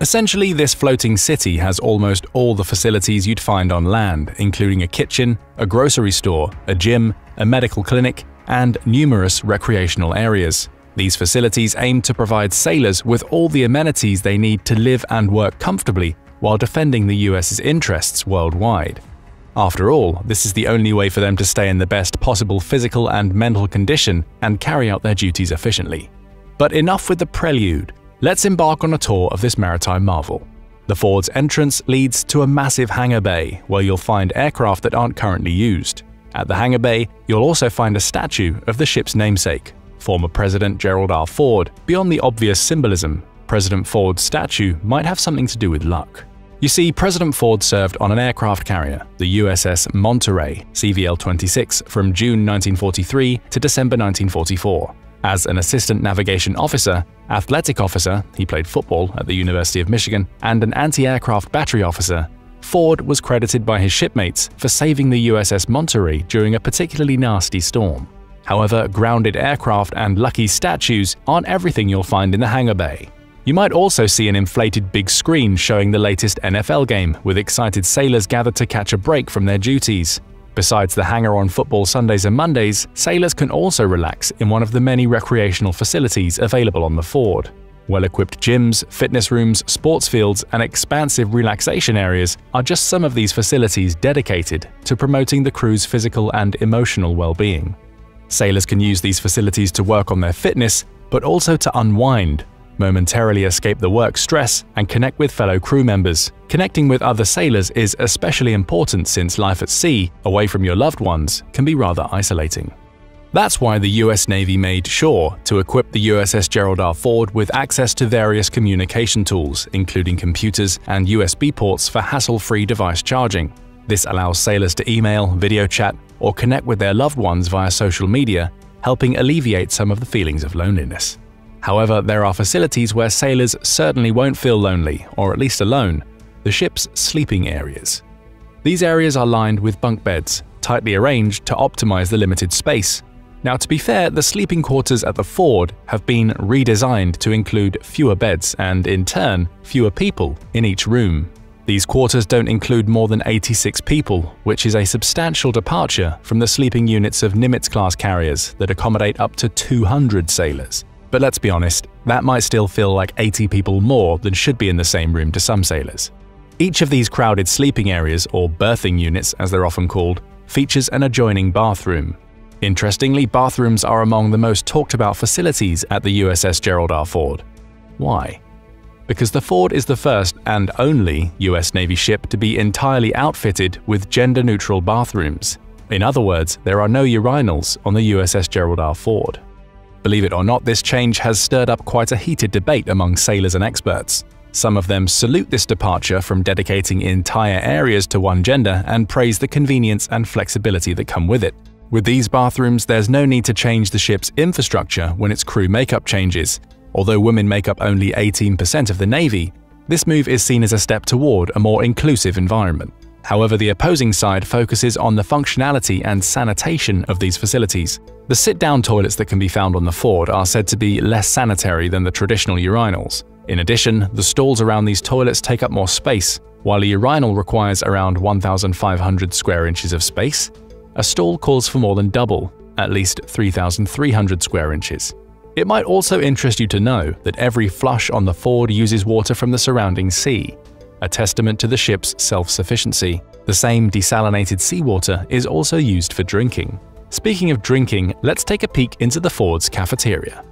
Essentially, this floating city has almost all the facilities you'd find on land, including a kitchen, a grocery store, a gym, a medical clinic, and numerous recreational areas. These facilities aim to provide sailors with all the amenities they need to live and work comfortably while defending the US's interests worldwide. After all, this is the only way for them to stay in the best possible physical and mental condition and carry out their duties efficiently. But enough with the prelude. Let's embark on a tour of this maritime marvel. The Ford's entrance leads to a massive hangar bay where you'll find aircraft that aren't currently used. At the hangar bay, you'll also find a statue of the ship's namesake, former President Gerald R. Ford. Beyond the obvious symbolism, President Ford's statue might have something to do with luck. You see, President Ford served on an aircraft carrier, the USS Monterey CVL-26, from June 1943 to December 1944. As an assistant navigation officer, athletic officer he played football at the University of Michigan and an anti-aircraft battery officer Ford was credited by his shipmates for saving the USS Monterey during a particularly nasty storm. However, grounded aircraft and lucky statues aren't everything you'll find in the hangar bay. You might also see an inflated big screen showing the latest NFL game, with excited sailors gathered to catch a break from their duties. Besides the hangar on football Sundays and Mondays, sailors can also relax in one of the many recreational facilities available on the Ford. Well-equipped gyms, fitness rooms, sports fields, and expansive relaxation areas are just some of these facilities dedicated to promoting the crew's physical and emotional well-being. Sailors can use these facilities to work on their fitness, but also to unwind, momentarily escape the work stress, and connect with fellow crew members. Connecting with other sailors is especially important since life at sea, away from your loved ones, can be rather isolating. That's why the US Navy made sure to equip the USS Gerald R. Ford with access to various communication tools, including computers and USB ports for hassle-free device charging. This allows sailors to email, video chat, or connect with their loved ones via social media, helping alleviate some of the feelings of loneliness. However, there are facilities where sailors certainly won't feel lonely, or at least alone, the ship's sleeping areas. These areas are lined with bunk beds, tightly arranged to optimize the limited space, now to be fair, the sleeping quarters at the Ford have been redesigned to include fewer beds and, in turn, fewer people in each room. These quarters don't include more than 86 people, which is a substantial departure from the sleeping units of Nimitz-class carriers that accommodate up to 200 sailors. But let's be honest, that might still feel like 80 people more than should be in the same room to some sailors. Each of these crowded sleeping areas, or berthing units as they're often called, features an adjoining bathroom, Interestingly, bathrooms are among the most talked about facilities at the USS Gerald R. Ford. Why? Because the Ford is the first and only US Navy ship to be entirely outfitted with gender-neutral bathrooms. In other words, there are no urinals on the USS Gerald R. Ford. Believe it or not, this change has stirred up quite a heated debate among sailors and experts. Some of them salute this departure from dedicating entire areas to one gender and praise the convenience and flexibility that come with it. With these bathrooms, there's no need to change the ship's infrastructure when its crew makeup changes. Although women make up only 18% of the Navy, this move is seen as a step toward a more inclusive environment. However, the opposing side focuses on the functionality and sanitation of these facilities. The sit-down toilets that can be found on the Ford are said to be less sanitary than the traditional urinals. In addition, the stalls around these toilets take up more space. While a urinal requires around 1,500 square inches of space, a stall calls for more than double, at least 3,300 square inches. It might also interest you to know that every flush on the Ford uses water from the surrounding sea, a testament to the ship's self-sufficiency. The same desalinated seawater is also used for drinking. Speaking of drinking, let's take a peek into the Ford's cafeteria.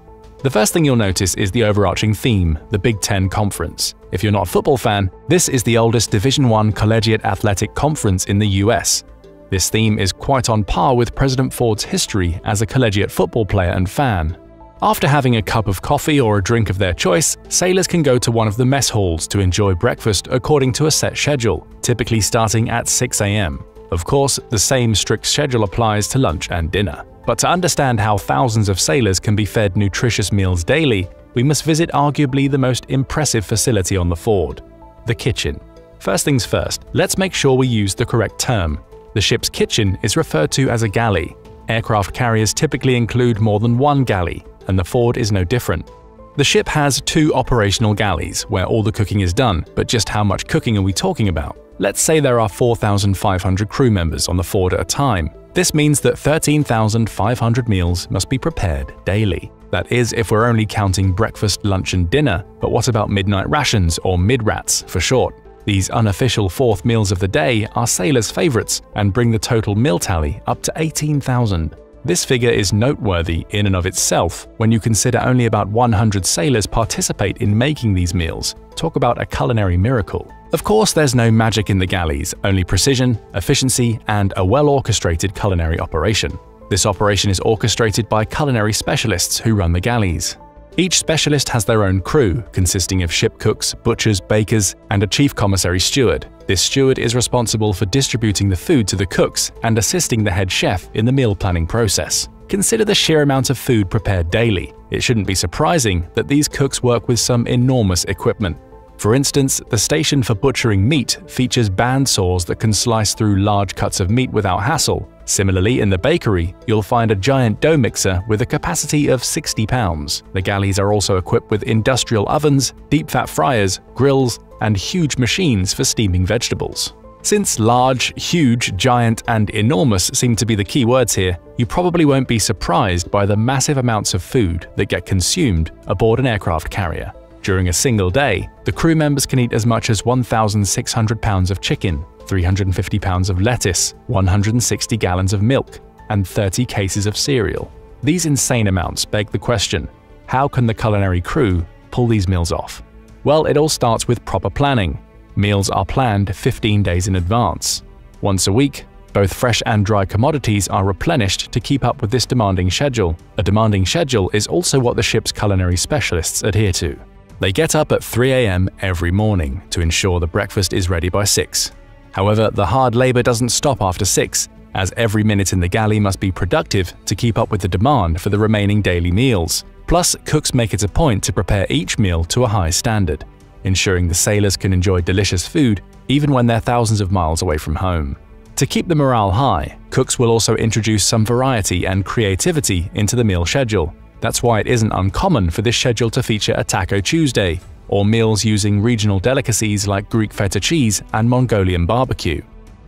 The first thing you'll notice is the overarching theme, the Big Ten Conference. If you're not a football fan, this is the oldest Division I collegiate athletic conference in the US. This theme is quite on par with President Ford's history as a collegiate football player and fan. After having a cup of coffee or a drink of their choice, sailors can go to one of the mess halls to enjoy breakfast according to a set schedule, typically starting at 6 a.m. Of course, the same strict schedule applies to lunch and dinner. But to understand how thousands of sailors can be fed nutritious meals daily, we must visit arguably the most impressive facility on the Ford the kitchen. First things first, let's make sure we use the correct term. The ship's kitchen is referred to as a galley. Aircraft carriers typically include more than one galley, and the Ford is no different. The ship has two operational galleys, where all the cooking is done, but just how much cooking are we talking about? Let's say there are 4,500 crew members on the Ford at a time. This means that 13,500 meals must be prepared daily. That is, if we're only counting breakfast, lunch, and dinner, but what about midnight rations, or midrats for short? These unofficial fourth meals of the day are sailors' favorites and bring the total meal tally up to 18,000. This figure is noteworthy in and of itself when you consider only about 100 sailors participate in making these meals. Talk about a culinary miracle. Of course, there's no magic in the galleys, only precision, efficiency, and a well-orchestrated culinary operation. This operation is orchestrated by culinary specialists who run the galleys. Each specialist has their own crew, consisting of ship cooks, butchers, bakers, and a chief commissary steward. This steward is responsible for distributing the food to the cooks and assisting the head chef in the meal planning process. Consider the sheer amount of food prepared daily. It shouldn't be surprising that these cooks work with some enormous equipment. For instance, the station for butchering meat features band saws that can slice through large cuts of meat without hassle. Similarly, in the bakery, you'll find a giant dough mixer with a capacity of 60 pounds. The galleys are also equipped with industrial ovens, deep fat fryers, grills, and huge machines for steaming vegetables. Since large, huge, giant, and enormous seem to be the key words here, you probably won't be surprised by the massive amounts of food that get consumed aboard an aircraft carrier. During a single day, the crew members can eat as much as 1,600 pounds of chicken, 350 pounds of lettuce, 160 gallons of milk, and 30 cases of cereal. These insane amounts beg the question, how can the culinary crew pull these meals off? Well, it all starts with proper planning. Meals are planned 15 days in advance. Once a week, both fresh and dry commodities are replenished to keep up with this demanding schedule. A demanding schedule is also what the ship's culinary specialists adhere to. They get up at 3 a.m. every morning to ensure the breakfast is ready by 6. However, the hard labor doesn't stop after 6, as every minute in the galley must be productive to keep up with the demand for the remaining daily meals. Plus, cooks make it a point to prepare each meal to a high standard, ensuring the sailors can enjoy delicious food even when they're thousands of miles away from home. To keep the morale high, cooks will also introduce some variety and creativity into the meal schedule, that's why it isn't uncommon for this schedule to feature a Taco Tuesday, or meals using regional delicacies like Greek feta cheese and Mongolian barbecue.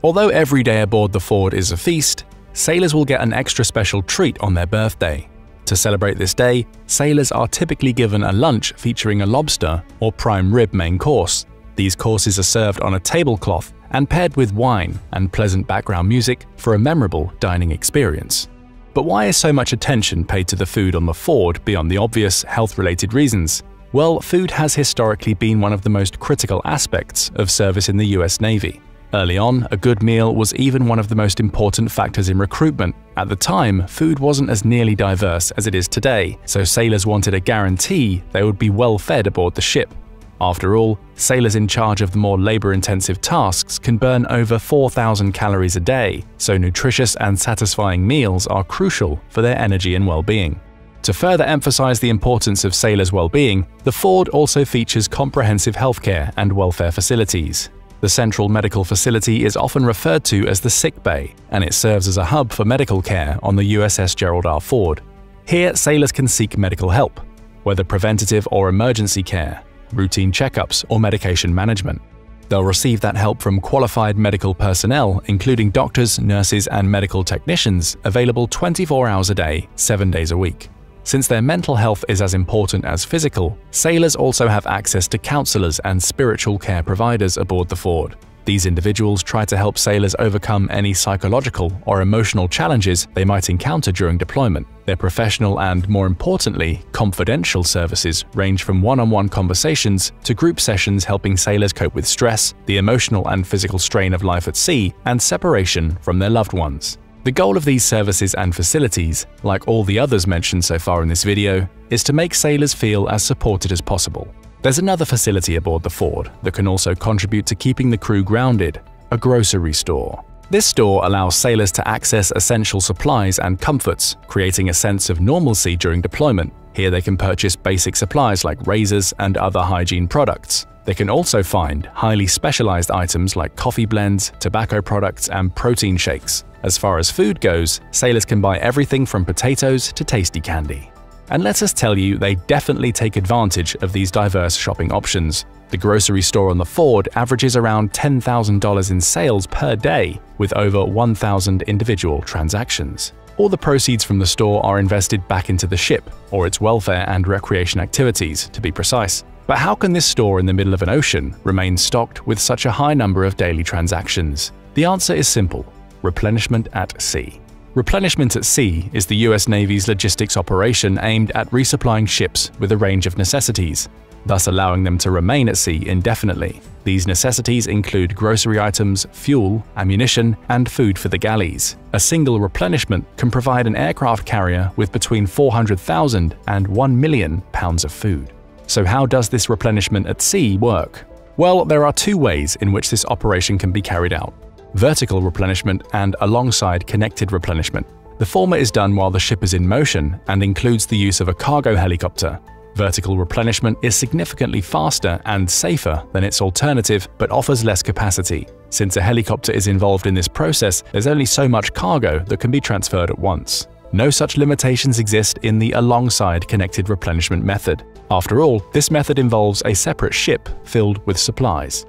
Although every day aboard the Ford is a feast, sailors will get an extra special treat on their birthday. To celebrate this day, sailors are typically given a lunch featuring a lobster or prime rib main course. These courses are served on a tablecloth and paired with wine and pleasant background music for a memorable dining experience. But why is so much attention paid to the food on the Ford beyond the obvious health-related reasons? Well, food has historically been one of the most critical aspects of service in the US Navy. Early on, a good meal was even one of the most important factors in recruitment. At the time, food wasn't as nearly diverse as it is today, so sailors wanted a guarantee they would be well fed aboard the ship. After all, sailors in charge of the more labor-intensive tasks can burn over 4,000 calories a day, so nutritious and satisfying meals are crucial for their energy and well-being. To further emphasize the importance of sailors' well-being, the Ford also features comprehensive healthcare and welfare facilities. The Central Medical Facility is often referred to as the sick bay, and it serves as a hub for medical care on the USS Gerald R. Ford. Here, sailors can seek medical help, whether preventative or emergency care, routine checkups, or medication management. They'll receive that help from qualified medical personnel, including doctors, nurses, and medical technicians, available 24 hours a day, 7 days a week. Since their mental health is as important as physical, sailors also have access to counselors and spiritual care providers aboard the Ford. These individuals try to help sailors overcome any psychological or emotional challenges they might encounter during deployment. Their professional and, more importantly, confidential services range from one-on-one -on -one conversations to group sessions helping sailors cope with stress, the emotional and physical strain of life at sea, and separation from their loved ones. The goal of these services and facilities, like all the others mentioned so far in this video, is to make sailors feel as supported as possible. There's another facility aboard the Ford that can also contribute to keeping the crew grounded, a grocery store. This store allows sailors to access essential supplies and comforts, creating a sense of normalcy during deployment. Here they can purchase basic supplies like razors and other hygiene products. They can also find highly specialized items like coffee blends, tobacco products, and protein shakes. As far as food goes, sailors can buy everything from potatoes to tasty candy. And let us tell you, they definitely take advantage of these diverse shopping options. The grocery store on the Ford averages around $10,000 in sales per day, with over 1,000 individual transactions. All the proceeds from the store are invested back into the ship, or its welfare and recreation activities, to be precise. But how can this store in the middle of an ocean remain stocked with such a high number of daily transactions? The answer is simple replenishment at sea. Replenishment at sea is the US Navy's logistics operation aimed at resupplying ships with a range of necessities, thus allowing them to remain at sea indefinitely. These necessities include grocery items, fuel, ammunition, and food for the galleys. A single replenishment can provide an aircraft carrier with between 400,000 and 1 million pounds of food. So how does this replenishment at sea work? Well, there are two ways in which this operation can be carried out vertical replenishment and alongside connected replenishment. The former is done while the ship is in motion and includes the use of a cargo helicopter. Vertical replenishment is significantly faster and safer than its alternative but offers less capacity. Since a helicopter is involved in this process, there's only so much cargo that can be transferred at once. No such limitations exist in the alongside connected replenishment method. After all, this method involves a separate ship filled with supplies.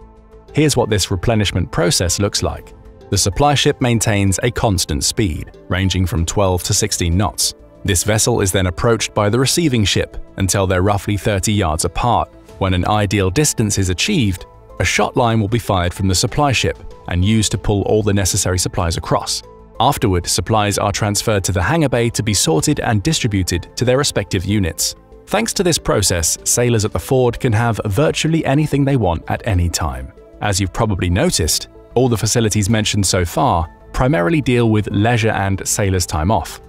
Here's what this replenishment process looks like. The supply ship maintains a constant speed, ranging from 12 to 16 knots. This vessel is then approached by the receiving ship until they're roughly 30 yards apart. When an ideal distance is achieved, a shot line will be fired from the supply ship and used to pull all the necessary supplies across. Afterward, supplies are transferred to the hangar bay to be sorted and distributed to their respective units. Thanks to this process, sailors at the Ford can have virtually anything they want at any time. As you've probably noticed, all the facilities mentioned so far primarily deal with leisure and sailors' time off.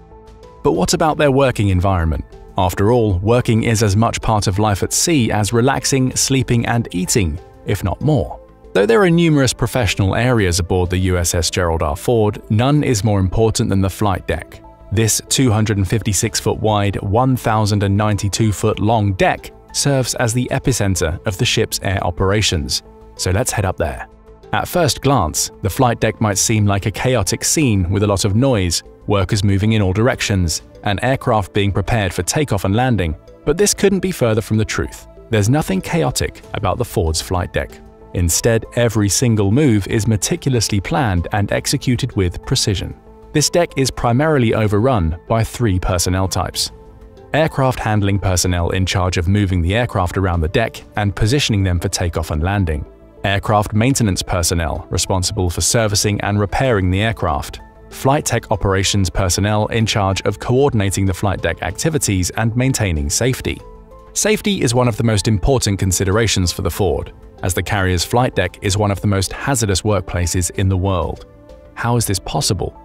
But what about their working environment? After all, working is as much part of life at sea as relaxing, sleeping, and eating, if not more. Though there are numerous professional areas aboard the USS Gerald R. Ford, none is more important than the flight deck. This 256-foot wide, 1,092-foot long deck serves as the epicenter of the ship's air operations, so let's head up there. At first glance, the flight deck might seem like a chaotic scene with a lot of noise, workers moving in all directions, and aircraft being prepared for takeoff and landing, but this couldn't be further from the truth. There's nothing chaotic about the Ford's flight deck. Instead, every single move is meticulously planned and executed with precision. This deck is primarily overrun by three personnel types. Aircraft handling personnel in charge of moving the aircraft around the deck and positioning them for takeoff and landing aircraft maintenance personnel responsible for servicing and repairing the aircraft, flight tech operations personnel in charge of coordinating the flight deck activities and maintaining safety. Safety is one of the most important considerations for the Ford, as the carrier's flight deck is one of the most hazardous workplaces in the world. How is this possible?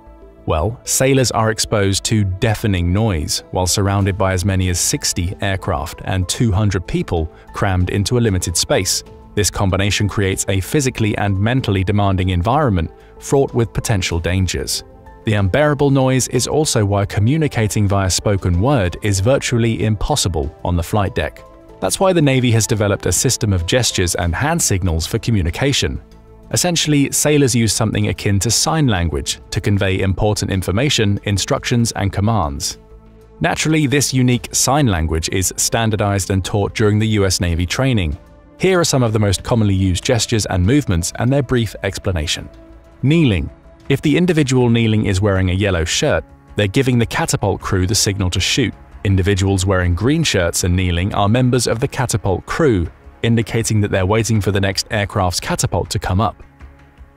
Well, sailors are exposed to deafening noise while surrounded by as many as 60 aircraft and 200 people crammed into a limited space, this combination creates a physically and mentally demanding environment fraught with potential dangers. The unbearable noise is also why communicating via spoken word is virtually impossible on the flight deck. That's why the Navy has developed a system of gestures and hand signals for communication. Essentially, sailors use something akin to sign language to convey important information, instructions, and commands. Naturally, this unique sign language is standardized and taught during the US Navy training, here are some of the most commonly used gestures and movements and their brief explanation. Kneeling. If the individual kneeling is wearing a yellow shirt, they're giving the catapult crew the signal to shoot. Individuals wearing green shirts and kneeling are members of the catapult crew, indicating that they're waiting for the next aircraft's catapult to come up.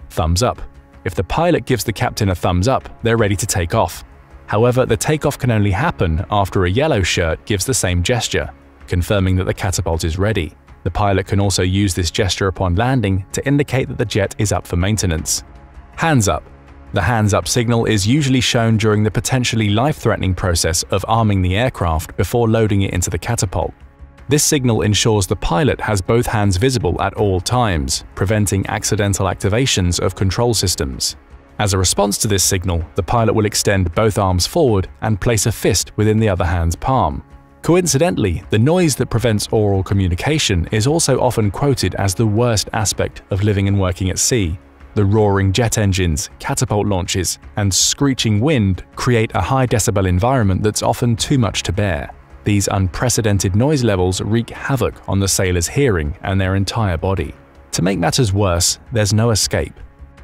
thumbs up. If the pilot gives the captain a thumbs up, they're ready to take off. However, the takeoff can only happen after a yellow shirt gives the same gesture, confirming that the catapult is ready. The pilot can also use this gesture upon landing to indicate that the jet is up for maintenance. Hands up. The hands up signal is usually shown during the potentially life-threatening process of arming the aircraft before loading it into the catapult. This signal ensures the pilot has both hands visible at all times, preventing accidental activations of control systems. As a response to this signal, the pilot will extend both arms forward and place a fist within the other hand's palm. Coincidentally, the noise that prevents oral communication is also often quoted as the worst aspect of living and working at sea. The roaring jet engines, catapult launches, and screeching wind create a high decibel environment that's often too much to bear. These unprecedented noise levels wreak havoc on the sailor's hearing and their entire body. To make matters worse, there's no escape.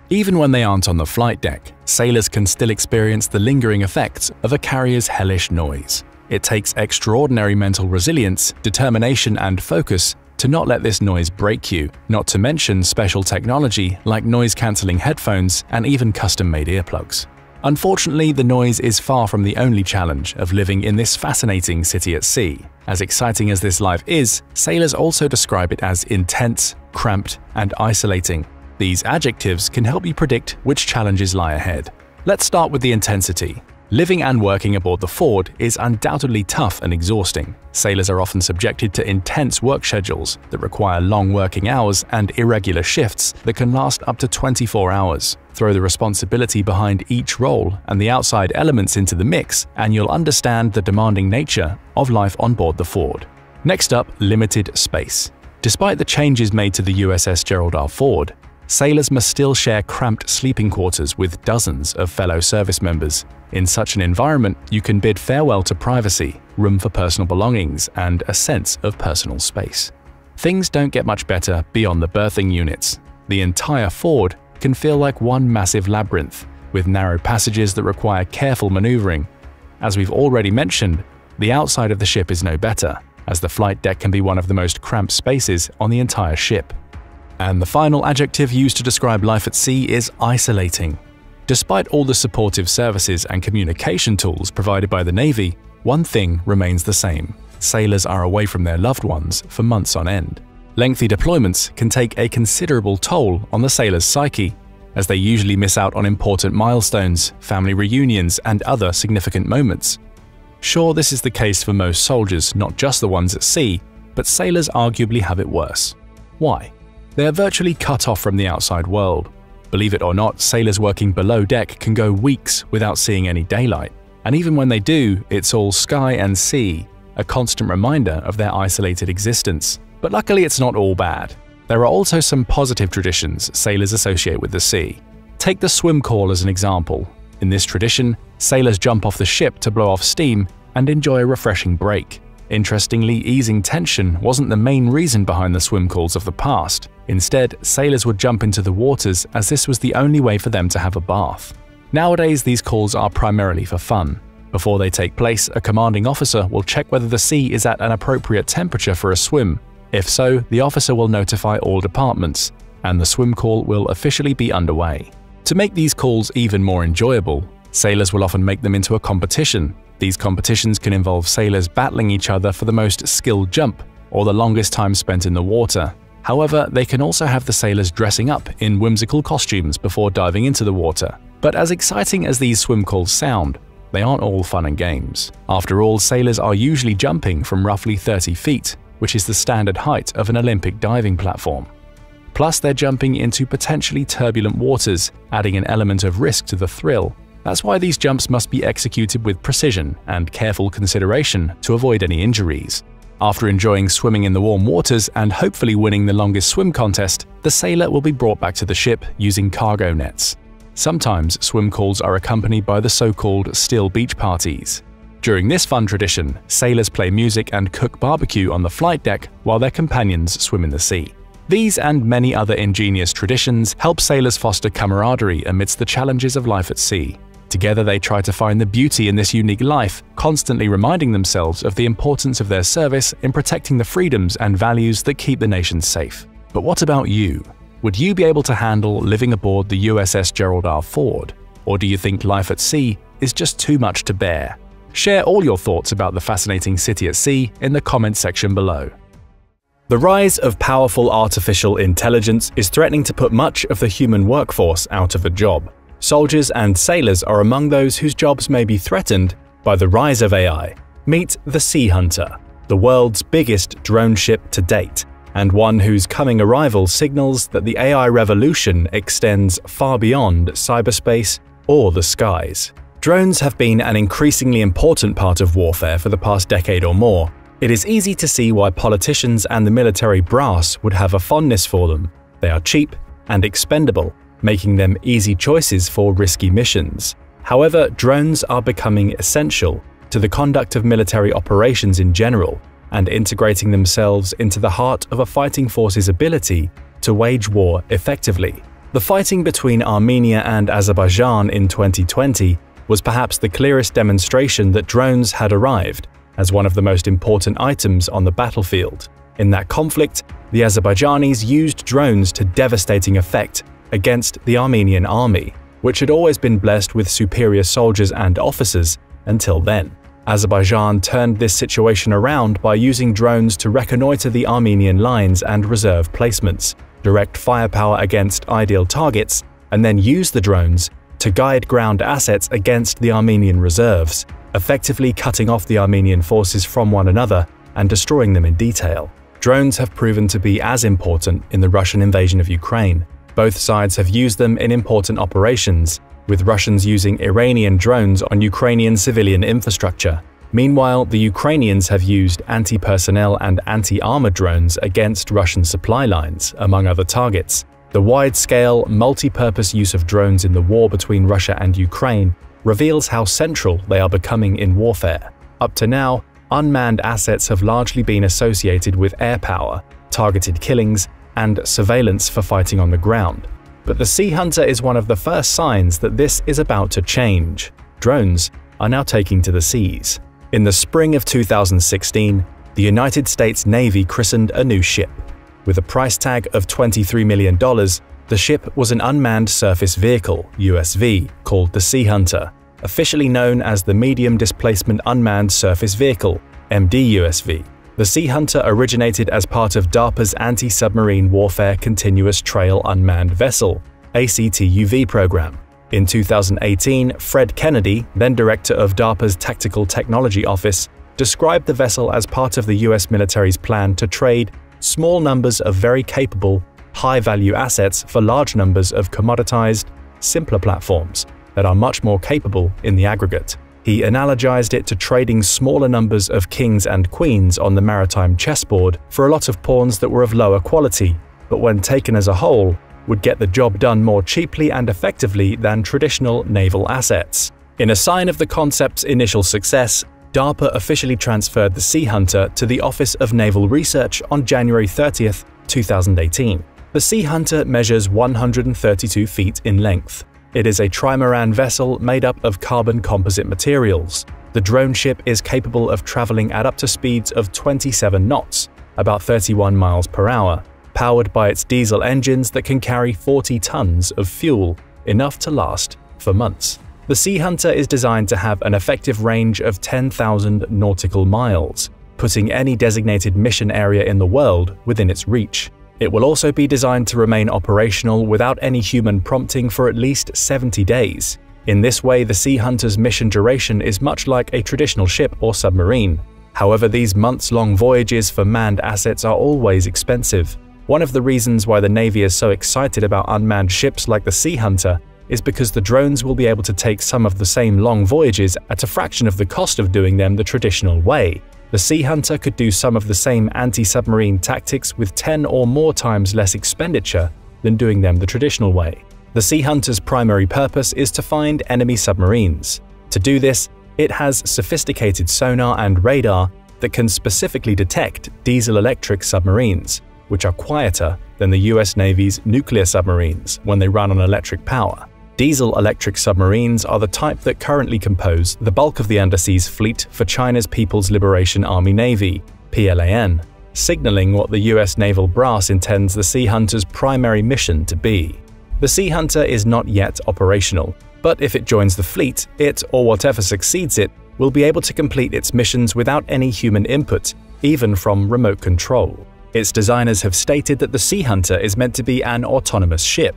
Even when they aren't on the flight deck, sailors can still experience the lingering effects of a carrier's hellish noise. It takes extraordinary mental resilience, determination, and focus to not let this noise break you, not to mention special technology like noise-cancelling headphones and even custom-made earplugs. Unfortunately, the noise is far from the only challenge of living in this fascinating city at sea. As exciting as this life is, sailors also describe it as intense, cramped, and isolating, these adjectives can help you predict which challenges lie ahead. Let's start with the intensity. Living and working aboard the Ford is undoubtedly tough and exhausting. Sailors are often subjected to intense work schedules that require long working hours and irregular shifts that can last up to 24 hours. Throw the responsibility behind each role and the outside elements into the mix, and you'll understand the demanding nature of life on board the Ford. Next up, limited space. Despite the changes made to the USS Gerald R. Ford, sailors must still share cramped sleeping quarters with dozens of fellow service members. In such an environment, you can bid farewell to privacy, room for personal belongings, and a sense of personal space. Things don't get much better beyond the berthing units. The entire Ford can feel like one massive labyrinth, with narrow passages that require careful maneuvering. As we've already mentioned, the outside of the ship is no better, as the flight deck can be one of the most cramped spaces on the entire ship. And the final adjective used to describe life at sea is isolating. Despite all the supportive services and communication tools provided by the Navy, one thing remains the same. Sailors are away from their loved ones for months on end. Lengthy deployments can take a considerable toll on the sailor's psyche, as they usually miss out on important milestones, family reunions, and other significant moments. Sure, this is the case for most soldiers, not just the ones at sea, but sailors arguably have it worse. Why? They are virtually cut off from the outside world. Believe it or not, sailors working below deck can go weeks without seeing any daylight. And even when they do, it's all sky and sea, a constant reminder of their isolated existence. But luckily, it's not all bad. There are also some positive traditions sailors associate with the sea. Take the swim call as an example. In this tradition, sailors jump off the ship to blow off steam and enjoy a refreshing break. Interestingly, easing tension wasn't the main reason behind the swim calls of the past. Instead, sailors would jump into the waters as this was the only way for them to have a bath. Nowadays, these calls are primarily for fun. Before they take place, a commanding officer will check whether the sea is at an appropriate temperature for a swim. If so, the officer will notify all departments, and the swim call will officially be underway. To make these calls even more enjoyable, sailors will often make them into a competition, these competitions can involve sailors battling each other for the most skilled jump or the longest time spent in the water. However, they can also have the sailors dressing up in whimsical costumes before diving into the water. But as exciting as these swim calls sound, they aren't all fun and games. After all, sailors are usually jumping from roughly 30 feet, which is the standard height of an Olympic diving platform. Plus, they're jumping into potentially turbulent waters, adding an element of risk to the thrill that's why these jumps must be executed with precision and careful consideration to avoid any injuries. After enjoying swimming in the warm waters and hopefully winning the longest swim contest, the sailor will be brought back to the ship using cargo nets. Sometimes swim calls are accompanied by the so-called still beach parties. During this fun tradition, sailors play music and cook barbecue on the flight deck while their companions swim in the sea. These and many other ingenious traditions help sailors foster camaraderie amidst the challenges of life at sea. Together, they try to find the beauty in this unique life, constantly reminding themselves of the importance of their service in protecting the freedoms and values that keep the nation safe. But what about you? Would you be able to handle living aboard the USS Gerald R. Ford? Or do you think life at sea is just too much to bear? Share all your thoughts about the fascinating city at sea in the comments section below. The rise of powerful artificial intelligence is threatening to put much of the human workforce out of a job. Soldiers and sailors are among those whose jobs may be threatened by the rise of AI. Meet the Sea Hunter, the world's biggest drone ship to date, and one whose coming arrival signals that the AI revolution extends far beyond cyberspace or the skies. Drones have been an increasingly important part of warfare for the past decade or more, it is easy to see why politicians and the military brass would have a fondness for them. They are cheap and expendable, making them easy choices for risky missions. However, drones are becoming essential to the conduct of military operations in general and integrating themselves into the heart of a fighting force's ability to wage war effectively. The fighting between Armenia and Azerbaijan in 2020 was perhaps the clearest demonstration that drones had arrived, as one of the most important items on the battlefield. In that conflict, the Azerbaijanis used drones to devastating effect against the Armenian army, which had always been blessed with superior soldiers and officers until then. Azerbaijan turned this situation around by using drones to reconnoiter the Armenian lines and reserve placements, direct firepower against ideal targets, and then use the drones to guide ground assets against the Armenian reserves, effectively cutting off the Armenian forces from one another and destroying them in detail. Drones have proven to be as important in the Russian invasion of Ukraine. Both sides have used them in important operations, with Russians using Iranian drones on Ukrainian civilian infrastructure. Meanwhile, the Ukrainians have used anti-personnel and anti-armor drones against Russian supply lines, among other targets. The wide-scale, multi-purpose use of drones in the war between Russia and Ukraine reveals how central they are becoming in warfare. Up to now, unmanned assets have largely been associated with air power, targeted killings, and surveillance for fighting on the ground. But the Sea Hunter is one of the first signs that this is about to change. Drones are now taking to the seas. In the spring of 2016, the United States Navy christened a new ship. With a price tag of $23 million, the ship was an unmanned surface vehicle USV called the Sea Hunter, officially known as the Medium Displacement Unmanned Surface Vehicle MDUSV. The Sea Hunter originated as part of DARPA's Anti-Submarine Warfare Continuous Trail Unmanned Vessel ACTUV program. In 2018, Fred Kennedy, then director of DARPA's Tactical Technology Office, described the vessel as part of the US military's plan to trade small numbers of very capable high-value assets for large numbers of commoditized, simpler platforms that are much more capable in the aggregate. He analogized it to trading smaller numbers of kings and queens on the maritime chessboard for a lot of pawns that were of lower quality, but when taken as a whole, would get the job done more cheaply and effectively than traditional naval assets. In a sign of the concept's initial success, DARPA officially transferred the Sea Hunter to the Office of Naval Research on January 30, 2018. The Sea Hunter measures 132 feet in length. It is a trimaran vessel made up of carbon composite materials. The drone ship is capable of traveling at up to speeds of 27 knots, about 31 miles per hour, powered by its diesel engines that can carry 40 tons of fuel, enough to last for months. The Sea Hunter is designed to have an effective range of 10,000 nautical miles, putting any designated mission area in the world within its reach. It will also be designed to remain operational without any human prompting for at least 70 days. In this way, the Sea Hunter's mission duration is much like a traditional ship or submarine. However, these months-long voyages for manned assets are always expensive. One of the reasons why the Navy is so excited about unmanned ships like the Sea Hunter is because the drones will be able to take some of the same long voyages at a fraction of the cost of doing them the traditional way, the Sea Hunter could do some of the same anti-submarine tactics with 10 or more times less expenditure than doing them the traditional way. The Sea Hunter's primary purpose is to find enemy submarines. To do this, it has sophisticated sonar and radar that can specifically detect diesel-electric submarines, which are quieter than the US Navy's nuclear submarines when they run on electric power. Diesel-electric submarines are the type that currently compose the bulk of the underseas fleet for China's People's Liberation Army Navy, PLAN. signaling what the US naval brass intends the Sea Hunter's primary mission to be. The Sea Hunter is not yet operational, but if it joins the fleet, it, or whatever succeeds it, will be able to complete its missions without any human input, even from remote control. Its designers have stated that the Sea Hunter is meant to be an autonomous ship,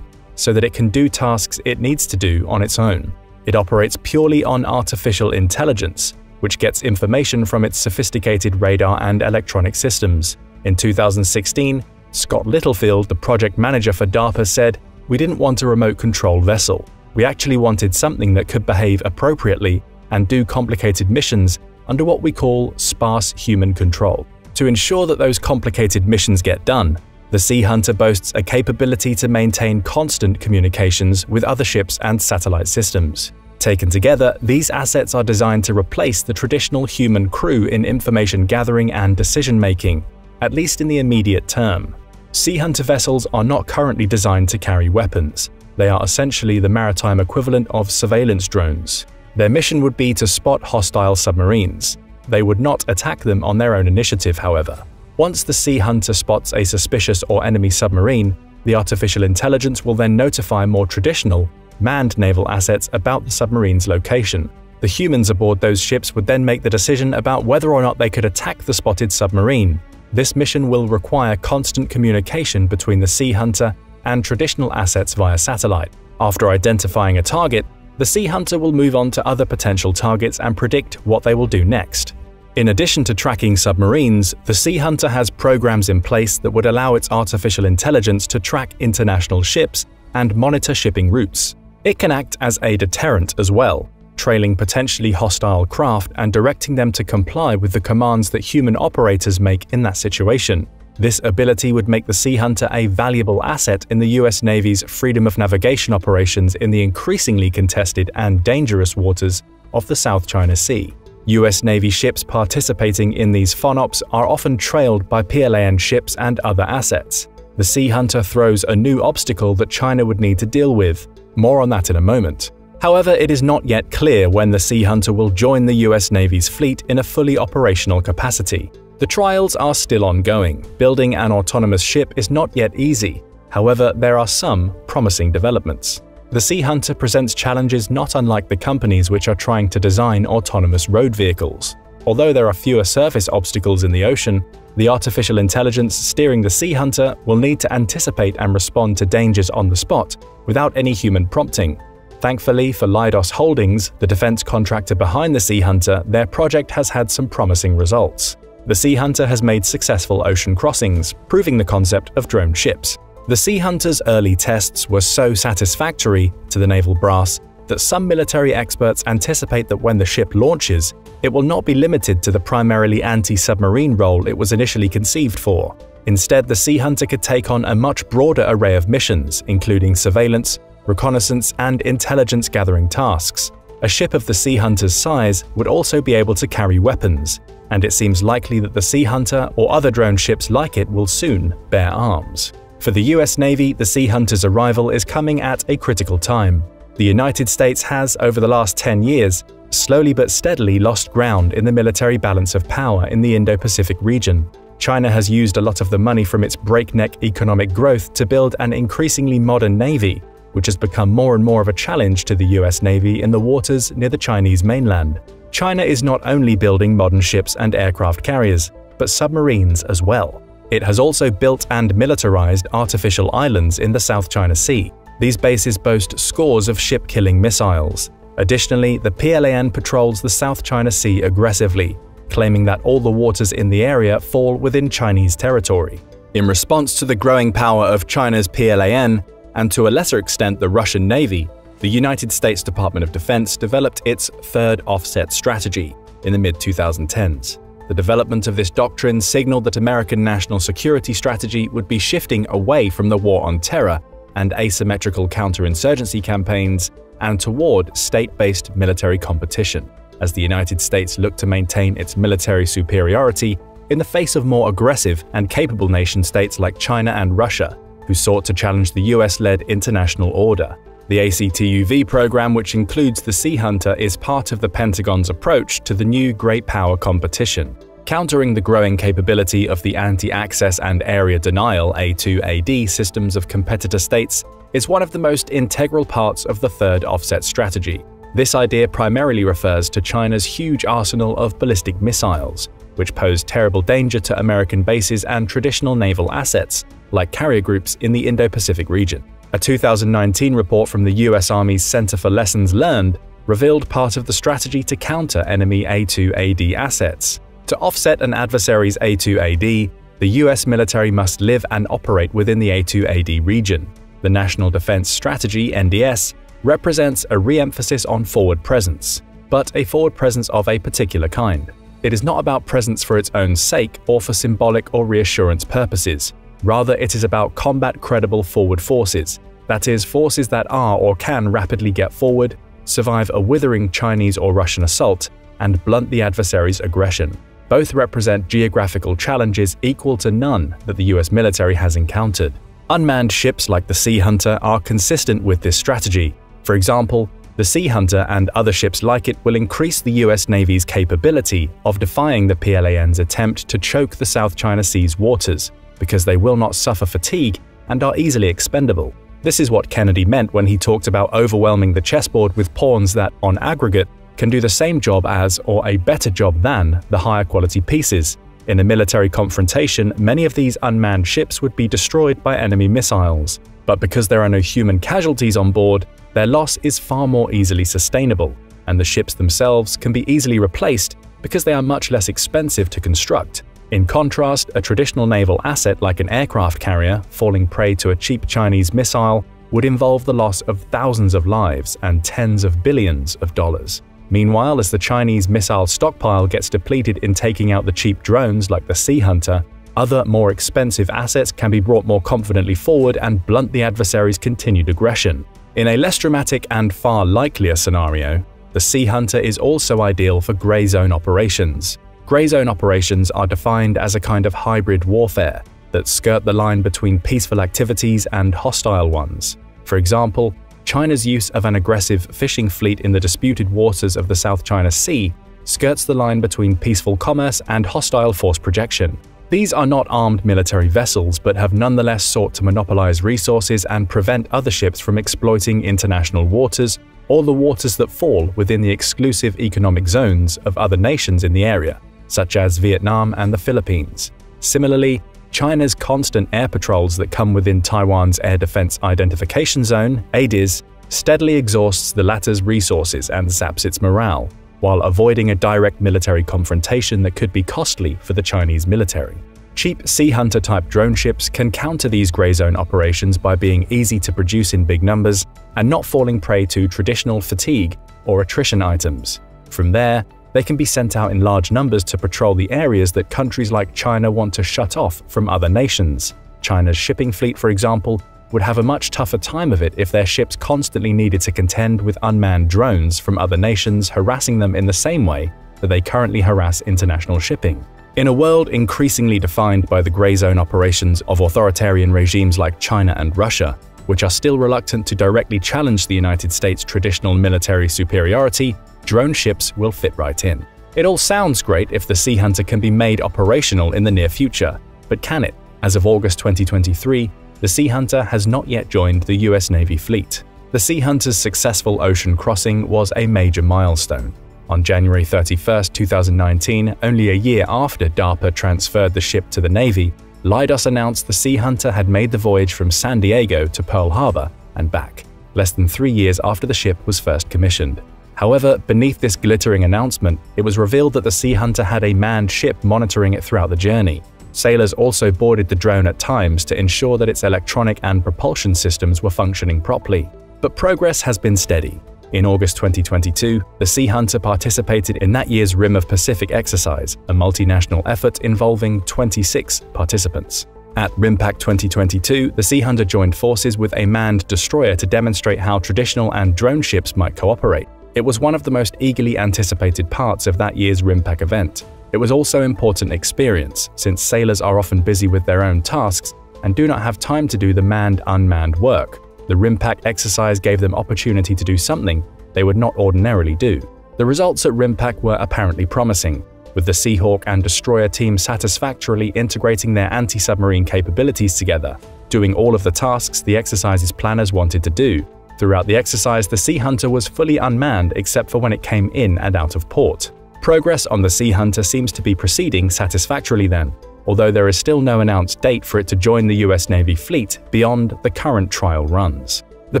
so that it can do tasks it needs to do on its own. It operates purely on artificial intelligence, which gets information from its sophisticated radar and electronic systems. In 2016, Scott Littlefield, the project manager for DARPA, said, We didn't want a remote control vessel. We actually wanted something that could behave appropriately and do complicated missions under what we call sparse human control. To ensure that those complicated missions get done, the Sea Hunter boasts a capability to maintain constant communications with other ships and satellite systems. Taken together, these assets are designed to replace the traditional human crew in information gathering and decision making, at least in the immediate term. Sea Hunter vessels are not currently designed to carry weapons. They are essentially the maritime equivalent of surveillance drones. Their mission would be to spot hostile submarines. They would not attack them on their own initiative, however. Once the Sea Hunter spots a suspicious or enemy submarine, the artificial intelligence will then notify more traditional, manned naval assets about the submarine's location. The humans aboard those ships would then make the decision about whether or not they could attack the spotted submarine. This mission will require constant communication between the Sea Hunter and traditional assets via satellite. After identifying a target, the Sea Hunter will move on to other potential targets and predict what they will do next. In addition to tracking submarines, the Sea Hunter has programs in place that would allow its artificial intelligence to track international ships and monitor shipping routes. It can act as a deterrent as well, trailing potentially hostile craft and directing them to comply with the commands that human operators make in that situation. This ability would make the Sea Hunter a valuable asset in the US Navy's freedom of navigation operations in the increasingly contested and dangerous waters of the South China Sea. US Navy ships participating in these FONOPs are often trailed by PLAN ships and other assets. The Sea Hunter throws a new obstacle that China would need to deal with. More on that in a moment. However, it is not yet clear when the Sea Hunter will join the US Navy's fleet in a fully operational capacity. The trials are still ongoing. Building an autonomous ship is not yet easy. However, there are some promising developments. The Sea Hunter presents challenges not unlike the companies which are trying to design autonomous road vehicles. Although there are fewer surface obstacles in the ocean, the artificial intelligence steering the Sea Hunter will need to anticipate and respond to dangers on the spot without any human prompting. Thankfully for Leidos Holdings, the defense contractor behind the Sea Hunter, their project has had some promising results. The Sea Hunter has made successful ocean crossings, proving the concept of drone ships. The Sea Hunter's early tests were so satisfactory to the naval brass that some military experts anticipate that when the ship launches, it will not be limited to the primarily anti-submarine role it was initially conceived for. Instead, the Sea Hunter could take on a much broader array of missions, including surveillance, reconnaissance, and intelligence gathering tasks. A ship of the Sea Hunter's size would also be able to carry weapons, and it seems likely that the Sea Hunter or other drone ships like it will soon bear arms. For the US Navy, the Sea Hunter's arrival is coming at a critical time. The United States has, over the last 10 years, slowly but steadily lost ground in the military balance of power in the Indo-Pacific region. China has used a lot of the money from its breakneck economic growth to build an increasingly modern navy, which has become more and more of a challenge to the US Navy in the waters near the Chinese mainland. China is not only building modern ships and aircraft carriers, but submarines as well. It has also built and militarized artificial islands in the South China Sea. These bases boast scores of ship-killing missiles. Additionally, the PLAN patrols the South China Sea aggressively, claiming that all the waters in the area fall within Chinese territory. In response to the growing power of China's PLAN, and to a lesser extent the Russian Navy, the United States Department of Defense developed its Third Offset Strategy in the mid-2010s. The development of this doctrine signaled that American national security strategy would be shifting away from the war on terror and asymmetrical counterinsurgency campaigns and toward state-based military competition, as the United States looked to maintain its military superiority in the face of more aggressive and capable nation-states like China and Russia, who sought to challenge the US-led international order. The ACTUV program, which includes the Sea Hunter, is part of the Pentagon's approach to the new Great Power competition. Countering the growing capability of the anti-access and area denial A2AD systems of competitor states is one of the most integral parts of the third offset strategy. This idea primarily refers to China's huge arsenal of ballistic missiles, which pose terrible danger to American bases and traditional naval assets, like carrier groups in the Indo-Pacific region. A 2019 report from the US Army's Center for Lessons Learned revealed part of the strategy to counter enemy A2AD assets. To offset an adversary's A2AD, the US military must live and operate within the A2AD region. The National Defense Strategy NDS represents a re-emphasis on forward presence, but a forward presence of a particular kind. It is not about presence for its own sake or for symbolic or reassurance purposes. Rather, it is about combat credible forward forces, that is, forces that are or can rapidly get forward, survive a withering Chinese or Russian assault, and blunt the adversary's aggression. Both represent geographical challenges equal to none that the US military has encountered. Unmanned ships like the Sea Hunter are consistent with this strategy. For example, the Sea Hunter and other ships like it will increase the US Navy's capability of defying the PLAN's attempt to choke the South China Sea's waters, because they will not suffer fatigue and are easily expendable. This is what Kennedy meant when he talked about overwhelming the chessboard with pawns that, on aggregate, can do the same job as or a better job than the higher quality pieces. In a military confrontation, many of these unmanned ships would be destroyed by enemy missiles. But because there are no human casualties on board, their loss is far more easily sustainable, and the ships themselves can be easily replaced because they are much less expensive to construct. In contrast, a traditional naval asset like an aircraft carrier falling prey to a cheap Chinese missile would involve the loss of thousands of lives and tens of billions of dollars. Meanwhile, as the Chinese missile stockpile gets depleted in taking out the cheap drones like the Sea Hunter, other, more expensive assets can be brought more confidently forward and blunt the adversary's continued aggression. In a less dramatic and far likelier scenario, the Sea Hunter is also ideal for grey zone operations. Grey zone operations are defined as a kind of hybrid warfare that skirt the line between peaceful activities and hostile ones. For example, China's use of an aggressive fishing fleet in the disputed waters of the South China Sea skirts the line between peaceful commerce and hostile force projection. These are not armed military vessels but have nonetheless sought to monopolize resources and prevent other ships from exploiting international waters or the waters that fall within the exclusive economic zones of other nations in the area, such as Vietnam and the Philippines. Similarly, China's constant air patrols that come within Taiwan's Air Defense Identification Zone, ADIZ, steadily exhausts the latter's resources and saps its morale, while avoiding a direct military confrontation that could be costly for the Chinese military. Cheap Sea Hunter type drone ships can counter these grey zone operations by being easy to produce in big numbers and not falling prey to traditional fatigue or attrition items. From there, they can be sent out in large numbers to patrol the areas that countries like China want to shut off from other nations. China's shipping fleet, for example, would have a much tougher time of it if their ships constantly needed to contend with unmanned drones from other nations harassing them in the same way that they currently harass international shipping. In a world increasingly defined by the grey zone operations of authoritarian regimes like China and Russia, which are still reluctant to directly challenge the United States' traditional military superiority, drone ships will fit right in. It all sounds great if the Sea Hunter can be made operational in the near future, but can it? As of August 2023, the Sea Hunter has not yet joined the US Navy fleet. The Sea Hunter's successful ocean crossing was a major milestone. On January 31, 2019, only a year after DARPA transferred the ship to the Navy, Leidos announced the Sea Hunter had made the voyage from San Diego to Pearl Harbor and back, less than three years after the ship was first commissioned. However, beneath this glittering announcement, it was revealed that the Sea Hunter had a manned ship monitoring it throughout the journey. Sailors also boarded the drone at times to ensure that its electronic and propulsion systems were functioning properly. But progress has been steady. In August 2022, the Sea Hunter participated in that year's Rim of Pacific exercise, a multinational effort involving 26 participants. At RIMPAC 2022, the Sea Hunter joined forces with a manned destroyer to demonstrate how traditional and drone ships might cooperate. It was one of the most eagerly anticipated parts of that year's RIMPAC event. It was also important experience, since sailors are often busy with their own tasks and do not have time to do the manned-unmanned work. The RIMPAC exercise gave them opportunity to do something they would not ordinarily do. The results at RIMPAC were apparently promising. with the Seahawk and Destroyer team satisfactorily integrating their anti-submarine capabilities together, doing all of the tasks the exercise's planners wanted to do. Throughout the exercise, the Sea Hunter was fully unmanned except for when it came in and out of port. Progress on the Sea Hunter seems to be proceeding satisfactorily then, although there is still no announced date for it to join the US Navy fleet beyond the current trial runs. The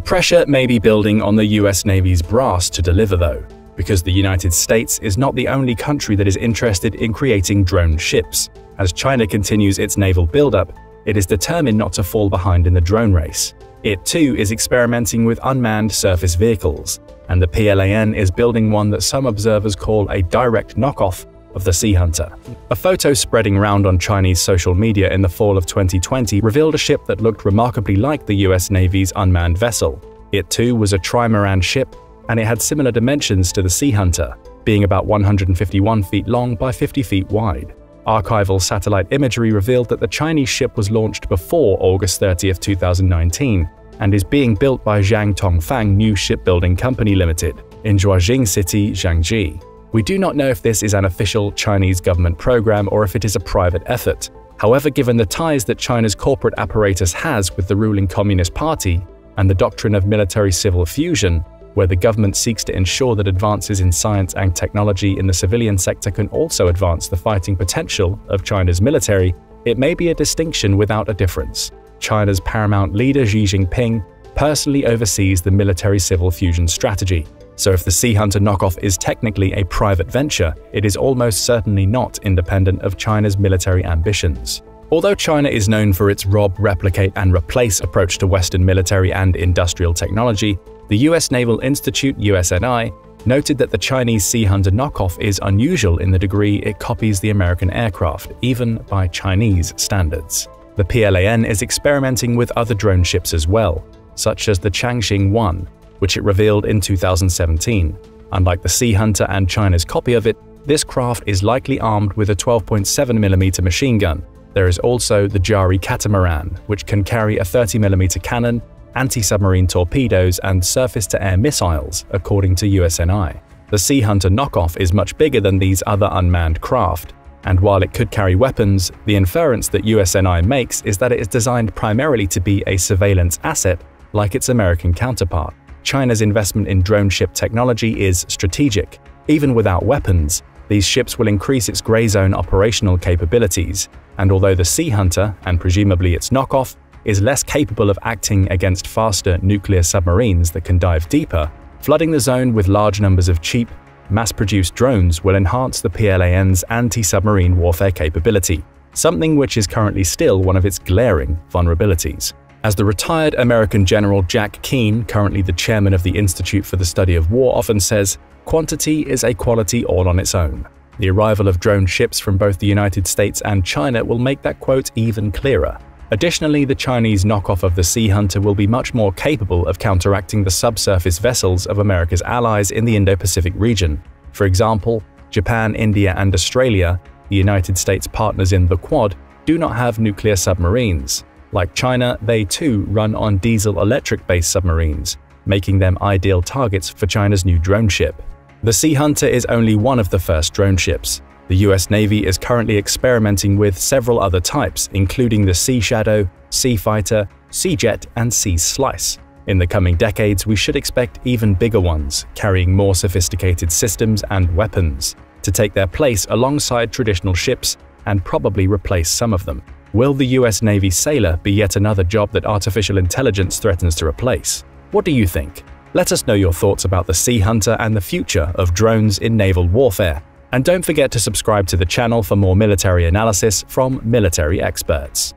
pressure may be building on the US Navy's brass to deliver though, because the United States is not the only country that is interested in creating drone ships. As China continues its naval buildup, it is determined not to fall behind in the drone race. It too is experimenting with unmanned surface vehicles, and the PLAN is building one that some observers call a direct knockoff of the Sea Hunter. A photo spreading around on Chinese social media in the fall of 2020 revealed a ship that looked remarkably like the US Navy's unmanned vessel. It too was a trimaran ship and it had similar dimensions to the Sea Hunter, being about 151 feet long by 50 feet wide. Archival satellite imagery revealed that the Chinese ship was launched before August 30, 2019, and is being built by Zhang Tongfang New Shipbuilding Company Limited in Zhuajing City, Jiangxi. We do not know if this is an official Chinese government program or if it is a private effort. However, given the ties that China's corporate apparatus has with the ruling Communist Party and the doctrine of military-civil fusion, where the government seeks to ensure that advances in science and technology in the civilian sector can also advance the fighting potential of China's military, it may be a distinction without a difference. China's paramount leader Xi Jinping personally oversees the military-civil fusion strategy, so if the Sea Hunter knockoff is technically a private venture, it is almost certainly not independent of China's military ambitions. Although China is known for its rob, replicate, and replace approach to Western military and industrial technology, the US Naval Institute USNI noted that the Chinese Sea Hunter knockoff is unusual in the degree it copies the American aircraft, even by Chinese standards. The PLAN is experimenting with other drone ships as well, such as the Changxing 1, which it revealed in 2017. Unlike the Sea Hunter and China's copy of it, this craft is likely armed with a 12.7mm machine gun. There is also the Jari catamaran, which can carry a 30mm cannon anti-submarine torpedoes, and surface-to-air missiles, according to USNI. The Sea Hunter knockoff is much bigger than these other unmanned craft, and while it could carry weapons, the inference that USNI makes is that it is designed primarily to be a surveillance asset like its American counterpart. China's investment in drone ship technology is strategic. Even without weapons, these ships will increase its grey zone operational capabilities, and although the Sea Hunter, and presumably its knockoff, is less capable of acting against faster nuclear submarines that can dive deeper, flooding the zone with large numbers of cheap, mass-produced drones will enhance the PLAN's anti-submarine warfare capability, something which is currently still one of its glaring vulnerabilities. As the retired American General Jack Keane, currently the chairman of the Institute for the Study of War, often says, quantity is a quality all on its own. The arrival of drone ships from both the United States and China will make that quote even clearer. Additionally, the Chinese knockoff of the Sea Hunter will be much more capable of counteracting the subsurface vessels of America's allies in the Indo-Pacific region. For example, Japan, India, and Australia, the United States partners in the Quad, do not have nuclear submarines. Like China, they too run on diesel-electric-based submarines, making them ideal targets for China's new drone ship. The Sea Hunter is only one of the first drone ships. The US Navy is currently experimenting with several other types, including the Sea Shadow, Sea Fighter, Sea Jet, and Sea Slice. In the coming decades, we should expect even bigger ones, carrying more sophisticated systems and weapons, to take their place alongside traditional ships and probably replace some of them. Will the US Navy sailor be yet another job that artificial intelligence threatens to replace? What do you think? Let us know your thoughts about the Sea Hunter and the future of drones in naval warfare. And don't forget to subscribe to the channel for more military analysis from military experts.